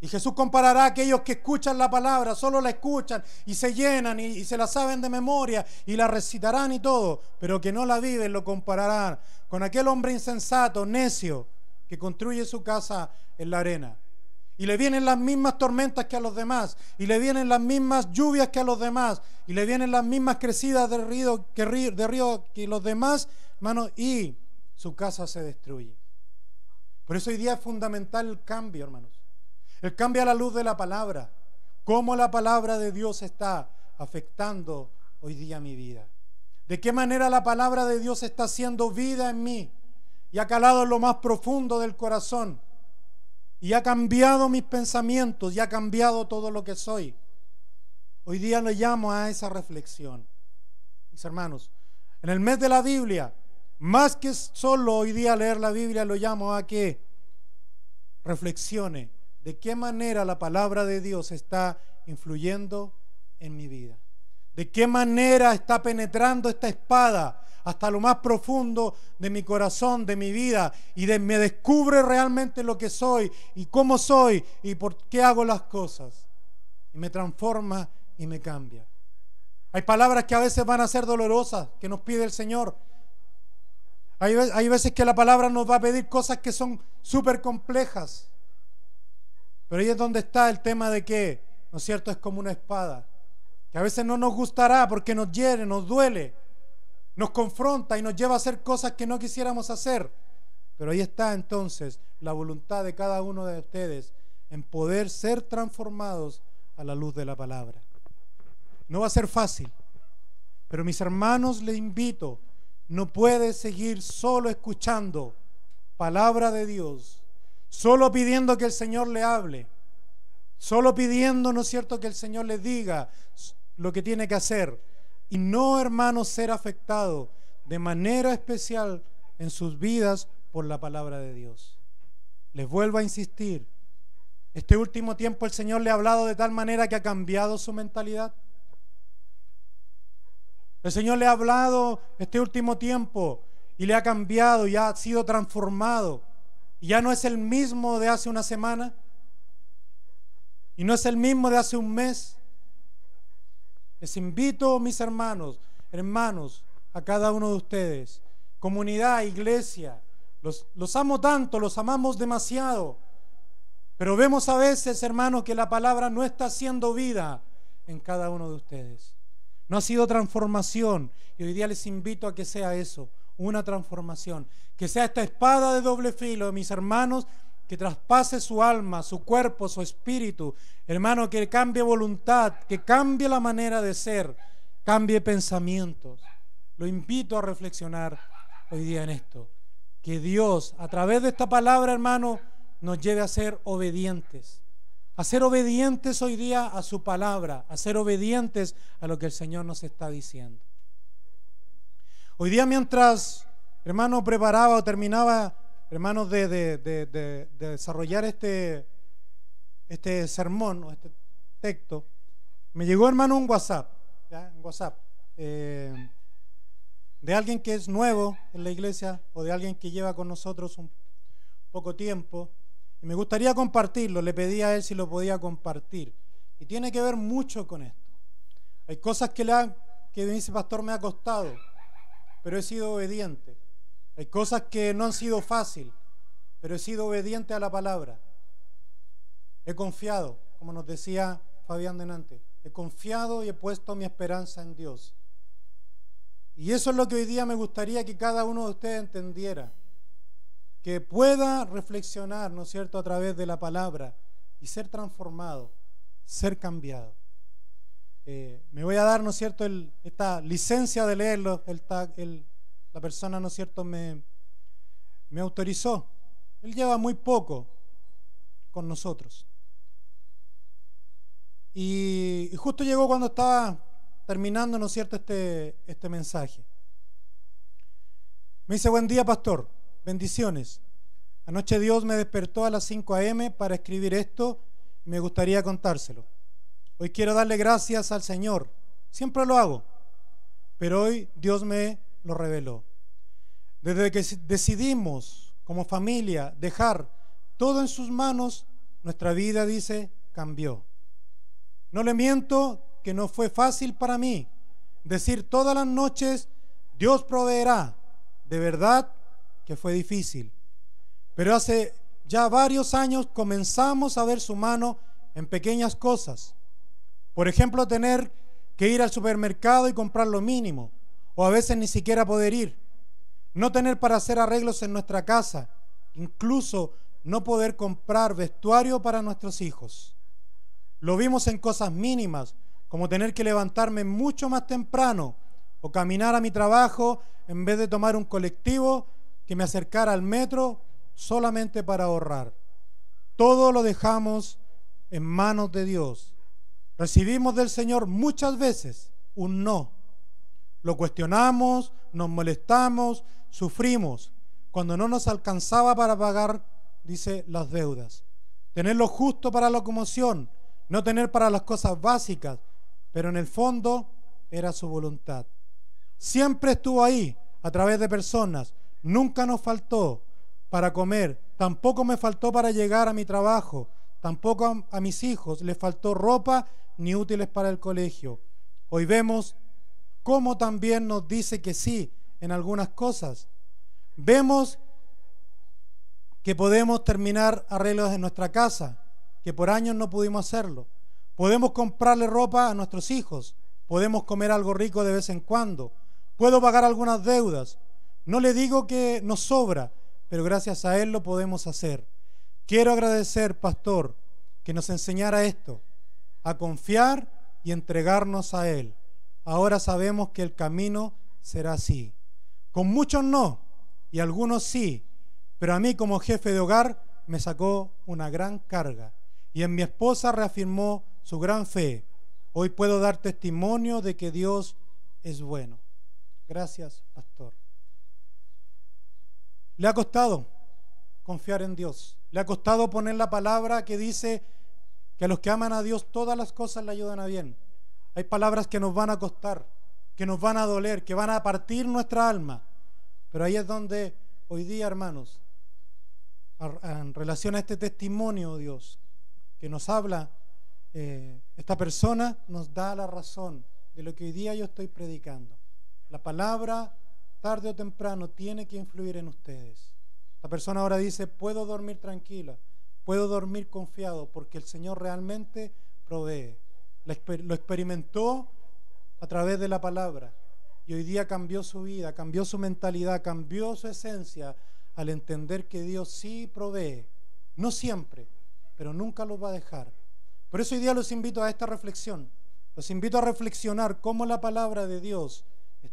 Y Jesús comparará a aquellos que escuchan la palabra, solo la escuchan y se llenan y, se la saben de memoria y la recitarán y todo, pero que no la viven, lo compararán con aquel hombre insensato, necio, que construye su casa en la arena. Y le vienen las mismas tormentas que a los demás, y le vienen las mismas lluvias que a los demás, y le vienen las mismas crecidas de río que, de río que los demás, hermano, y su casa se destruye. Por eso hoy día es fundamental el cambio, hermanos. Él cambia la luz de la palabra. ¿Cómo la palabra de Dios está afectando hoy día mi vida? ¿De qué manera la palabra de Dios está haciendo vida en mí? Y ha calado en lo más profundo del corazón. Y ha cambiado mis pensamientos y ha cambiado todo lo que soy. Hoy día le llamo a esa reflexión. Mis hermanos, en el mes de la Biblia, más que solo hoy día leer la Biblia, lo llamo a que reflexione de qué manera la palabra de Dios está influyendo en mi vida. De qué manera está penetrando esta espada hasta lo más profundo de mi corazón, de mi vida, y me descubre realmente lo que soy y cómo soy y por qué hago las cosas. Y me transforma y me cambia. Hay palabras que a veces van a ser dolorosas, que nos pide el Señor. Hay, veces que la palabra nos va a pedir cosas que son súper complejas. Pero ahí es donde está el tema de que, ¿no es cierto? Es como una espada, que a veces no nos gustará porque nos hiere, nos duele, nos confronta y nos lleva a hacer cosas que no quisiéramos hacer. Pero ahí está entonces la voluntad de cada uno de ustedes en poder ser transformados a la luz de la palabra. No va a ser fácil, Pero mis hermanos, le invito, no puede seguir solo escuchando palabra de Dios, solo pidiendo que el Señor le hable, solo pidiendo, ¿no es cierto?, que el Señor le diga lo que tiene que hacer. Y no, hermanos, ser afectado de manera especial en sus vidas por la palabra de Dios. Les vuelvo a insistir, este último tiempo el Señor le ha hablado de tal manera que ha cambiado su mentalidad. El Señor le ha hablado este último tiempo y le ha cambiado y ha sido transformado. Y ya no es el mismo de hace una semana. Y no es el mismo de hace un mes. Les invito, mis hermanos, hermanos, a cada uno de ustedes, comunidad, iglesia. Los, los amo tanto, los amamos demasiado. Pero vemos a veces, hermanos, que la palabra no está haciendo vida en cada uno de ustedes. No ha sido transformación. Y hoy día les invito a que sea eso, una transformación. Que sea esta espada de doble filo, mis hermanos, que traspase su alma, su cuerpo, su espíritu. Hermano, que cambie voluntad, que cambie la manera de ser, cambie pensamientos. Lo invito a reflexionar hoy día en esto. Que Dios, a través de esta palabra, hermano, nos lleve a ser obedientes a ser obedientes hoy día a su palabra, a ser obedientes a lo que el Señor nos está diciendo. Hoy día mientras, hermano, preparaba o terminaba, hermanos, de, desarrollar este, este sermón o este texto, me llegó, hermano, un WhatsApp, WhatsApp, eh, de alguien que es nuevo en la iglesia o de alguien que lleva con nosotros un poco tiempo y me gustaría compartirlo, le pedí a él si lo podía compartir. Y tiene que ver mucho con esto. Hay cosas que, le que dice pastor me ha costado, pero he sido obediente. Hay cosas que no han sido fácil, pero he sido obediente a la palabra. He confiado, como nos decía Fabián Denante, he confiado y he puesto mi esperanza en Dios. Y eso es lo que hoy día me gustaría que cada uno de ustedes entendiera que pueda reflexionar, ¿no es cierto?, a través de la palabra y ser transformado, ser cambiado. Eh, me voy a dar, ¿no es cierto?, esta licencia de leerlo, el, la persona, ¿no es cierto?, me, autorizó. Él lleva muy poco con nosotros. Y, y, justo llegó cuando estaba terminando, ¿no es cierto?, este, este mensaje. Me dice, buen día, pastor. Bendiciones. Anoche Dios me despertó a las 5 a.m. para escribir esto y me gustaría contárselo. Hoy quiero darle gracias al Señor. Siempre lo hago, pero hoy Dios me lo reveló. Desde que decidimos como familia dejar todo en sus manos, nuestra vida, dice, cambió. No le miento que no fue fácil para mí decir todas las noches, Dios proveerá. De verdad, que fue difícil. Pero hace ya varios años comenzamos a ver su mano en pequeñas cosas. Por ejemplo, tener que ir al supermercado y comprar lo mínimo, o a veces ni siquiera poder ir. No tener para hacer arreglos en nuestra casa, incluso no poder comprar vestuario para nuestros hijos. Lo vimos en cosas mínimas, como tener que levantarme mucho más temprano o caminar a mi trabajo en vez de tomar un colectivo que me acercara al metro solamente para ahorrar. Todo lo dejamos en manos de Dios. Recibimos del Señor muchas veces un no. Lo cuestionamos, nos molestamos, sufrimos cuando no nos alcanzaba para pagar, dice, las deudas. Tener lo justo para la locomoción, no tener para las cosas básicas, pero en el fondo era su voluntad. Siempre estuvo ahí a través de personas Nunca nos faltó para comer, tampoco me faltó para llegar a mi trabajo, tampoco a, mis hijos les faltó ropa ni útiles para el colegio. Hoy vemos cómo también nos dice que sí en algunas cosas. Vemos que podemos terminar arreglos en nuestra casa, que por años no pudimos hacerlo. Podemos comprarle ropa a nuestros hijos, podemos comer algo rico de vez en cuando, puedo pagar algunas deudas, no le digo que nos sobra, pero gracias a Él lo podemos hacer. Quiero agradecer, pastor, que nos enseñara esto, a confiar y entregarnos a Él, ahora sabemos que el camino será así. Con muchos no, y algunos sí, pero a mí como jefe de hogar me sacó una gran carga. Y en mi esposa reafirmó su gran fe. Hoy puedo dar testimonio de que Dios es bueno. Gracias, pastor. Le ha costado confiar en Dios. Le ha costado poner la palabra que dice que a los que aman a Dios todas las cosas le ayudan a bien. Hay palabras que nos van a costar, que nos van a doler, que van a partir nuestra alma. Pero ahí es donde hoy día, hermanos, en relación a este testimonio, Dios, que nos habla, eh, esta persona nos da la razón de lo que hoy día yo estoy predicando. La palabra, tarde o temprano, tiene que influir en ustedes. La persona ahora dice, puedo dormir tranquila, puedo dormir confiado, porque el Señor realmente provee. Lo experimentó a través de la palabra y hoy día cambió su vida, cambió su mentalidad, cambió su esencia al entender que Dios sí provee, no siempre, pero nunca los va a dejar. Por eso hoy día los invito a esta reflexión. Los invito a reflexionar cómo la palabra de Dios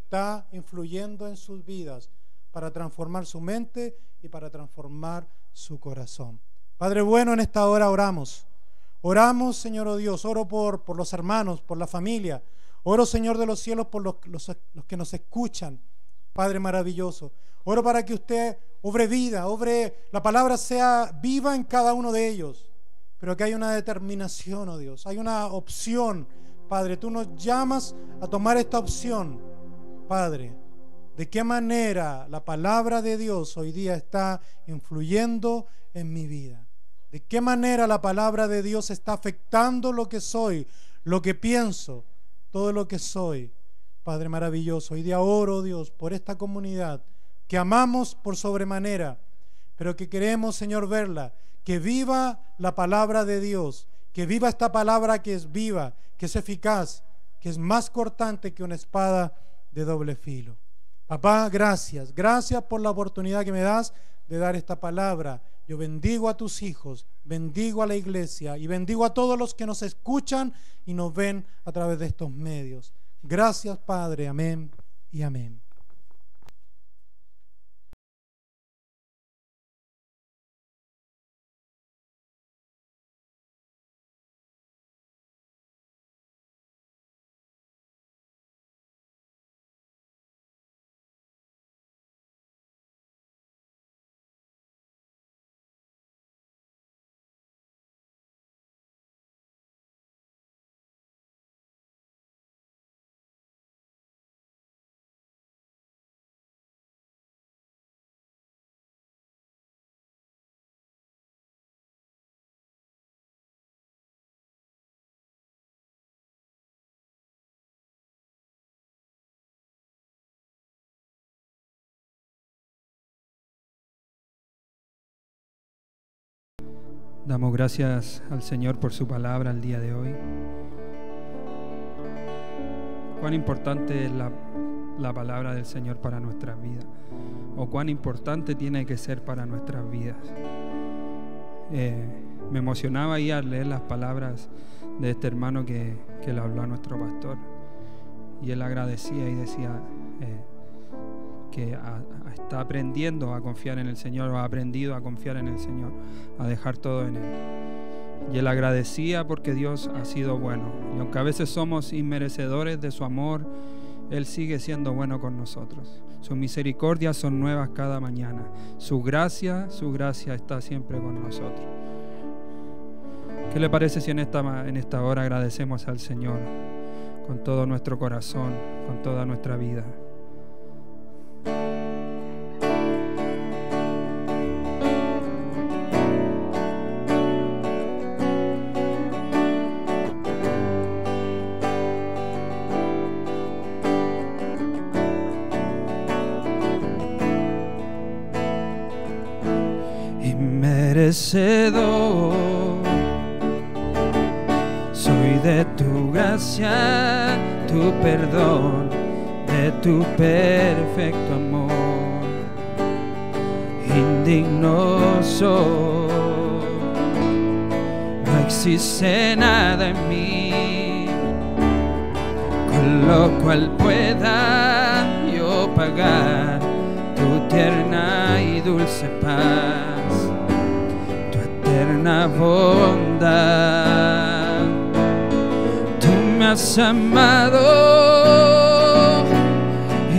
está influyendo en sus vidas para transformar su mente y para transformar su corazón. Padre bueno, en esta hora oramos. Oramos, Señor oh Dios, oro por, los hermanos, por la familia. Oro, Señor de los cielos, por los, los, los que nos escuchan. Padre maravilloso. Oro para que usted obre vida, obre, la palabra sea viva en cada uno de ellos. Pero que hay una determinación, oh Dios. Hay una opción, Padre. Tú nos llamas a tomar esta opción, Padre. ¿De qué manera la palabra de Dios hoy día está influyendo en mi vida? ¿De qué manera la palabra de Dios está afectando lo que soy, lo que pienso, todo lo que soy? Padre maravilloso, hoy día oro, Dios, por esta comunidad que amamos por sobremanera, pero que queremos, Señor, verla, que viva la palabra de Dios, que viva esta palabra que es viva, que es eficaz, que es más cortante que una espada de doble filo. Papá, gracias, gracias por la oportunidad que me das de dar esta palabra. Yo bendigo a tus hijos, bendigo a la iglesia y bendigo a todos los que nos escuchan y nos ven a través de estos medios. Gracias, Padre. Amén y amén. Damos gracias al Señor por su palabra el día de hoy. Cuán importante es la, la palabra del Señor para nuestras vidas, o cuán importante tiene que ser para nuestras vidas. Eh, me emocionaba ahí al leer las palabras de este hermano que, que le habló a nuestro pastor, y él agradecía y decía eh, que está aprendiendo a confiar en el Señor, o ha aprendido a confiar en el Señor, a dejar todo en Él. Y él agradecía porque Dios ha sido bueno. Y aunque a veces somos inmerecedores de su amor, Él sigue siendo bueno con nosotros. Sus misericordias son nuevas cada mañana. Su gracia, su gracia está siempre con nosotros. ¿Qué le parece si en esta, en esta hora agradecemos al Señor con todo nuestro corazón, con toda nuestra vida? Soy de tu gracia, tu perdón, de tu perfecto amor. Indigno no existe nada en mí con lo cual pueda yo pagar tu tierna y dulce paz, eterna bondad. Tú me has amado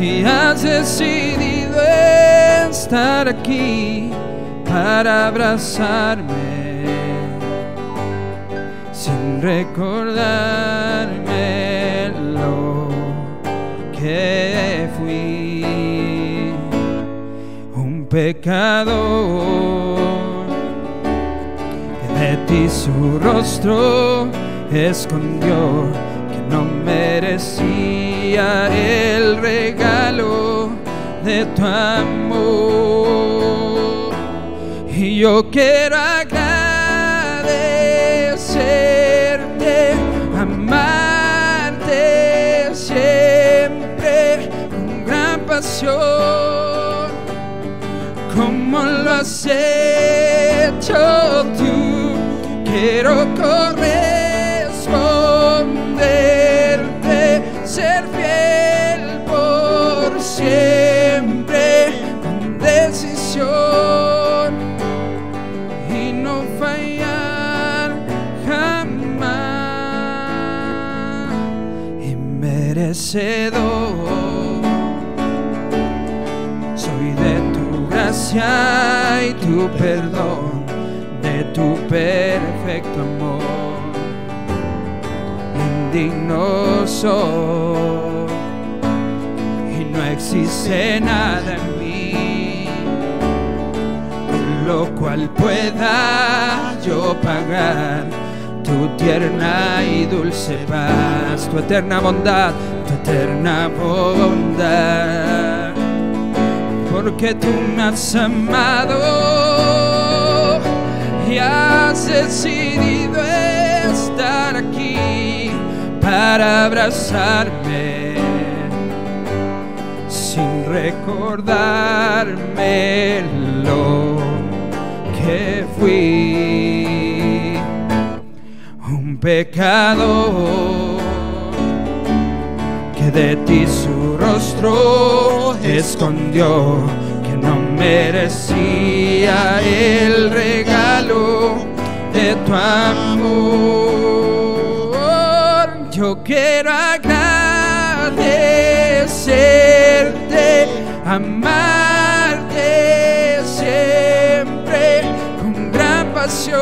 y has decidido estar aquí para abrazarme sin recordarme lo que fui un pecador de ti su rostro escondió que no merecía el regalo de tu amor y yo quiero agradecerte, amarte siempre con gran pasión, como lo has hecho tú. Quiero corresponderte, ser fiel por siempre con decisión y no fallar jamás. Y merecedor soy de tu gracia y tu perdón de tu perfecto amor indigno soy. Y no existe nada en mí con lo cual pueda yo pagar tu tierna y dulce paz, tu eterna bondad, tu eterna bondad, porque tú me has amado y has para abrazarme sin recordarme lo que fui. Un pecador que de ti su rostro escondió que no merecía el regalo de tu amor yo quiero agradecerte amarte siempre con gran pasión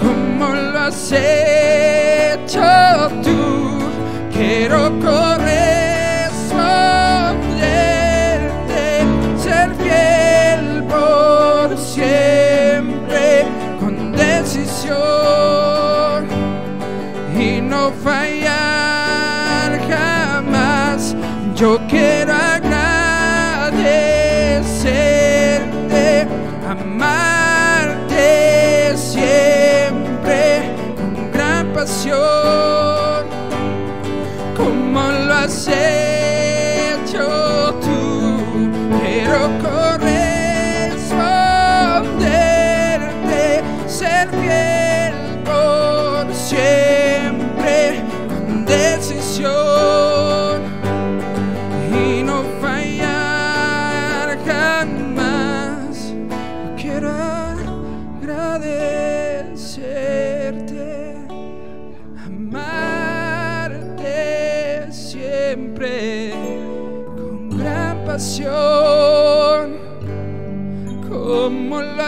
como lo has hecho tú. Quiero Yo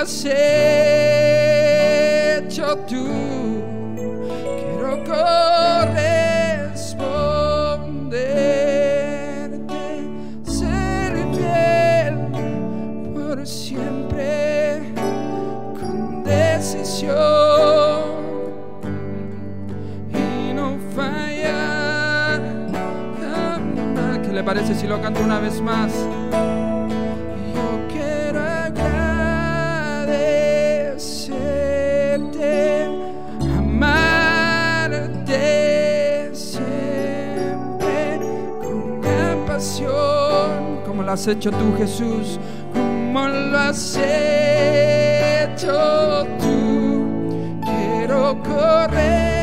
has hecho tú. Quiero corresponderte, ser fiel por siempre con decisión y no fallar. ¿Qué le parece si lo canto una vez más? Has hecho tú, Jesús, como lo has hecho tú. Quiero corresponder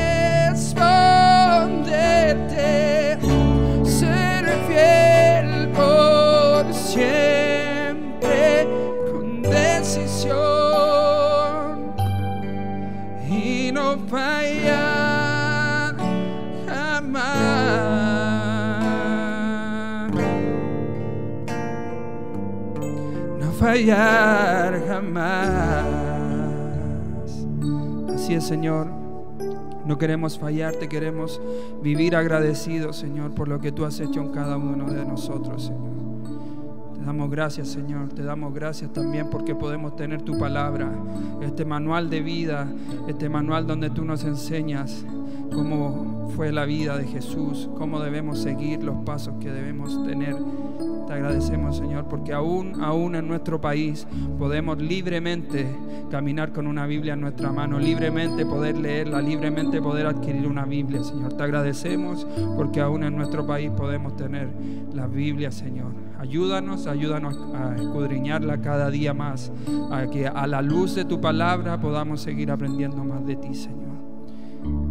fallar jamás. Así es, Señor. No queremos fallarte, queremos vivir agradecidos, Señor, por lo que tú has hecho en cada uno de nosotros, Señor. Te damos gracias, Señor. Te damos gracias también porque podemos tener tu palabra, este manual de vida, este manual donde tú nos enseñas cómo fue la vida de Jesús, cómo debemos seguir los pasos que debemos tener. Te agradecemos, Señor, porque aún, aún en nuestro país podemos libremente caminar con una Biblia en nuestra mano, libremente poder leerla, libremente poder adquirir una Biblia, Señor. Te agradecemos porque aún en nuestro país podemos tener la Biblia, Señor. Ayúdanos, ayúdanos a escudriñarla cada día más, a que a la luz de tu palabra podamos seguir aprendiendo más de ti, Señor.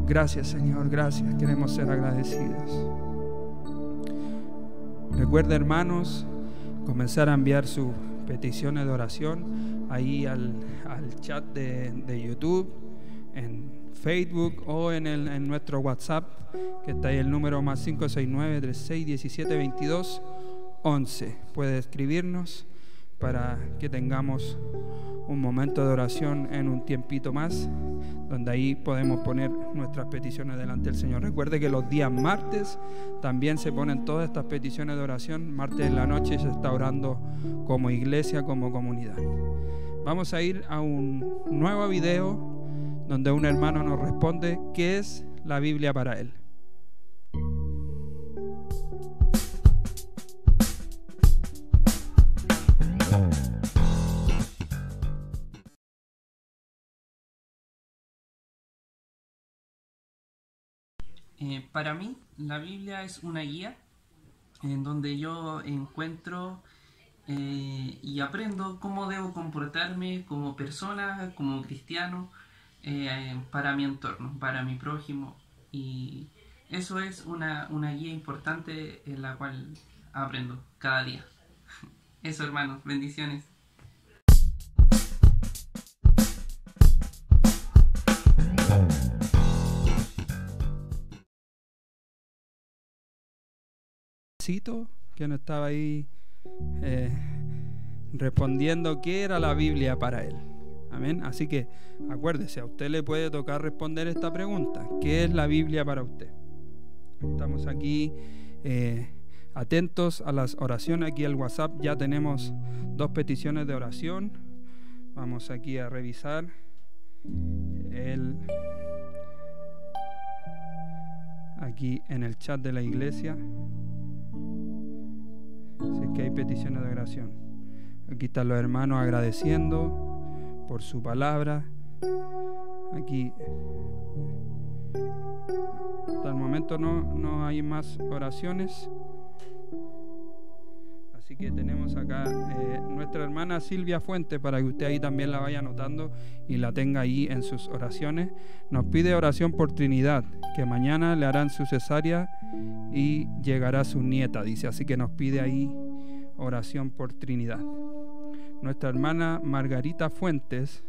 Gracias, Señor, gracias. Queremos ser agradecidos. Recuerda, hermanos, comenzar a enviar sus peticiones de oración ahí al, al chat de, de, YouTube, en Facebook o en, el, en nuestro WhatsApp, que está ahí el número más 569 3617 22 11. Puede escribirnos para que tengamos un momento de oración en un tiempito más, donde ahí podemos poner nuestras peticiones delante del Señor. Recuerde que los días martes también se ponen todas estas peticiones de oración. Martes en la noche se está orando como iglesia, como comunidad. Vamos a ir a un nuevo video donde un hermano nos responde qué es la Biblia para él. Eh, para mí, la Biblia es una guía en donde yo encuentro eh, y aprendo cómo debo comportarme como persona, como cristiano, eh, para mi entorno, para mi prójimo. Y eso es una, una guía importante en la cual aprendo cada día. Eso, hermanos, bendiciones. que no estaba ahí eh, respondiendo qué era la Biblia para él. Amén. Así que acuérdese, a usted le puede tocar responder esta pregunta. ¿Qué es la Biblia para usted? Estamos aquí eh, atentos a las oraciones. Aquí el WhatsApp ya tenemos dos peticiones de oración. Vamos aquí a revisar el aquí en el chat de la iglesia si es que hay peticiones de oración. Aquí están los hermanos agradeciendo por su palabra. Aquí hasta el momento no, no hay más oraciones. Así que tenemos acá eh, nuestra hermana Silvia Fuente para que usted ahí también la vaya anotando y la tenga ahí en sus oraciones. Nos pide oración por Trinidad, que mañana le harán su cesárea y llegará su nieta, dice. Así que nos pide ahí oración por Trinidad. Nuestra hermana Margarita Fuentes,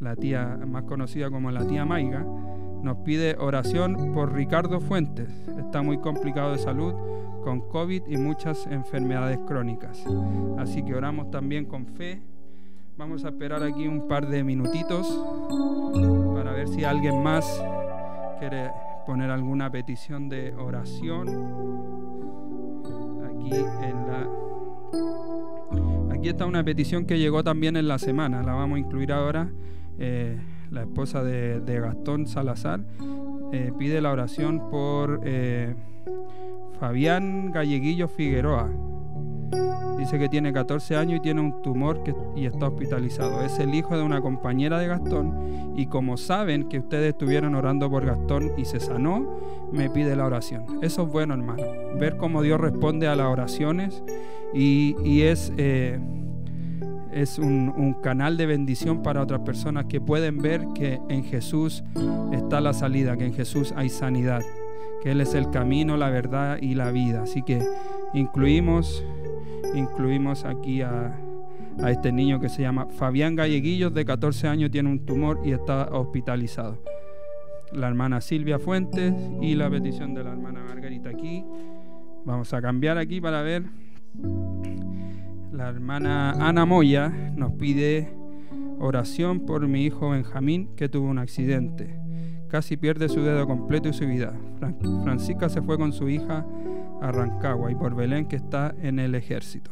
la tía más conocida como la tía Maiga, nos pide oración por Ricardo Fuentes. Está muy complicado de salud con COVID y muchas enfermedades crónicas. Así que oramos también con fe. Vamos a esperar aquí un par de minutitos para ver si alguien más quiere poner alguna petición de oración. Aquí Aquí está una petición que llegó también en la semana, la vamos a incluir ahora. Eh, la esposa de, Gastón Salazar eh, pide la oración por eh, Fabián Galleguillo Figueroa. Dice que tiene 14 años y tiene un tumor y está hospitalizado. Es el hijo de una compañera de Gastón y como saben que ustedes estuvieron orando por Gastón y se sanó, me pide la oración. Eso es bueno, hermano. Ver cómo Dios responde a las oraciones y, es, es un, un canal de bendición para otras personas que pueden ver que en Jesús está la salida, que en Jesús hay sanidad que Él es el camino, la verdad y la vida. Así que incluimos, incluimos aquí a, a este niño que se llama Fabián Galleguillos, de 14 años, tiene un tumor y está hospitalizado. La hermana Silvia Fuentes y la petición de la hermana Margarita aquí. Vamos a cambiar aquí para ver la hermana Ana Moya nos pide oración por mi hijo Benjamín que tuvo un accidente. Casi pierde su dedo completo y su vida. Fran- Francisca se fue con su hija a Rancagua y por Belén que está en el ejército.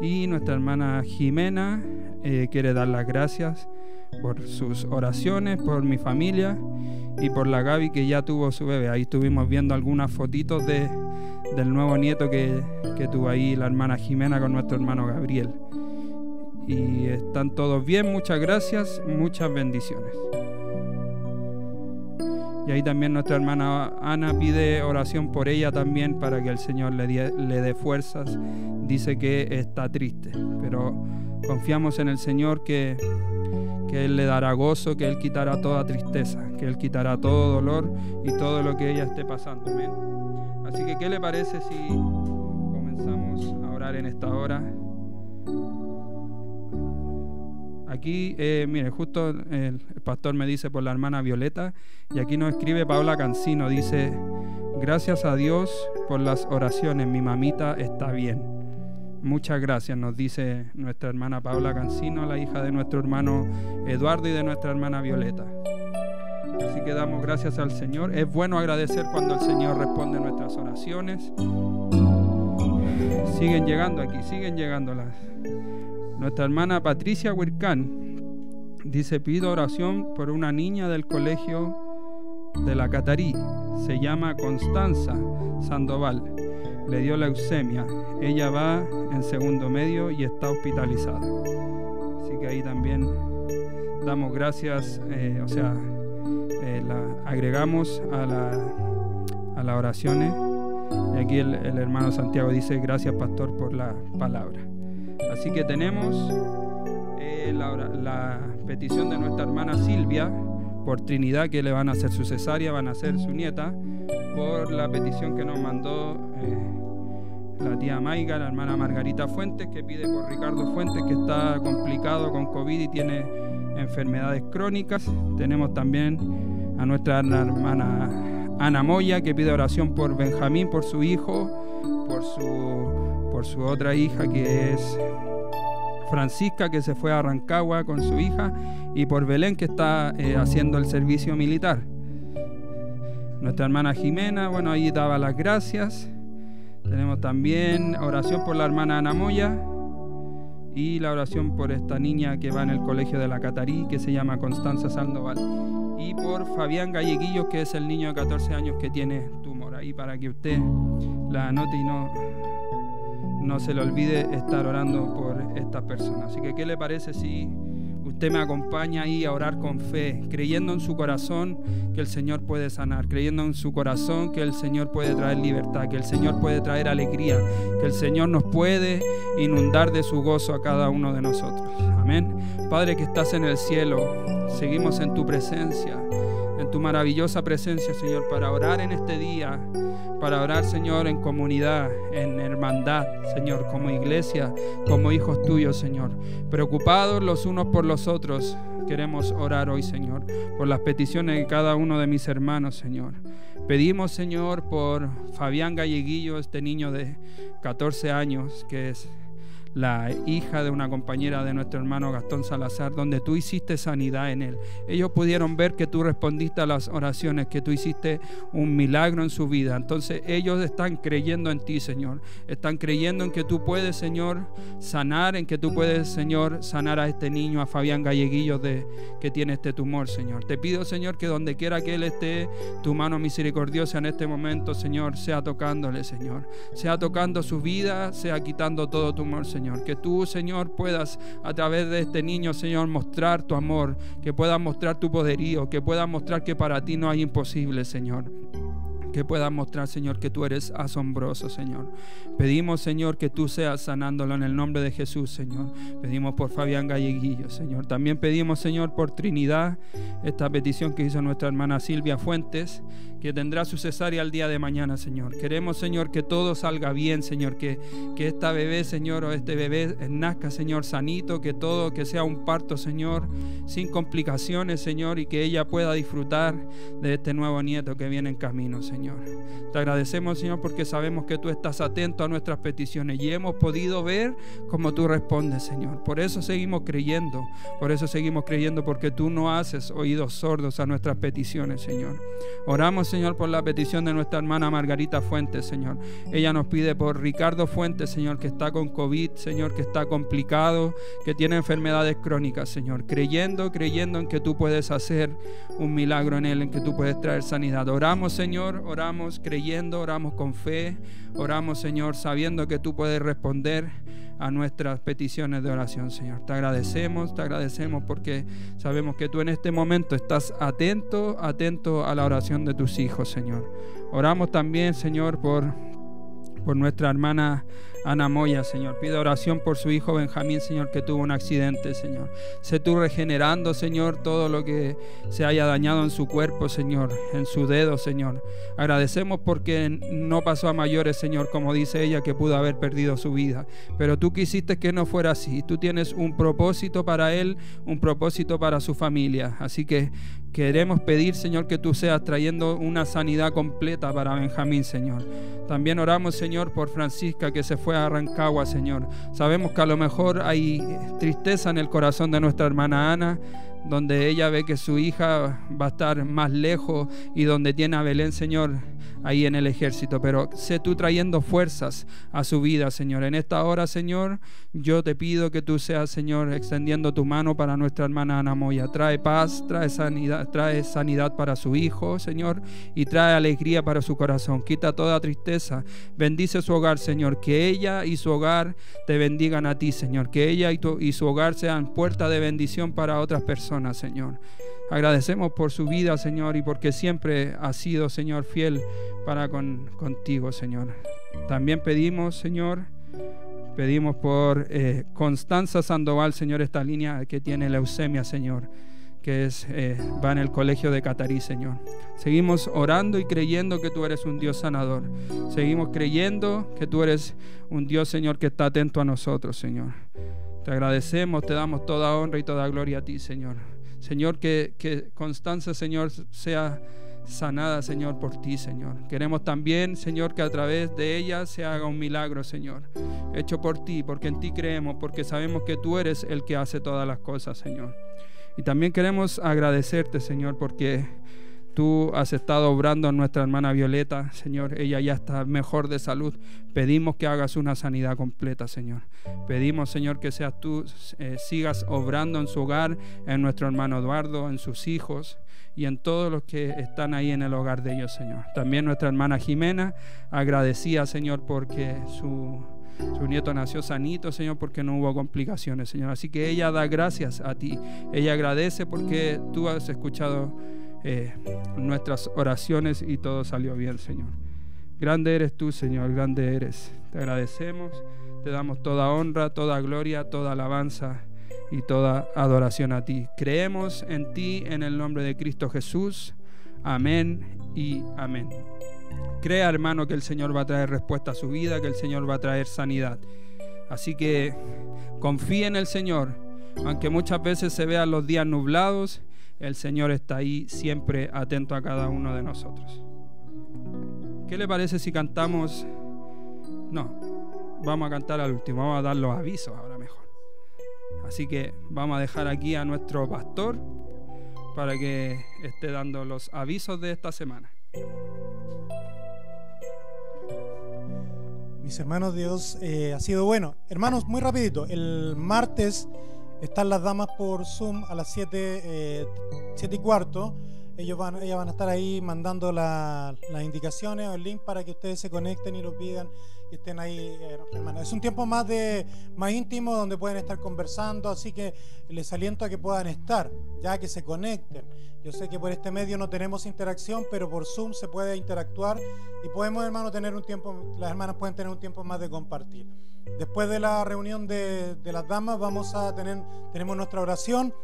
Y nuestra hermana Jimena eh, quiere dar las gracias por sus oraciones, por mi familia y por la Gaby que ya tuvo su bebé. Ahí estuvimos viendo algunas fotitos de, del nuevo nieto que, que tuvo ahí la hermana Jimena con nuestro hermano Gabriel. Y están todos bien, muchas gracias, muchas bendiciones. Y ahí también nuestra hermana Ana pide oración por ella también para que el Señor le, le dé fuerzas. Dice que está triste, pero confiamos en el Señor que, que Él le dará gozo, que Él quitará toda tristeza, que Él quitará todo dolor y todo lo que ella esté pasando. Así que, ¿qué le parece si comenzamos a orar en esta hora? Aquí, eh, mire, justo el, el pastor me dice por la hermana Violeta, y aquí nos escribe Paula Cancino, dice, gracias a Dios por las oraciones, mi mamita está bien. Muchas gracias, nos dice nuestra hermana Paula Cancino, la hija de nuestro hermano Eduardo y de nuestra hermana Violeta. Así que damos gracias al Señor. Es bueno agradecer cuando el Señor responde nuestras oraciones. Siguen llegando aquí, siguen llegando las. Nuestra hermana Patricia Huircán dice: Pido oración por una niña del colegio de la Catarí. Se llama Constanza Sandoval. Le dio leucemia. Ella va en segundo medio y está hospitalizada. Así que ahí también damos gracias, eh, o sea, eh, la agregamos a, la, a las oraciones. Y aquí el, hermano Santiago dice, gracias pastor por la palabra. Así que tenemos eh, la, petición de nuestra hermana Silvia por Trinidad, que le van a hacer su cesárea, van a ser su nieta, por la petición que nos mandó la tía Maiga, la hermana Margarita Fuentes, que pide por Ricardo Fuentes, que está complicado con COVID y tiene enfermedades crónicas. Tenemos también a nuestra hermana Ana Moya, que pide oración por Benjamín, por su hijo, por su, por su otra hija que es Francisca, que se fue a Rancagua con su hija, y por Belén, que está eh, haciendo el servicio militar. Nuestra hermana Jimena, bueno, ahí daba las gracias. Tenemos también oración por la hermana Ana Moya y la oración por esta niña que va en el colegio de la Catarí, que se llama Constanza Sandoval. Y por Fabián Galleguillos, que es el niño de 14 años que tiene tumor. Ahí para que usted la anote y no, no se le olvide estar orando por estas personas. Así que, ¿qué le parece si usted me acompaña ahí a orar con fe, creyendo en su corazón que el Señor puede sanar, creyendo en su corazón que el Señor puede traer libertad, que el Señor puede traer alegría, que el Señor nos puede inundar de su gozo a cada uno de nosotros. Amén. Padre que estás en el cielo, seguimos en tu presencia, tu maravillosa presencia, Señor, para orar en este día, para orar, Señor, en comunidad, en hermandad, Señor, como iglesia, como hijos tuyos, Señor. Preocupados los unos por los otros, queremos orar hoy, Señor, por las peticiones de cada uno de mis hermanos, Señor. Pedimos, Señor, por Fabián Galleguillo, este niño de 14 años, que es la hija de una compañera de nuestro hermano Gastón Salazar, donde tú hiciste sanidad en él. Ellos pudieron ver que tú respondiste a las oraciones, que tú hiciste un milagro en su vida. Entonces ellos están creyendo en ti, Señor. Están creyendo en que tú puedes, Señor, sanar, en que tú puedes, Señor, sanar a este niño, a Fabián Galleguillo, de, que tiene este tumor, Señor. Te pido, Señor, que donde quiera que él esté, tu mano misericordiosa en este momento, Señor, sea tocándole, Señor. Sea tocando su vida, sea quitando todo tumor, Señor. Que tú, Señor, puedas a través de este niño, Señor, mostrar tu amor, que puedas mostrar tu poderío, que puedas mostrar que para ti no hay imposible, Señor que puedas mostrar, Señor, que tú eres asombroso, Señor. Pedimos, Señor, que tú seas sanándolo en el nombre de Jesús, Señor. Pedimos por Fabián Galleguillo, Señor. También pedimos, Señor, por Trinidad, esta petición que hizo nuestra hermana Silvia Fuentes, que tendrá su cesárea el día de mañana, Señor. Queremos, Señor, que todo salga bien, Señor, que, que esta bebé, Señor, o este bebé nazca, Señor, sanito, que todo, que sea un parto, Señor, sin complicaciones, Señor, y que ella pueda disfrutar de este nuevo nieto que viene en camino, Señor. Te agradecemos, Señor, porque sabemos que tú estás atento a nuestras peticiones y hemos podido ver cómo tú respondes, Señor. Por eso seguimos creyendo, por eso seguimos creyendo, porque tú no haces oídos sordos a nuestras peticiones, Señor. Oramos, Señor, por la petición de nuestra hermana Margarita Fuentes, Señor. Ella nos pide por Ricardo Fuentes, Señor, que está con COVID, Señor, que está complicado, que tiene enfermedades crónicas, Señor. Creyendo, creyendo en que tú puedes hacer un milagro en él, en que tú puedes traer sanidad. Oramos, Señor, oramos creyendo, oramos con fe, oramos, Señor, sabiendo que tú puedes responder a nuestras peticiones de oración, Señor. Te agradecemos, te agradecemos porque sabemos que tú en este momento estás atento, atento a la oración de tus hijos, Señor. Oramos también, Señor, por, por nuestra hermana Ana Moya, Señor. Pido oración por su hijo Benjamín, Señor, que tuvo un accidente, Señor. Sé tú regenerando, Señor, todo lo que se haya dañado en su cuerpo, Señor, en su dedo, Señor. Agradecemos porque no pasó a mayores, Señor, como dice ella, que pudo haber perdido su vida. Pero tú quisiste que no fuera así. Tú tienes un propósito para él, un propósito para su familia. Así que queremos pedir, Señor, que tú seas trayendo una sanidad completa para Benjamín, Señor. También oramos, Señor, por Francisca que se fue a Rancagua, Señor. Sabemos que a lo mejor hay tristeza en el corazón de nuestra hermana Ana, donde ella ve que su hija va a estar más lejos y donde tiene a Belén, Señor, ahí en el ejército. Pero sé tú trayendo fuerzas a su vida, Señor. En esta hora, Señor, yo te pido que tú seas, Señor, extendiendo tu mano para nuestra hermana Ana Moya. Trae paz, trae sanidad, trae sanidad para su hijo, Señor, y trae alegría para su corazón. Quita toda tristeza. Bendice su hogar, Señor. Que ella y su hogar te bendigan a ti, Señor. Que ella y, y su hogar sean puerta de bendición para otras personas, Señor. Agradecemos por su vida, Señor, y porque siempre ha sido, Señor, fiel para con, contigo, Señor. También pedimos, Señor, pedimos por eh, Constanza Sandoval, Señor, esta línea que tiene leucemia, Señor, que es, eh, va en el colegio de Catarí, Señor. Seguimos orando y creyendo que tú eres un Dios sanador. Seguimos creyendo que tú eres un Dios, Señor, que está atento a nosotros, Señor. Te agradecemos, te damos toda honra y toda gloria a ti, Señor. Señor, que, que Constanza, Señor, sea sanada, Señor, por ti, Señor. Queremos también, Señor, que a través de ella se haga un milagro, Señor, hecho por ti, porque en ti creemos, porque sabemos que tú eres el que hace todas las cosas, Señor. Y también queremos agradecerte, Señor, porque tú has estado obrando en nuestra hermana Violeta, Señor. Ella ya está mejor de salud. Pedimos que hagas una sanidad completa, Señor. Pedimos, Señor, que seas tú, eh, sigas obrando en su hogar, en nuestro hermano Eduardo, en sus hijos y en todos los que están ahí en el hogar de ellos, Señor. También nuestra hermana Jimena agradecía, Señor, porque su, su nieto nació sanito, Señor, porque no hubo complicaciones, Señor. Así que ella da gracias a ti. Ella agradece porque tú has escuchado eh, nuestras oraciones y todo salió bien, Señor. Grande eres tú, Señor, grande eres. Te agradecemos, te damos toda honra, toda gloria, toda alabanza y toda adoración a ti. Creemos en ti en el nombre de Cristo Jesús. Amén y amén. Crea, hermano, que el Señor va a traer respuesta a su vida, que el Señor va a traer sanidad. Así que confíe en el Señor, aunque muchas veces se vean los días nublados, el Señor está ahí siempre atento a cada uno de nosotros. ¿Qué le parece si cantamos? No, vamos a cantar al último, vamos a dar los avisos ahora mejor. Así que vamos a dejar aquí a nuestro pastor para que esté dando los avisos de esta semana. Mis hermanos, Dios eh, ha sido bueno. Hermanos, muy rapidito, el martes están las damas por Zoom a las 7 eh, y cuarto. Ellos van, ellas van a estar ahí mandando la- las indicaciones o el link para que ustedes se conecten y lo pidan y estén ahí, eh, hermanos. Es un tiempo más de más íntimo donde pueden estar conversando, así que les aliento a que puedan estar, ya que se conecten. Yo sé que por este medio no tenemos interacción, pero por Zoom se puede interactuar y podemos, hermano, tener un tiempo, las hermanas pueden tener un tiempo más de compartir. Después de la reunión de, de las damas vamos a tener tenemos nuestra oración.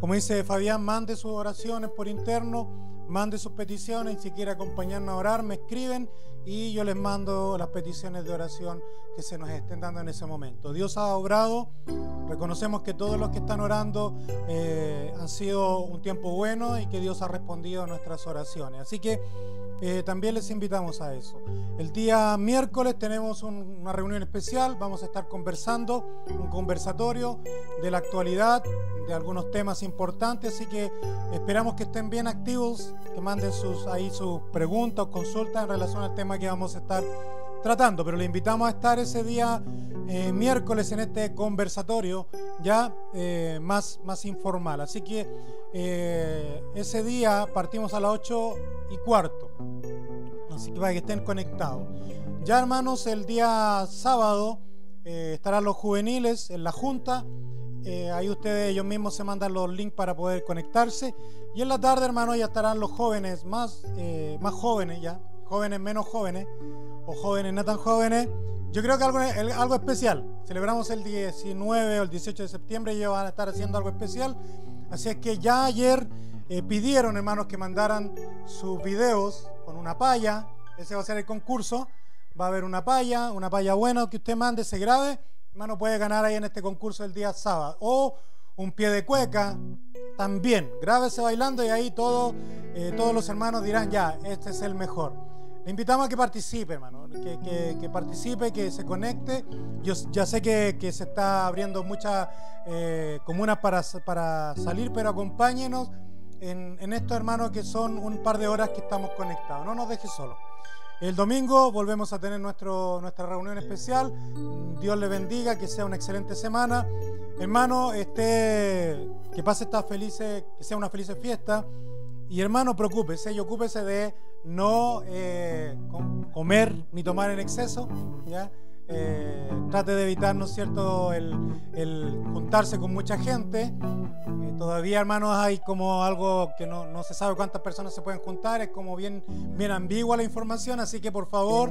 Como dice Fabián, mande sus oraciones por interno, mande sus peticiones si quiere acompañarnos a orar, me escriben y yo les mando las peticiones de oración que se nos estén dando en ese momento. Dios ha obrado, reconocemos que todos los que están orando eh, han sido un tiempo bueno y que Dios ha respondido a nuestras oraciones. Así que eh, también les invitamos a eso. El día miércoles tenemos un- una reunión especial, vamos a estar conversando, un conversatorio de la actualidad, de algunos temas importantes, así que esperamos que estén bien activos, que manden sus, ahí sus preguntas consultas en relación al tema que vamos a estar tratando, pero le invitamos a estar ese día eh, miércoles en este conversatorio ya eh, más, más informal. Así que eh, ese día partimos a las 8 y cuarto. Así que para que estén conectados. Ya hermanos, el día sábado estarán los juveniles en la junta. Ahí ustedes ellos mismos se mandan los links para poder conectarse. Y en la tarde, hermanos, ya estarán los jóvenes más, más jóvenes ya. Jóvenes menos jóvenes. O jóvenes no tan jóvenes. Yo creo que algo, algo especial. Celebramos el 19 o el 18 de septiembre y ellos van a estar haciendo algo especial. Así es que ya ayer eh, pidieron, hermanos, que mandaran sus videos con una palla. Ese va a ser el concurso. Va a haber una palla, una palla buena que usted mande, se grabe. Hermano, puede ganar ahí en este concurso el día sábado. O un pie de cueca, también. Grábese bailando y ahí todo, eh, todos los hermanos dirán, ya, este es el mejor. Invitamos a que participe, hermano, que, participe, que se conecte. Yo ya sé que, se está abriendo muchas eh, comunas para, para salir, pero acompáñenos en, en esto, hermano, que son un par de horas que estamos conectados. No nos deje solos. El domingo volvemos a tener nuestro, nuestra reunión especial. Dios le bendiga, que sea una excelente semana. Hermano, este, que pase esta felices, que sea una feliz fiesta. Y hermano, preocúpese y ocúpese de no eh, com- comer ni tomar en exceso. ¿ya? Eh, trate de evitar, ¿no es cierto?, el, el juntarse con mucha gente. Eh, todavía, hermanos, hay como algo que no, no se sabe cuántas personas se pueden juntar. Es como bien, bien ambigua la información. Así que, por favor,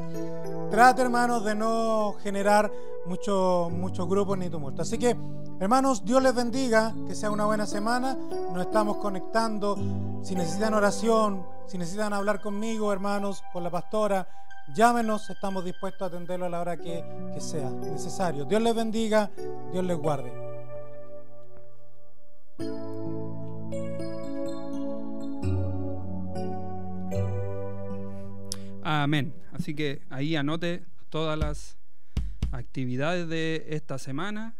trate, hermanos, de no generar mucho- muchos grupos ni tumulto. Así que, hermanos, Dios les bendiga, que sea una buena semana. Nos estamos conectando. Si necesitan oración, si necesitan hablar conmigo, hermanos, con la pastora, llámenos. Estamos dispuestos a atenderlo a la hora que, que sea necesario. Dios les bendiga, Dios les guarde. Amén. Así que ahí anote todas las actividades de esta semana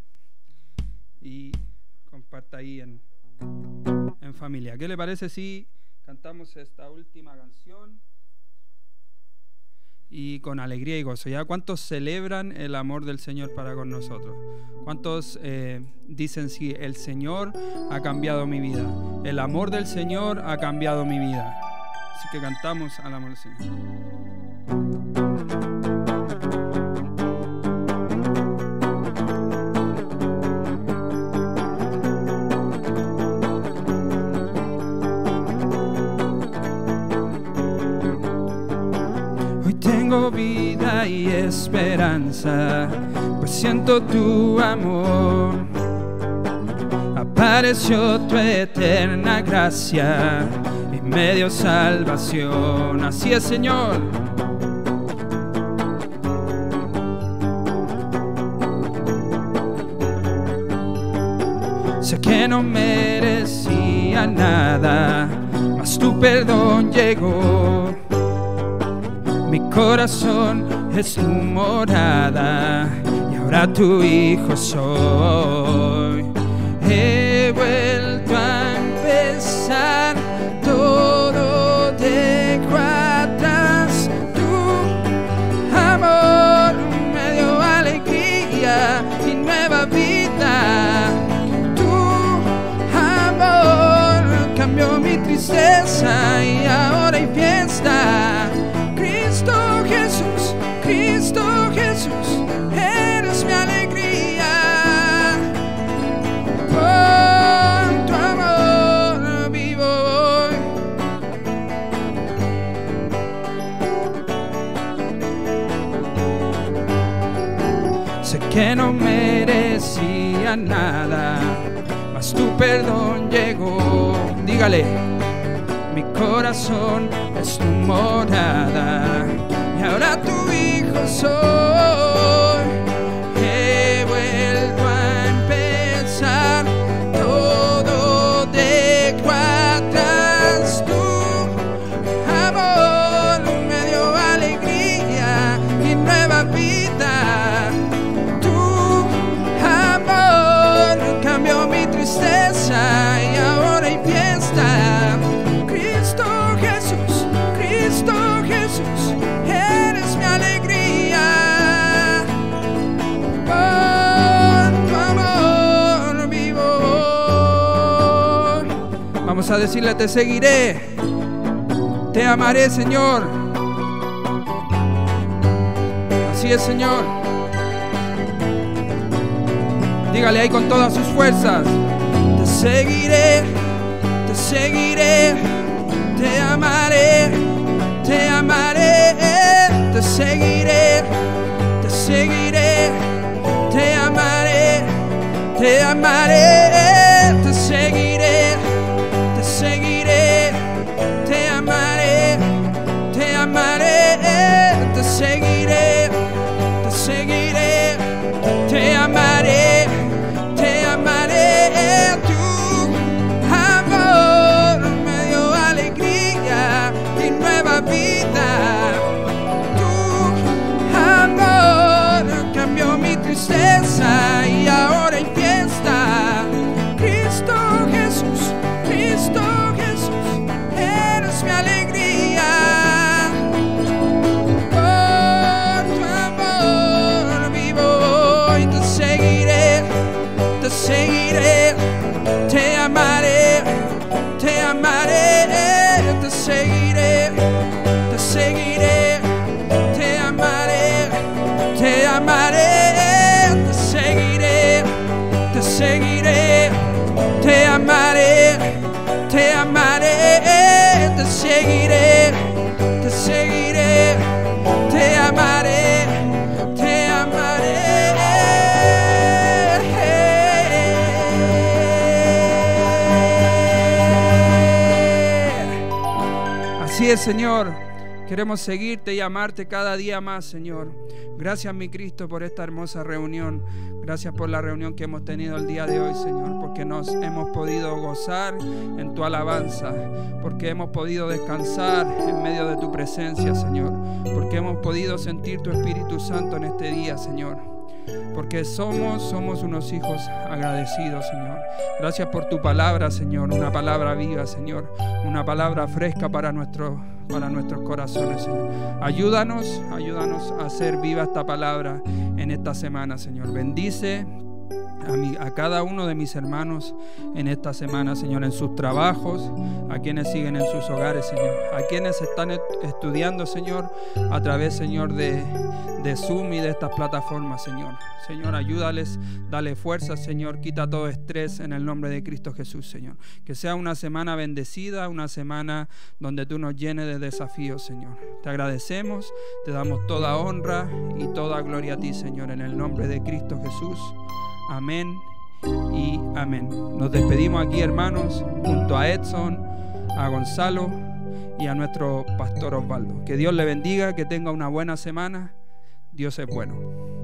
y comparta ahí en, en familia. ¿Qué le parece si cantamos esta última canción? Y con alegría y gozo. ¿Ya cuántos celebran el amor del Señor para con nosotros? ¿Cuántos eh, dicen sí, el Señor ha cambiado mi vida? El amor del Señor ha cambiado mi vida. Así que cantamos al amor del Señor. Tengo vida y esperanza, pues siento tu amor. Apareció tu eterna gracia y me dio salvación. Así es, Señor. Sé que no merecía nada, mas tu perdón llegó. Mi corazón es tu morada y ahora tu hijo soy. He vuelto a empezar todo de atrás. Tu amor me dio alegría y nueva vida. Tu amor cambió mi tristeza y ahora hay fiesta. Merecía nada, mas tu perdón llegó. Dígale, mi corazón es tu morada y ahora tu hijo soy. A decirle, te seguiré, te amaré, Señor. Así es, Señor. Dígale ahí con todas sus fuerzas, te seguiré, te seguiré, te amaré, te amaré, te seguiré, te seguiré, te amaré, te amaré, te seguiré, Señor. Queremos seguirte y amarte cada día más, Señor. Gracias, mi Cristo, por esta hermosa reunión. Gracias por la reunión que hemos tenido el día de hoy, Señor, porque nos hemos podido gozar en tu alabanza, porque hemos podido descansar en medio de tu presencia, Señor, porque hemos podido sentir tu Espíritu Santo en este día, Señor. Porque somos, somos unos hijos agradecidos, Señor. Gracias por tu palabra, Señor. Una palabra viva, Señor. Una palabra fresca para, para nuestros corazones, Señor. Ayúdanos, ayúdanos a hacer viva esta palabra en esta semana, Señor. Bendice a, cada uno de mis hermanos en esta semana, Señor, en sus trabajos, a quienes siguen en sus hogares, Señor, a quienes están estudiando, Señor, a través, Señor, de, de Zoom y de estas plataformas, Señor. Señor, ayúdales, dale fuerza, Señor, quita todo estrés en el nombre de Cristo Jesús, Señor. Que sea una semana bendecida, una semana donde tú nos llenes de desafíos, Señor. Te agradecemos, te damos toda honra y toda gloria a ti, Señor, en el nombre de Cristo Jesús. Amén y amén. Nos despedimos aquí, hermanos, junto a Edson, a Gonzalo y a nuestro pastor Osvaldo. Que Dios le bendiga, que tenga una buena semana. Dios es bueno.